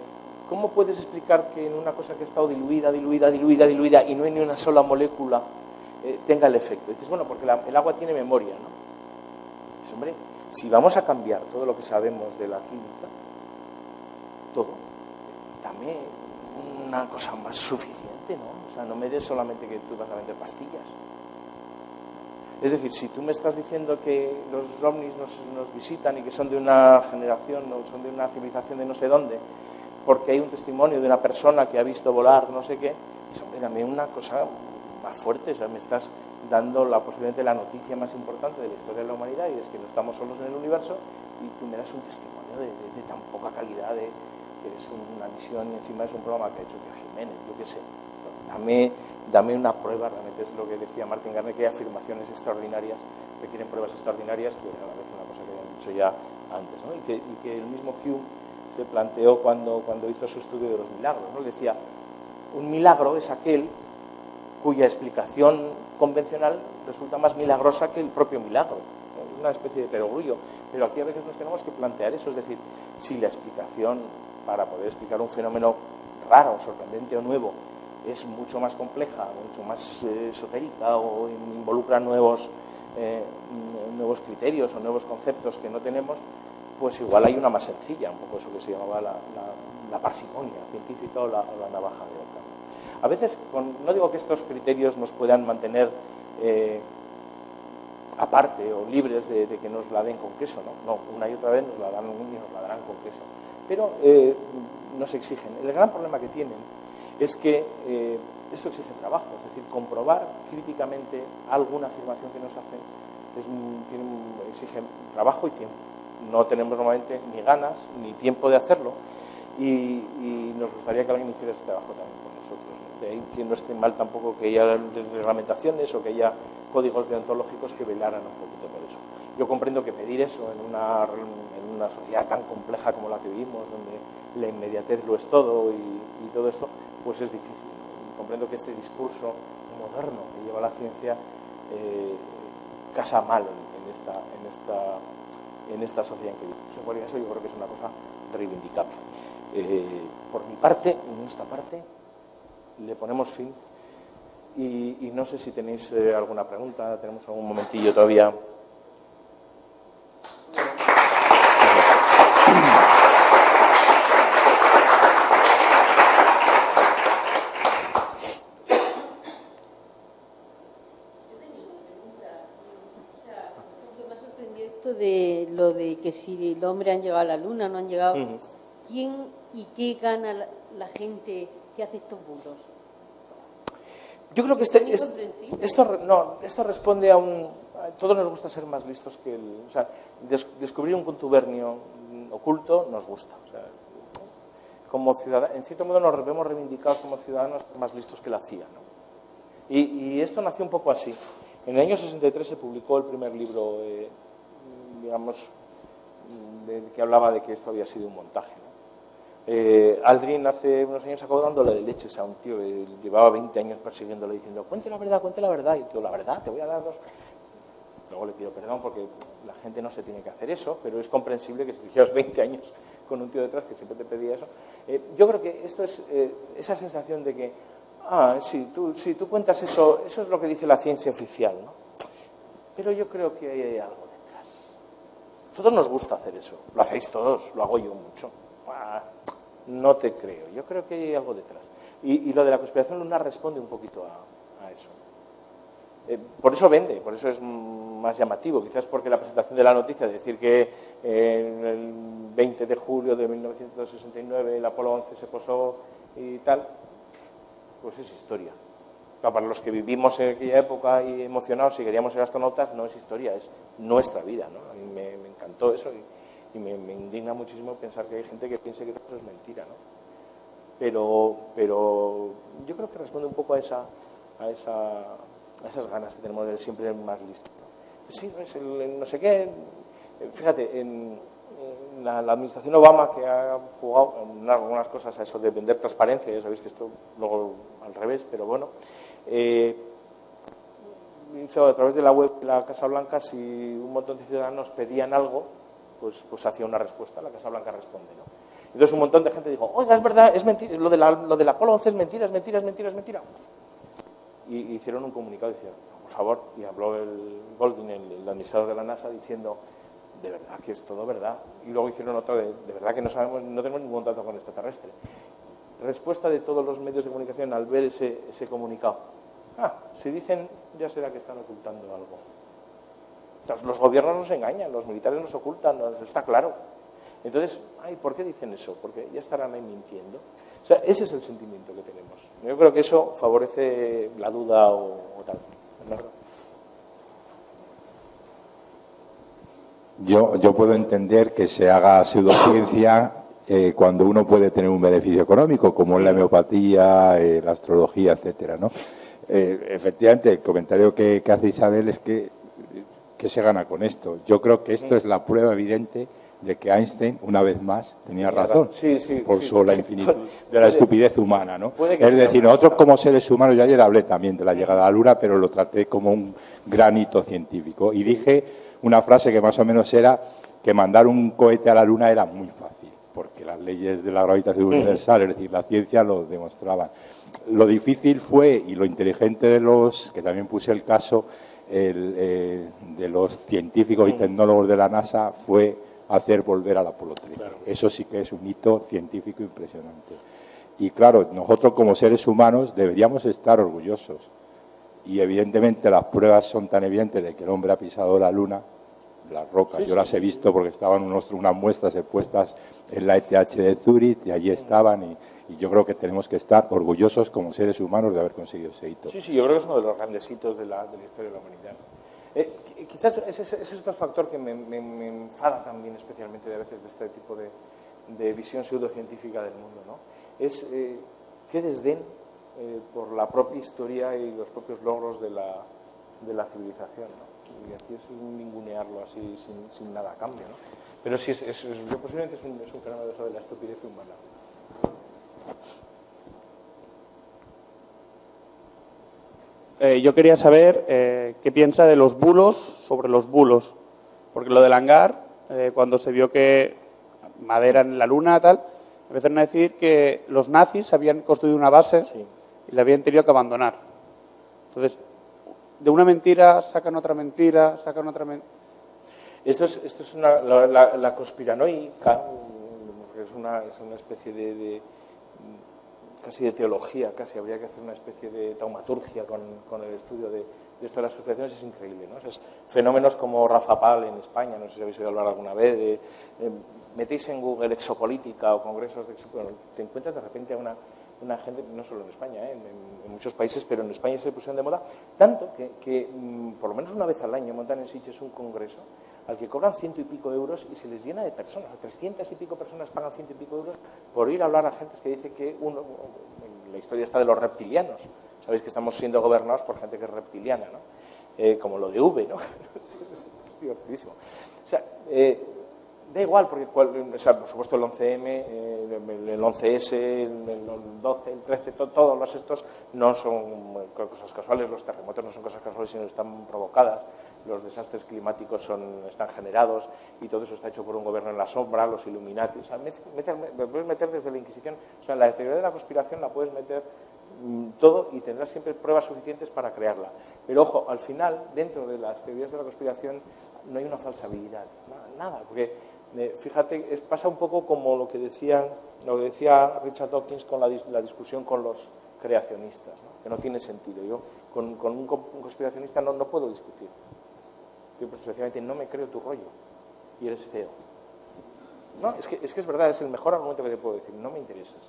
¿cómo puedes explicar que en una cosa que ha estado diluida, diluida, diluida, diluida y no hay ni una sola molécula eh, tenga el efecto? dices, bueno, porque el agua tiene memoria, ¿no? Dices, hombre, si vamos a cambiar todo lo que sabemos de la química, todo, dame una cosa más suficiente, ¿no? O sea, no me des solamente que tú vas a vender pastillas. Es decir, si tú me estás diciendo que los ovnis nos, visitan y que son de una generación o son de una civilización de no sé dónde, porque hay un testimonio de una persona que ha visto volar no sé qué, es hombre, también una cosa más fuerte, o sea, me estás dando la, posiblemente la noticia más importante de la historia de la humanidad y es que no estamos solos en el universo y tú me das un testimonio de, tan poca calidad de que es una misión y encima es un programa que ha hecho que Jiménez, yo qué sé. Dame, dame una prueba, realmente es lo que decía Martin Garner, que hay afirmaciones extraordinarias, requieren pruebas extraordinarias, que a la vez una cosa que habían dicho ya antes, ¿no? y, que, y, que, el mismo Hume se planteó cuando, cuando hizo su estudio de los milagros. ¿no? Decía, un milagro es aquel cuya explicación convencional resulta más milagrosa que el propio milagro. Una especie de perogrullo. Pero aquí a veces nos tenemos que plantear eso, es decir, si la explicación para poder explicar un fenómeno raro, sorprendente o nuevo es mucho más compleja, mucho más eh, esotérica o involucra nuevos, eh, nuevos criterios o nuevos conceptos que no tenemos, pues igual hay una más sencilla, un poco eso que se llamaba la, la, parsimonia científica o la, navaja de oca. A veces, no digo que estos criterios nos puedan mantener eh, aparte o libres de, que nos la den con queso, ¿no? No, una y otra vez nos la dan y nos la darán con queso. Pero nos exigen. El gran problema que tienen es que eh, esto exige trabajo, es decir, comprobar críticamente alguna afirmación que nos hacen exige trabajo y tiempo. No tenemos normalmente ni ganas ni tiempo de hacerlo y, nos gustaría que alguien hiciera ese trabajo también con. Que no esté mal tampoco que haya reglamentaciones o que haya códigos deontológicos que velaran un poquito por eso. Yo comprendo que pedir eso en una, en sociedad tan compleja como la que vivimos, donde la inmediatez lo es todo y, todo esto, pues es difícil. comprendo que este discurso moderno que lleva la ciencia eh, casa mal en, esta, en, en sociedad en que vivimos. eso yo creo que es una cosa reivindicable. Eh, por mi parte, en esta parte, le ponemos fin y, no sé si tenéis eh, alguna pregunta, tenemos algún momentillo todavía. de lo de que si el hombre han llegado a la luna, no han llegado. ¿Quién y qué gana la, gente que hace estos bulos? Yo creo que este, esto, no, esto responde a un... A todos nos gusta ser más listos que el... O sea, descubrir un contubernio oculto nos gusta. O sea, como ciudadanos, en cierto modo nos vemos reivindicados como ciudadanos más listos que la CIA. Y, y, esto nació un poco así. En el año 63 se publicó el primer libro, digamos, que hablaba de que esto había sido un montaje. Eh, Aldrin hace unos años acabó dándole de leches a un tío llevaba 20 años persiguiéndole diciendo, cuente la verdad, cuente la verdad. Y digo, la verdad, te voy a dar dos. Luego le pido perdón porque la gente no se tiene que hacer eso, pero es comprensible que si llevas 20 años con un tío detrás que siempre te pedía eso. Eh, yo creo que esto es eh, esa sensación de que, ah, sí tú, sí, tú cuentas eso, eso es lo que dice la ciencia oficial, ¿no? Pero yo creo que hay algo detrás. Todos nos gusta hacer eso, lo hacéis todos, lo hago yo mucho. No te creo. Yo creo que hay algo detrás. Y, lo de la conspiración lunar responde un poquito a, eso. Eh, por eso vende, por eso es más llamativo. Quizás porque la presentación de la noticia, decir que eh, el 20 de julio de 1969 el Apolo 11 se posó y tal, pues es historia. para los que vivimos en aquella época y emocionados y queríamos ser astronautas, no es historia, es nuestra vida. A mí me, me encantó eso. Y, y me, indigna muchísimo pensar que hay gente que piense que eso es mentira, ¿no? Pero, pero yo creo que responde un poco a, esa, a, esa, a esas ganas que tenemos de siempre más listo. Sí, es el, no sé qué. Fíjate, en, la, administración Obama, que ha jugado en algunas cosas a eso de vender transparencia, ya sabéis que esto luego al revés, pero bueno, eh, hizo a través de la web de la Casa Blanca, si un montón de ciudadanos pedían algo, pues, pues hacía una respuesta, la Casa Blanca responde. ¿no? Entonces un montón de gente dijo, oiga, es verdad, es mentira, lo, de la, lo del Apolo 11 es mentira, es mentira, es mentira, es mentira. Y, hicieron un comunicado diciendo, por favor, y habló el Goldin, el, administrador de la NASA, diciendo, de verdad que es todo verdad. Y luego hicieron otro de, de verdad que no sabemos, no tenemos ningún dato con extraterrestre. Respuesta de todos los medios de comunicación al ver ese, ese comunicado. Ah, si dicen, ya será que están ocultando algo. Los gobiernos nos engañan, los militares nos ocultan, está claro. Entonces, ay, ¿por qué dicen eso? Porque ya estarán ahí mintiendo. Ese es el sentimiento que tenemos. Yo creo que eso favorece la duda o, tal. Yo, yo puedo entender que se haga pseudociencia eh, cuando uno puede tener un beneficio económico, como es la homeopatía, eh, la astrología, etcétera, ¿no? Eh, efectivamente, el comentario que hace Isabel es que ¿qué se gana con esto? Yo creo que esto es la prueba evidente de que Einstein, una vez más, tenía razón por su la infinitud de la estupidez humana. ¿no? Es decir, nosotros como seres humanos, yo ayer hablé también de la llegada a la Luna, pero lo traté como un gran hito científico. Y dije una frase que más o menos era que mandar un cohete a la Luna era muy fácil, porque las leyes de la gravitación universal, es decir, la ciencia lo demostraban. Lo difícil fue, y lo inteligente de los, que también puse el caso, eh, de los científicos y tecnólogos de la NASA fue hacer volver al Apolo 13. Eso sí que es un hito científico impresionante. Y claro, nosotros como seres humanos deberíamos estar orgullosos. Y evidentemente las pruebas son tan evidentes de que el hombre ha pisado la Luna, las rocas. Yo las he visto porque estaban unas muestras expuestas en la ETH de Zurich y allí estaban y, y yo creo que tenemos que estar orgullosos como seres humanos de haber conseguido ese hito. Sí, sí, yo creo que es uno de los grandes hitos de la, de la historia de la humanidad. Eh, quizás ese, es otro factor que me, enfada también especialmente de a veces de este tipo de, de visión pseudocientífica del mundo, ¿no? Es eh, que desdén eh, por la propia historia y los propios logros de la, de la civilización, ¿no? Y aquí es un ningunearlo así sin, sin nada a cambio, ¿no? Pero sí, es, es, posiblemente es un, es un fenómeno de la estupidez humana. Eh, yo quería saber eh, qué piensa de los bulos sobre los bulos. Porque lo del hangar, eh, cuando se vio que madera en la luna, tal, empezaron a decir que los nazis habían construido una base y la habían tenido que abandonar. Entonces, de una mentira sacan otra mentira, sacan otra mentira. Esto es, esto es una, la, la, la conspiranoica, es una, es una especie de, casi de teología, casi habría que hacer una especie de taumaturgia con, con el estudio de, de esto de las conspiraciones, es increíble. ¿no? Es fenómenos como Rafa Pal en España, no sé si habéis oído hablar alguna vez, de, de metéis en Google exopolítica o congresos de exopolítica, te encuentras de repente a una, una gente, no solo en España, ¿eh? en, muchos países, pero en España se pusieron de moda, tanto que, que mmm, por lo menos una vez al año montan en Sitges un congreso al que cobran ciento y pico euros y se les llena de personas. 300 y pico personas pagan ciento y pico euros por ir a hablar a gente que dice que uno, la historia está de los reptilianos. Sabéis que estamos siendo gobernados por gente que es reptiliana, ¿no? Eh, como lo de V, ¿no? es divertidísimo. O sea, eh, da igual, porque por supuesto el 11M, eh, el 11S, el 12, el 13, to, todos los estos no son cosas casuales, los terremotos no son cosas casuales, sino están provocadas los desastres climáticos son, están generados y todo eso está hecho por un gobierno en la sombra, los Illuminati. O sea, meter, me puedes meter desde la Inquisición. O sea, la teoría de la conspiración la puedes meter mmm, todo y tendrás siempre pruebas suficientes para crearla. Pero ojo, al final, dentro de las teorías de la conspiración no hay una falsabilidad, nada porque fíjate, pasa un poco como lo que decían, lo que decía Richard Dawkins con la, discusión con los creacionistas, que no tiene sentido. Yo con, un, conspiracionista no, puedo discutir yo precisamente no me creo tu rollo y eres feo. No, es que, es que es verdad, es el mejor argumento que te puedo decir, no me interesas.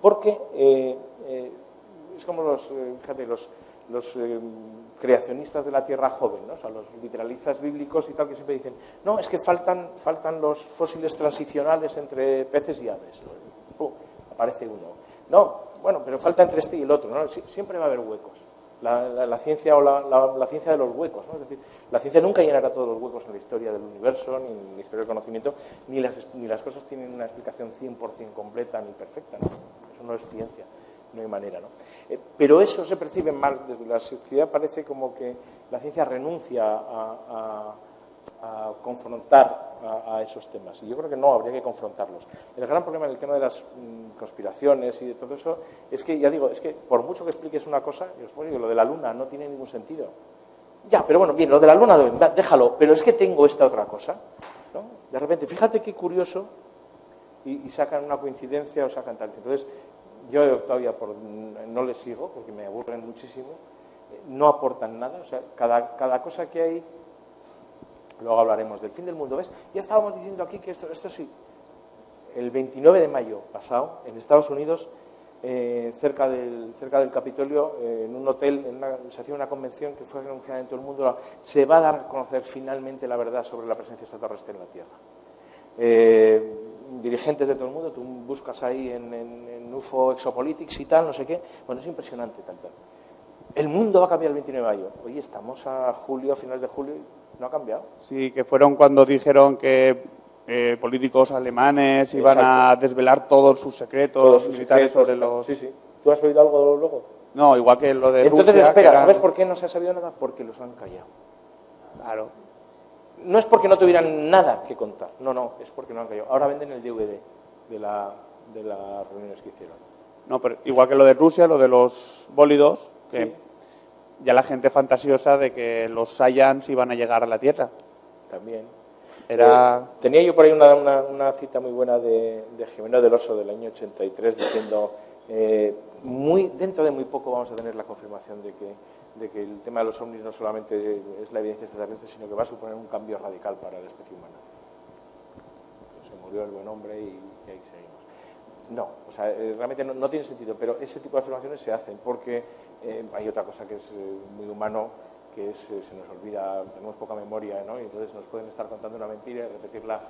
Porque eh, eh, es como los, eh, fíjate, los, los eh, creacionistas de la tierra joven, ¿no? o sea, los literalistas bíblicos y tal, que siempre dicen, no, es que faltan, faltan los fósiles transicionales entre peces y aves. Aparece uno. No, bueno, pero falta entre este y el otro. ¿no? siempre va a haber huecos. La, ciencia o la, ciencia de los huecos. ¿no? Es decir, la ciencia nunca llenará todos los huecos en la historia del universo, ni en la historia del conocimiento, ni las, ni las cosas tienen una explicación 100% completa ni perfecta. Eso no es ciencia, no hay manera. ¿no? Eh, pero eso se percibe mal. Desde la sociedad parece como que la ciencia renuncia a, confrontar a, esos temas. Y yo creo que no, habría que confrontarlos. El gran problema en el tema de las mm, conspiraciones y de todo eso es que, ya digo, es que por mucho que expliques una cosa, yo digo, lo de la luna no tiene ningún sentido. Ya, pero bueno, bien, lo de la luna, déjalo, pero es que tengo esta otra cosa. ¿no? De repente, fíjate qué curioso, y, y sacan una coincidencia o sacan tal. Entonces, yo ya por, no les sigo, porque me aburren muchísimo, no aportan nada, o sea, cada, cada cosa que hay Luego hablaremos del fin del mundo. ¿Ves? Ya estábamos diciendo aquí que esto, sí. El 29 de mayo pasado, en Estados Unidos, eh, cerca, del, cerca del Capitolio, eh, en un hotel, se hacía una convención que fue anunciada en todo el mundo. Se va a dar a conocer finalmente la verdad sobre la presencia extraterrestre en la Tierra. Eh, dirigentes de todo el mundo, tú buscas ahí en, en, en, UFO Exopolitics y tal, no sé qué. Bueno, es impresionante tal, tal. El mundo va a cambiar el 29 de mayo. Oye, estamos a julio, a finales de julio, ¿No ha cambiado? Sí, que fueron cuando dijeron que eh, políticos alemanes iban Exacto. a desvelar todos sus secretos todos sus militares secretos, sobre los... Sí, sí. ¿Tú has oído algo luego? No, igual que lo de Entonces, Rusia, espera, eran... ¿sabes por qué no se ha sabido nada? Porque los han callado. Claro. No es porque no tuvieran nada que contar, no, no, es porque no han callado. Ahora venden el DVD de, la, de las reuniones que hicieron. No, pero igual que lo de Rusia, lo de los bólidos, que sí ya la gente fantasiosa de que los Saiyans iban a llegar a la Tierra. También. Era... Eh, tenía yo por ahí una, una, una cita muy buena de, de, Jimeno del Oso del año 83 diciendo, eh, muy, dentro de muy poco vamos a tener la confirmación de que, de que el tema de los ovnis no solamente es la evidencia extraterrestre, sino que va a suponer un cambio radical para la especie humana. Se murió el buen hombre y, ahí seguimos. No, o sea, eh, realmente no, no, tiene sentido, pero ese tipo de afirmaciones se hacen porque eh, hay otra cosa que es eh, muy humano, que es, eh, se nos olvida, tenemos poca memoria, ¿no? y entonces nos pueden estar contando una mentira y repetirla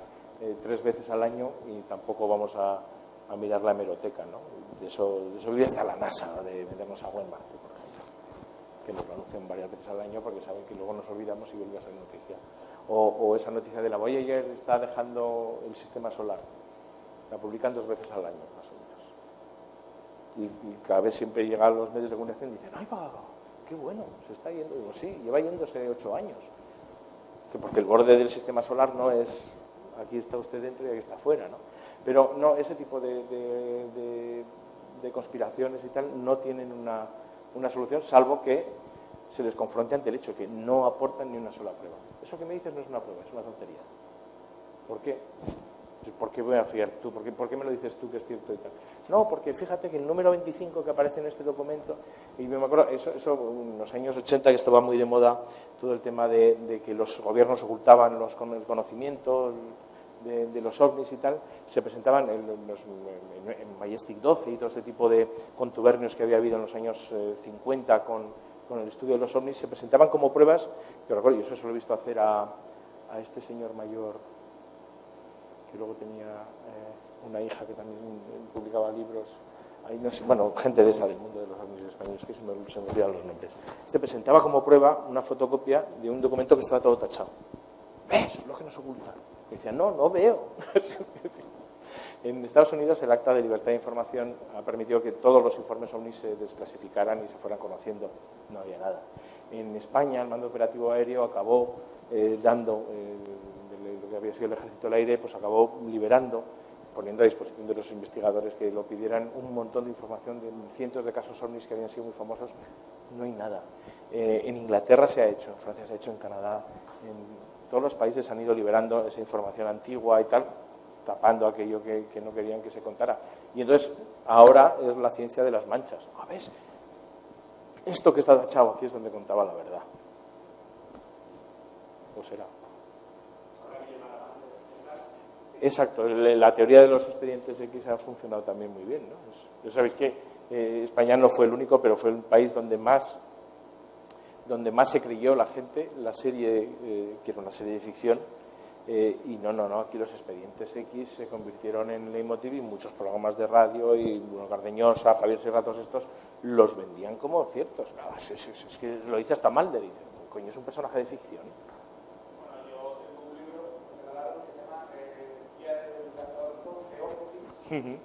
tres veces al año y tampoco vamos a, a mirar la hemeroteca. ¿no? De, eso, de eso vive hasta la NASA, de meternos agua en Marte, que lo anuncian varias veces al año porque saben que luego nos olvidamos y vuelve a ser noticia. O, esa noticia de la Voyager está dejando el sistema solar, la publican dos veces al año, más o menos y, y, cada vez siempre llegan los medios de comunicación y dicen, ¡ay va! qué bueno, se está yendo. Digo, sí, lleva yéndose ocho años. Que porque el borde del sistema solar no es aquí está usted dentro y aquí está fuera, ¿no? Pero no, ese tipo de, de- de conspiraciones y tal no tienen una, una solución, salvo que se les confronte ante el hecho que no aportan ni una sola prueba. Eso que me dices no es una prueba, es una tontería. ¿Por qué? ¿Por qué voy a fiar tú? ¿Por qué, por qué me lo dices tú que es cierto y tal? No, porque fíjate que el número 25 que aparece en este documento, y me acuerdo, eso, eso en los años 80 que estaba muy de moda todo el tema de, de que los gobiernos ocultaban los, el conocimiento de, de los ovnis y tal, se presentaban en, los, en, en Majestic 12 y todo este tipo de contubernios que había habido en los años eh, 50 con, con el estudio de los ovnis, se presentaban como pruebas, yo recuerdo, yo eso se lo he visto hacer a, a este señor mayor que luego tenía eh, una hija que también eh, publicaba libros. Ahí no sé, bueno, gente de esta del mundo de los ovnis españoles, que se me, se me olvidan los nombres. Este presentaba como prueba una fotocopia de un documento que estaba todo tachado. ¿Ves? Es lo que nos oculta. Y decía, no, no veo. en Estados Unidos el Acta de Libertad de Información ha permitido que todos los informes ovnis se desclasificaran y se fueran conociendo. No había nada. En España el mando operativo aéreo acabó eh, dando eh, lo que había sido el ejército del aire, pues acabó liberando, poniendo a disposición de los investigadores que lo pidieran un montón de información de cientos de casos ovnis que habían sido muy famosos. No hay nada. Eh, en Inglaterra se ha hecho, en Francia se ha hecho, en Canadá, en todos los países han ido liberando esa información antigua y tal, tapando aquello que, no querían que se contara. Y entonces ahora es la ciencia de las manchas. ¿A ves? Esto que está tachado aquí es donde contaba la verdad. ¿O será? Exacto, la teoría de los expedientes X ha funcionado también muy bien. ¿no? Sabéis que eh, España no fue el único, pero fue el país donde más, donde más se creyó la gente la serie, eh, que era una serie de ficción. Eh, y no, no, no, aquí los expedientes X se convirtieron en leitmotiv y muchos programas de radio y Bruno Cardeñosa, Javier Serra, todos estos los vendían como ciertos. Claro, es, es- es que lo dice hasta mal de dice, coño, es un personaje de ficción. Ujú.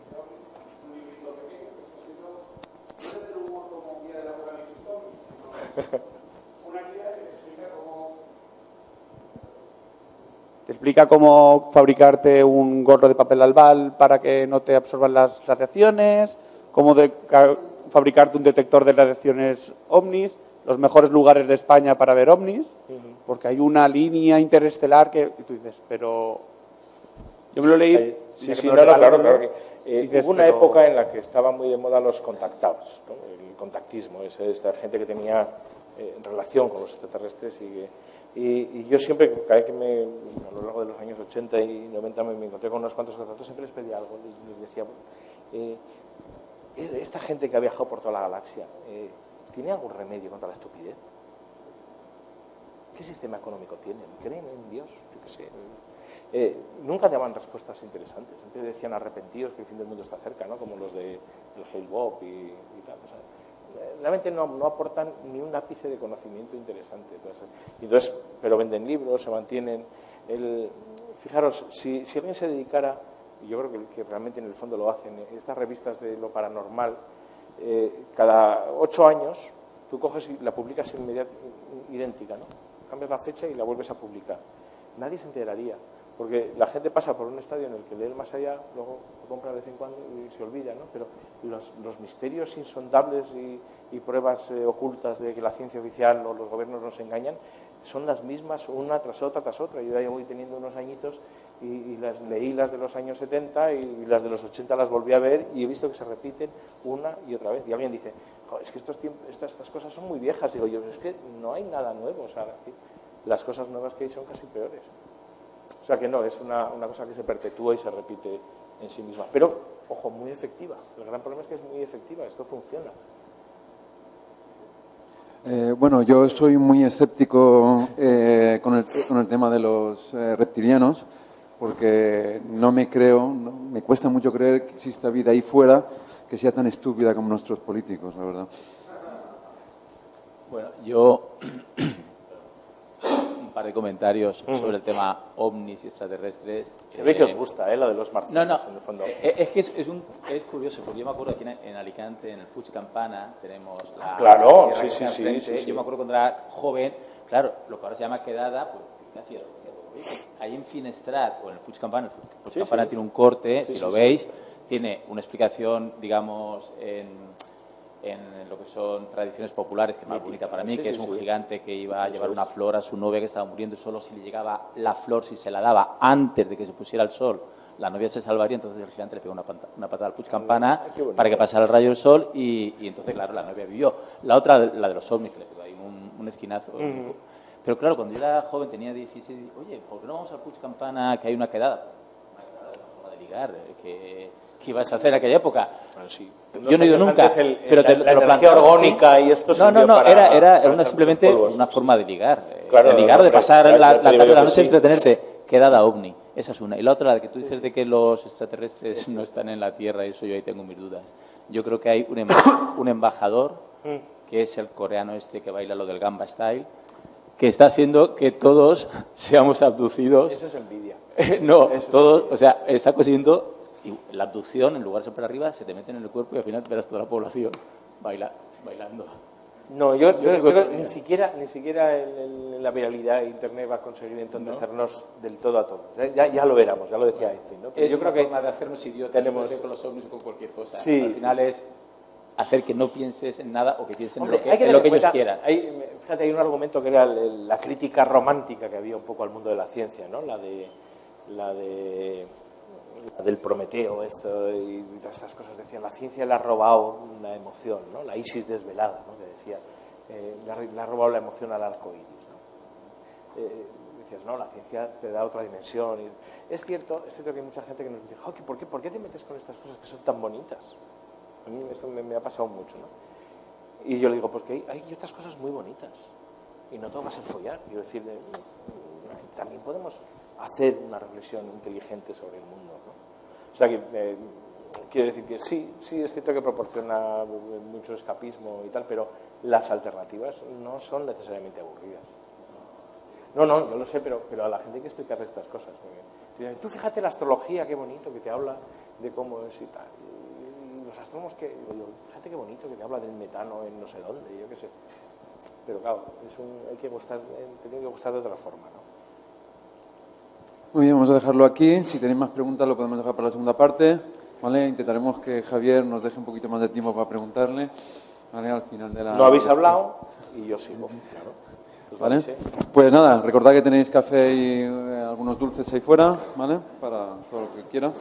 Te explica cómo fabricarte un gorro de papel albal para que no te absorban las radiaciones, cómo de- ca- fabricarte un detector de radiaciones ovnis, los mejores lugares de España para ver ovnis, porque hay una línea interestelar que y tú dices, pero yo me lo leí. Eh, Sí, sí, no, claro, claro. que, eh, dices, hubo una pero- época en la que estaba muy de moda los contactados, ¿no? el contactismo, es esta gente que tenía eh, relación con los extraterrestres y, que- y, yo siempre, cada vez que me, a lo largo de los años 80 y 90 me, encontré con unos cuantos contactos, siempre les pedía algo, les, decía, eh, esta gente que ha viajado por toda la galaxia, eh, ¿tiene algún remedio contra la estupidez? ¿Qué sistema económico tienen? ¿Creen en Dios? Yo qué sé. Eh, nunca daban respuestas interesantes. Siempre decían arrepentidos que el fin del mundo está cerca, ¿no? como los de el Hale Bob y, y tal. O sea, realmente no, no aportan ni un ápice de conocimiento interesante. Entonces, entonces, pero venden libros, se mantienen. El, fijaros, si, si alguien se dedicara, y yo creo que, realmente en el fondo lo hacen, estas revistas de lo paranormal, eh, cada ocho años tú coges y la publicas idéntica, ¿no? Cambias la fecha y la vuelves a publicar. Nadie se enteraría, porque la gente pasa por un estadio en el que lee el más allá, luego lo compra de vez en cuando y se olvida, ¿no? Pero los, misterios insondables y, pruebas eh, ocultas de que la ciencia oficial o los gobiernos nos engañan son las mismas una tras otra tras otra. Yo ya voy teniendo unos añitos y, las leí las de los años 70 y, las de los 80 las volví a ver y he visto que se repiten una y otra vez. Y alguien dice, "Jo, es que estos estas, estas cosas son muy viejas. Digo yo, es que no hay nada nuevo. O sea, las cosas nuevas que hay son casi peores. O sea que no, es una, una cosa que se perpetúa y se repite en sí misma. Pero, ojo, muy efectiva. El gran problema es que es muy efectiva, esto funciona. Eh, bueno, yo estoy muy escéptico eh, con, el, con el tema de los eh, reptilianos, porque no me creo, no- me cuesta mucho creer que exista vida ahí fuera que sea tan estúpida como nuestros políticos, la verdad. Bueno, yo par de comentarios sobre el tema ovnis y extraterrestres. Se ve que Eh, os gusta, ¿eh? La de los marcianos, No, no. en el fondo. Eh, Es que es, es un, es curioso, porque yo me acuerdo aquí en, en Alicante, en el Puig Campana, tenemos la. Claro, la sí, sí, que sí. Yo me acuerdo cuando era joven, claro, lo que ahora se llama quedada, pues, ¿qué hacía? Ahí en Finestrat o en el Puig Campana, el Puig Campana sí. tiene un corte, si lo veis, tiene una explicación, digamos, en, en lo que son tradiciones populares, que es más bonita para mí, Sí, que sí, es un sí. gigante que iba a llevar una flor a su novia que estaba muriendo y solo si le llegaba la flor, si se la daba antes de que se pusiera el sol, la novia se salvaría, entonces el gigante le pegó una, una patada al Puig Campana Ah, para que pasara el rayo del sol y, y entonces, claro, la novia vivió. La otra, la de los ovnis, que le pegó ahí un, un esquinazo. Pero claro, cuando yo era joven, tenía 16, dije, oye, ¿por qué no vamos al Puig Campana que hay una quedada? Una quedada es una forma de ligar, eh, que, que ibas a hacer en aquella época. Bueno, sí. Yo no he ido nunca, el- pero la- te, la te lo energía y esto No, no, no, para- era, era, para una, simplemente una forma de ligar. Claro, de ligar, no, de pasar la, la tarde de la noche sí. entretenerte. Quedada ovni. Esa es una. Y la otra, la que tú dices de que los extraterrestres no están en la Tierra, eso yo ahí tengo mis dudas. Yo creo que hay un, un embajador, que es el coreano este que baila lo del Gamba Style, que está haciendo que todos seamos abducidos. Eso es envidia. no, Eso es todos, o sea, está consiguiendo y la abducción, en lugar de ser para arriba, se te meten en el cuerpo y al final verás toda la población baila, bailando. No, yo, yo que que- ni siquiera, ni siquiera el- el- la viralidad de Internet va a conseguir entoncecernos del todo a todos. ¿eh? Ya, ya lo éramos, ya lo decía Einstein. ¿no? Pero Es yo creo que forma de hacernos idiotas tenemos- con los ovnis o con cualquier cosa. Sí, al sí. final es hacer que no pienses en nada o que piensen Hombre, en lo que, que en lo que en ellos quieran. hay- fíjate, hay un argumento que era el- la crítica romántica que había un poco al mundo de la ciencia, ¿no? La de la de del Prometeo, esto y todas estas cosas decían la ciencia le ha robado una emoción, ¿no? La Isis desvelada, ¿no? Que decía eh, le, ha, robado la emoción al arco iris, ¿no? Eh, decías, no, la ciencia te da otra dimensión. Y es cierto, es cierto que hay mucha gente que nos dice, "Jo, que ¿por qué, ¿por qué te metes con estas cosas que son tan bonitas? A mí esto me, ha pasado mucho, ¿no? Y yo le digo, pues que hay, hay otras cosas muy bonitas. Y no todo va a ser follar. Quiero decir, eh, también podemos hacer una reflexión inteligente sobre el mundo. O sea, que eh, quiero decir que sí, sí es cierto que proporciona mucho escapismo y tal, pero las alternativas no son necesariamente aburridas. No, no, yo lo sé, pero, pero a la gente hay que explicarle estas cosas. porque dicen, Tú fíjate la astrología, qué bonito, que te habla de cómo es y tal. Los astrónomos, que, fíjate qué bonito, que te habla del metano en no sé dónde, yo qué sé. Pero claro, hay que gustar, eh, te tiene que gustar de otra forma, ¿no? Muy bien, vamos a dejarlo aquí. Si tenéis más preguntas lo podemos dejar para la segunda parte. ¿vale? Intentaremos que Javier nos deje un poquito más de tiempo para preguntarle. ¿vale? Al final de la... No habéis hablado y yo sigo, claro. Pues ¿Vale? Pues nada, recordad que tenéis café y eh, algunos dulces ahí fuera, ¿vale? Para todo lo que quieras.